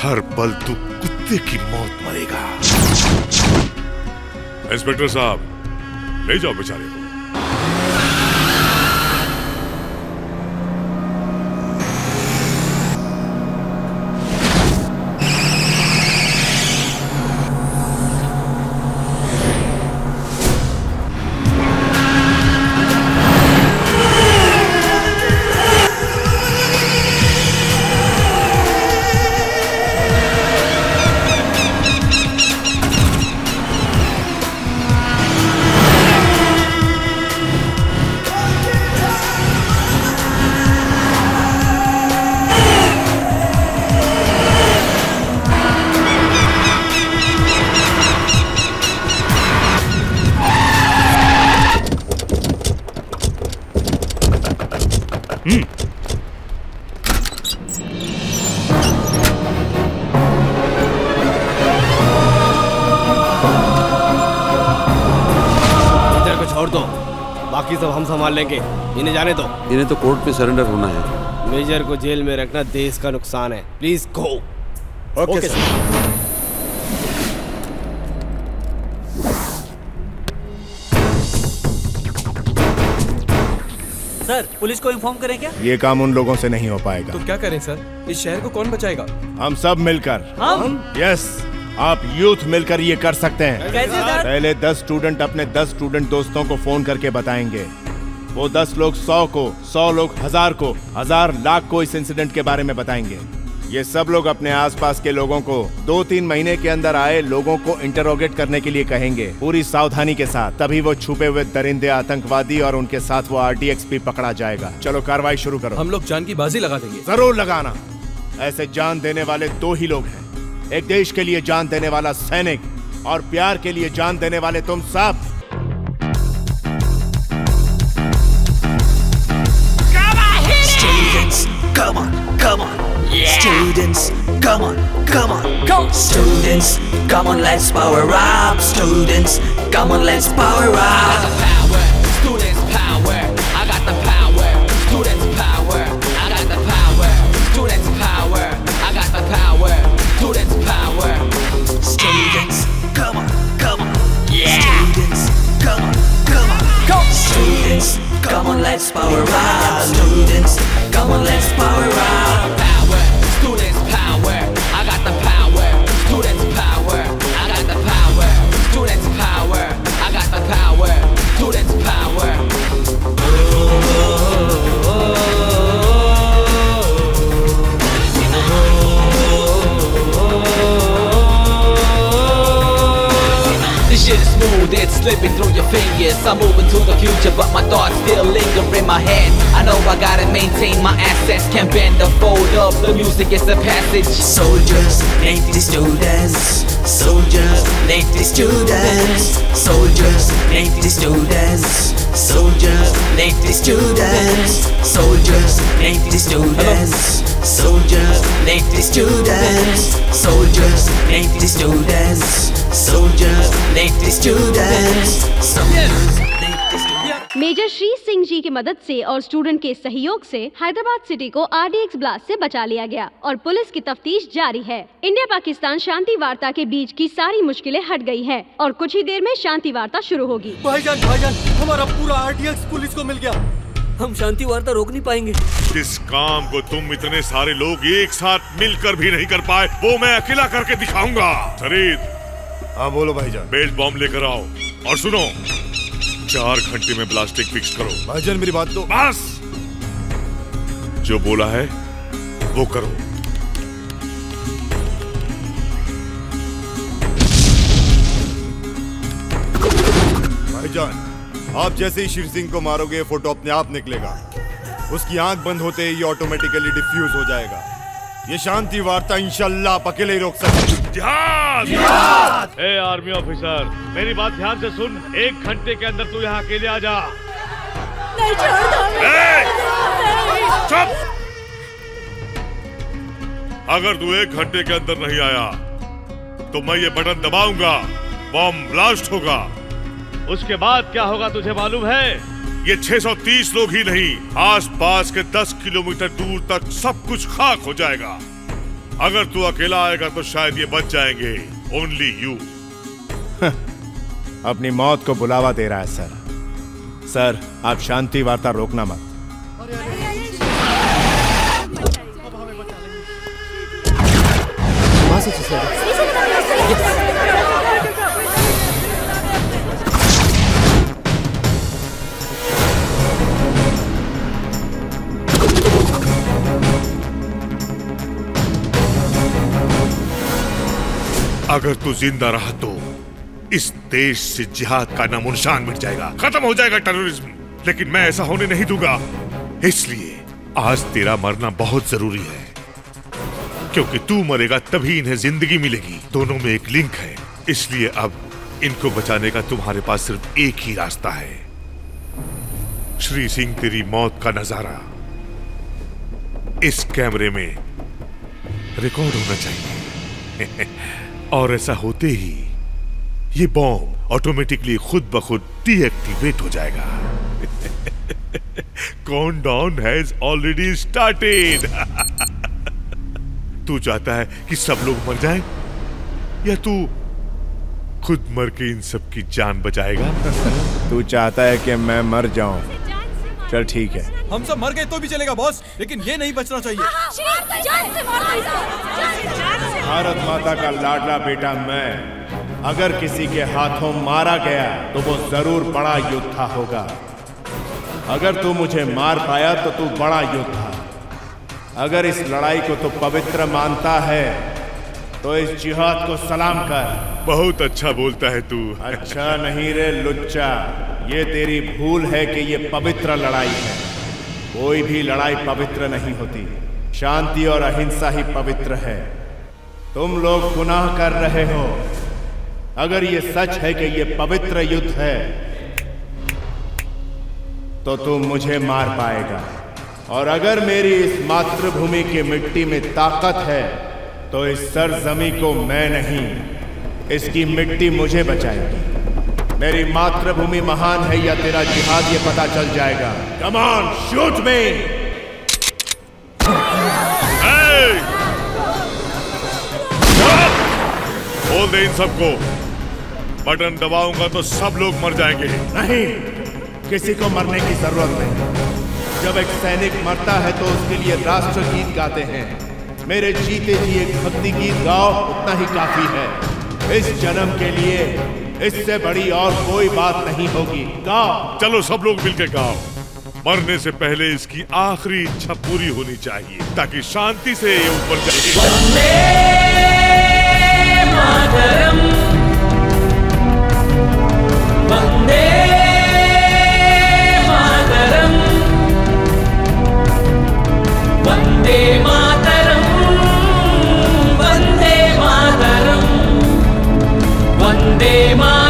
[SPEAKER 9] हर पल तू कुत्ते की मौत मरेगा। इंस्पेक्टर साहब, ले जाओ बेचारे को।
[SPEAKER 8] लेंगे। इन्हें जाने दो।
[SPEAKER 6] इन्हें तो कोर्ट में सरेंडर होना है।
[SPEAKER 8] मेजर को जेल में रखना देश का नुकसान है। Please go
[SPEAKER 6] okay, sir.
[SPEAKER 17] Sir police को इन्फॉर्म करें क्या?
[SPEAKER 11] ये काम उन लोगों से नहीं हो पाएगा।
[SPEAKER 6] तो क्या करें सर इस शहर को कौन बचाएगा?
[SPEAKER 11] हम सब मिलकर।
[SPEAKER 17] हम?
[SPEAKER 11] यस आप यूथ मिलकर ये कर सकते हैं।
[SPEAKER 17] कैसे, सर?
[SPEAKER 11] पहले दस स्टूडेंट अपने दस स्टूडेंट दोस्तों को फ़ोन करके बताएँगे। वो दस लोग सौ को सौ लोग हज़ार को हज़ार लाख को इस इंसिडेंट के बारे में बताएँगे। ये सब लोग अपने आसपास के लोगों को दो तीन महीने के अंदर आए लोगों को इंटरोगेट करने के लिए कहेंगे पूरी सावधानी के साथ। तभी वो छुपे हुए दरिंदे आतंकवादी और उनके साथ वो आरडीएक्स भी पकड़ा जाएगा। चलो कार्रवाई शुरू करो।
[SPEAKER 6] हम लोग जान की बाजी लगा देंगे।
[SPEAKER 11] ज़रूर लगाना। ऐसे जान देने वाले दो ही लोग हैं। एक देश के लिए जान देने वाला सैनिक और प्यार के लिए जान देने वाले तुम सब।
[SPEAKER 19] Come on, come on. Students, come on, come on. Go. Students, come on, let's power up. Students, come on, let's power up.
[SPEAKER 32] Students power, I got the power. Students power, I got the power. Students power, I got the power. Students power.
[SPEAKER 19] Students, come on, come on. Students, come on, come on. Go. Students, come on, let's power up. Students, come on, let's power up.
[SPEAKER 33] Slipping through your fingers. I'm moving to the future, but my thoughts still linger in my head. I know I gotta maintain my assets, can't bend or fold up. The music is a passage.
[SPEAKER 19] Soldiers, native students. Soldiers, native students. Soldiers, native students. Soldiers, native students. Soldiers, native students. Soldiers, native students. Soldiers, native students. Soldiers, native students. Soldiers, students.
[SPEAKER 12] Major Shri Singh ji की मदद से और student के सहयोग से Hyderabad city को RDX blast से बचा लिया गया और पुलिस की तफ्तीश जारी है। इंडिया पाकिस्तान शांति वार्ता के बीच की सारी मुश्किलें हट गई हैं और कुछ ही देर में शांति वार्ता शुरू होगी।
[SPEAKER 17] भाईजान भाईजान हमारा पूरा आरडीएक्स पुलिस को मिल गया। हम शांति वार्ता रोक नहीं पाएँगे।
[SPEAKER 9] जिस काम को तुम इतने सारे लोग एक साथ मिलकर भी नहीं कर पाए वो मैं अकेला करके दिखाऊँगा। शरीद
[SPEAKER 11] हाँ बोलो भाईजान।
[SPEAKER 9] बेस बॉम्ब लेकर आओ और सुनो चार घंटे में प्लास्टिक फिक्स करो।
[SPEAKER 11] भाईजान मेरी बात तो
[SPEAKER 9] बस! जो बोला है वो करो।
[SPEAKER 11] भाईजान आप जैसे ही शिव सिंह को मारोगे फ़ोटो अपने आप निकलेगा। उसकी आँख बंद होते ही ऑटोमेटिकली डिफ्यूज हो जाएगा। ये शांति वार्ता इंशाल्लाह आप अकेले ही रोक सकते
[SPEAKER 34] जिहाद ए आर्मी ऑफिसर मेरी बात ध्यान से सुन। एक घंटे के अंदर तू यहाँ अकेले आ जा।
[SPEAKER 35] नहीं छोड़ दो।
[SPEAKER 9] चुप! अगर तू एक घंटे के अंदर नहीं आया तो मैं ये बटन दबाऊँगा बॉम्ब ब्लास्ट होगा।
[SPEAKER 34] उसके बाद क्या होगा तुझे मालूम है?
[SPEAKER 9] ये 630 लोग ही नहीं आसपास के 10 किलोमीटर दूर तक सब कुछ खाक हो जाएगा। अगर तू अकेला आएगा तो शायद ये बच जाएँगे ओनली यू
[SPEAKER 11] अपनी मौत को बुलावा दे रहा है सर। सर आप शांति वार्ता रोकना मत।
[SPEAKER 9] अगर तू ज़िंदा रहा तो इस देश से जिहाद का नामो निशान मिट जाएगा। खत्म हो जाएगा टेररिज्म लेकिन मैं ऐसा होने नहीं दूँगा। इसलिए आज तेरा मरना बहुत ज़रूरी है। क्योंकि तू मरेगा तभी इन्हें ज़िंदगी मिलेगी। दोनों में एक लिंक है। इसलिए अब इनको बचाने का तुम्हारे पास सिर्फ़ एक ही रास्ता है। श्री सिंह, तेरी मौत का नज़ारा इस कैमरे में रिकॉर्ड होना चाहिए। और ऐसा होते ही ये बॉम्ब ऑटोमेटिकली खुद ब खुद डीएक्टिवेट हो जाएगा। काउंटडाउन हैज़ ऑलरेडी स्टार्टेड तू चाहता है कि सब लोग मर जाएँ? या तू खुद मर के इन सब की जान बचाएगा?
[SPEAKER 11] तू चाहता है कि मैं मर जाऊँ। चल ठीक है।
[SPEAKER 6] हम सब मर गए तो भी चलेगा बॉस लेकिन ये नहीं बचना चाहिए।
[SPEAKER 11] भारत माता का लाडला बेटा मैं अगर किसी के हाथों मारा गया तो वो ज़रूर बड़ा योद्धा होगा। अगर तू मुझे मार पाया तो तू बड़ा योद्धा। अगर इस लड़ाई को तू पवित्र मानता है तो इस जिहाद को सलाम कर।
[SPEAKER 9] बहुत अच्छा बोलता है तू।
[SPEAKER 11] अच्छा नहीं रे लुच्चा ये तेरी भूल है कि ये पवित्र लड़ाई है। कोई भी लड़ाई पवित्र नहीं होती शांति और अहिंसा ही पवित्र है। तुम लोग गुनाह कर रहे हो। अगर ये सच है कि ये पवित्र युद्ध है तो तू मुझे मार पाएगा। और अगर मेरी इस मातृभूमि की मिट्टी में ताकत है तो इस सरजमी को मैं नहीं, इसकी मिट्टी मुझे बचाएगी। मेरी मातृभूमि महान है या तेरा जिहाद ये पता चल जाएगा। कमान शूट में
[SPEAKER 9] बोल दे इन सबको। बटन दबाऊँगा तो सब लोग मर जाएँगे।
[SPEAKER 11] नहीं, किसी को मरने की ज़रूरत नहीं। जब एक सैनिक मरता है तो उसके लिए राष्ट्र गीत गाते हैं। मेरे जीते जी एक भक्ति गीत गाओ उतना ही काफ़ी है। इस जन्म के लिए इससे बड़ी और कोई बात नहीं होगी। गाओ
[SPEAKER 9] चलो सब लोग मिलकर गाओ मरने से पहले इसकी आखिरी इच्छा पूरी होनी चाहिए ताकि शांति से ये ऊपर जाए।
[SPEAKER 30] मातरम। वंदे मातरम। वंदे वंदे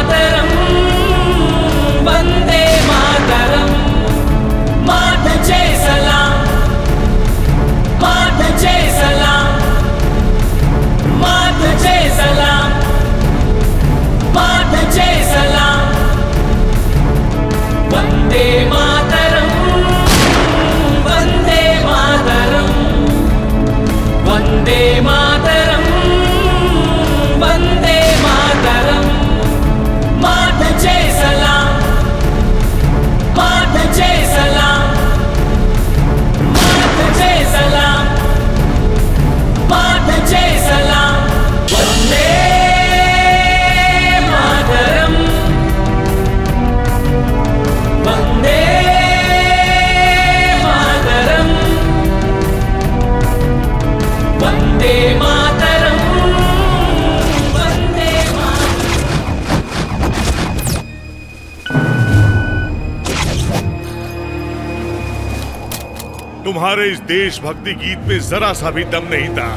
[SPEAKER 30] तुम्हारे इस देशभक्ति गीत में जरा सा भी दम नहीं था।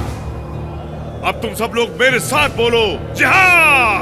[SPEAKER 30] अब तुम सब लोग मेरे साथ बोलो जहाँ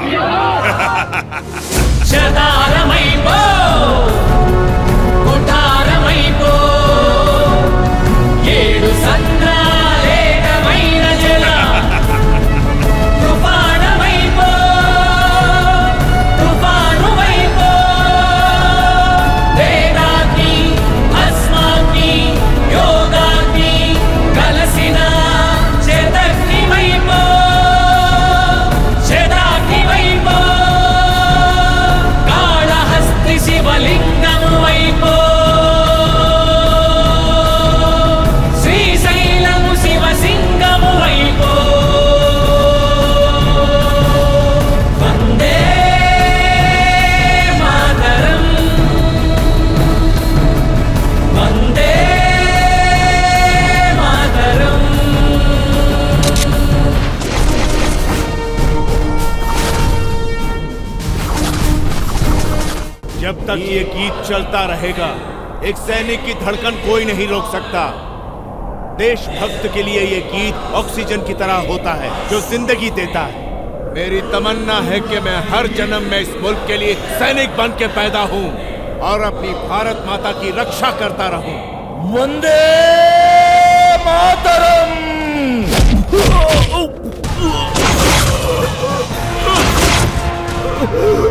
[SPEAKER 11] तक ये गीत चलता रहेगा। एक सैनिक की धड़कन कोई नहीं रोक सकता। देशभक्त के लिए ये गीत ऑक्सीजन की तरह होता है, जो ज़िंदगी देता है। मेरी तमन्ना है कि मैं हर जन्म में इस मुल्क के लिए सैनिक बन के पैदा हूँ और अपनी भारत माता की रक्षा करता रहूँ। वंदे मातरम! वंदे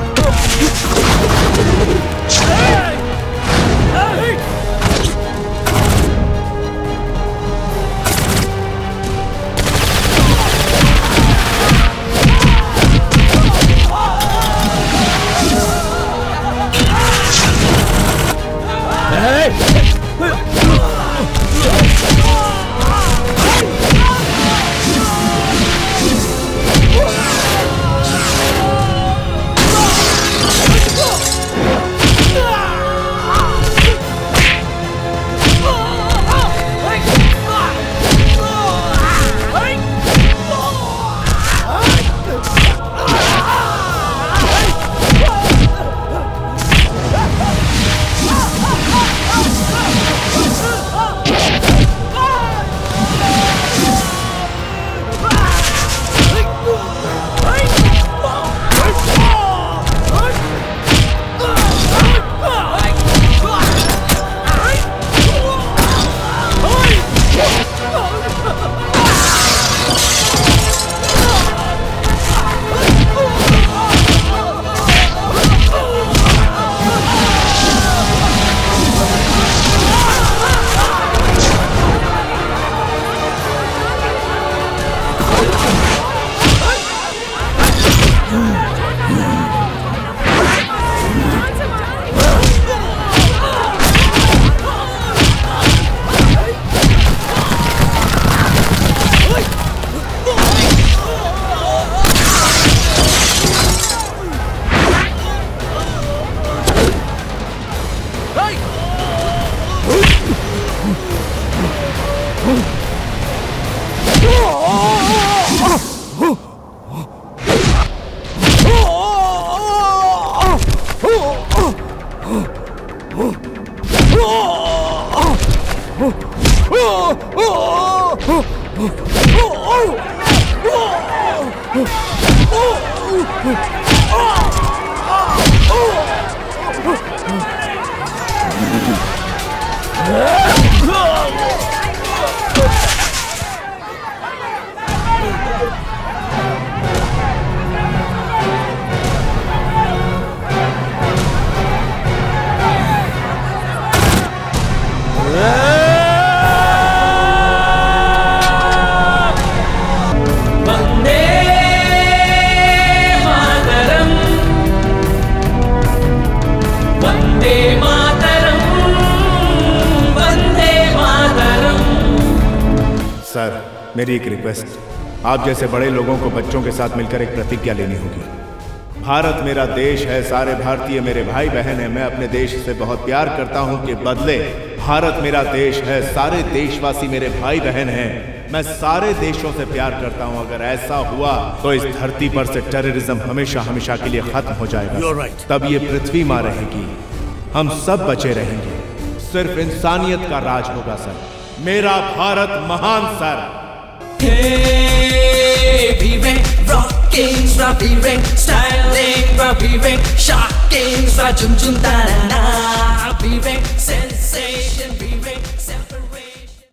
[SPEAKER 11] जैसे बड़े लोगों को बच्चों के साथ मिलकर एक प्रतिज्ञा लेनी होगी। भारत मेरा देश है सारे भारतीय मेरे भाई बहन हैं। मैं अपने देश से बहुत प्यार करता हूँ कि बदले भारत मेरा देश है सारे देशवासी मेरे भाई बहन हैं। मैं सारे देशों से प्यार करता हूँ। अगर ऐसा हुआ तो इस धरती पर से टेररिज्म हमेशा हमेशा के लिए खत्म हो जाएगा।
[SPEAKER 4] Right.
[SPEAKER 11] तब ये पृथ्वी माँ रहेगी। हम सब बचे रहेंगे। सिर्फ़ इंसानियत का राज होगा सर। मेरा भारत महान sir.
[SPEAKER 30] Rappery, rocking, rappery, styling, rappery, shocking, ra chum chum ta na na, rappery,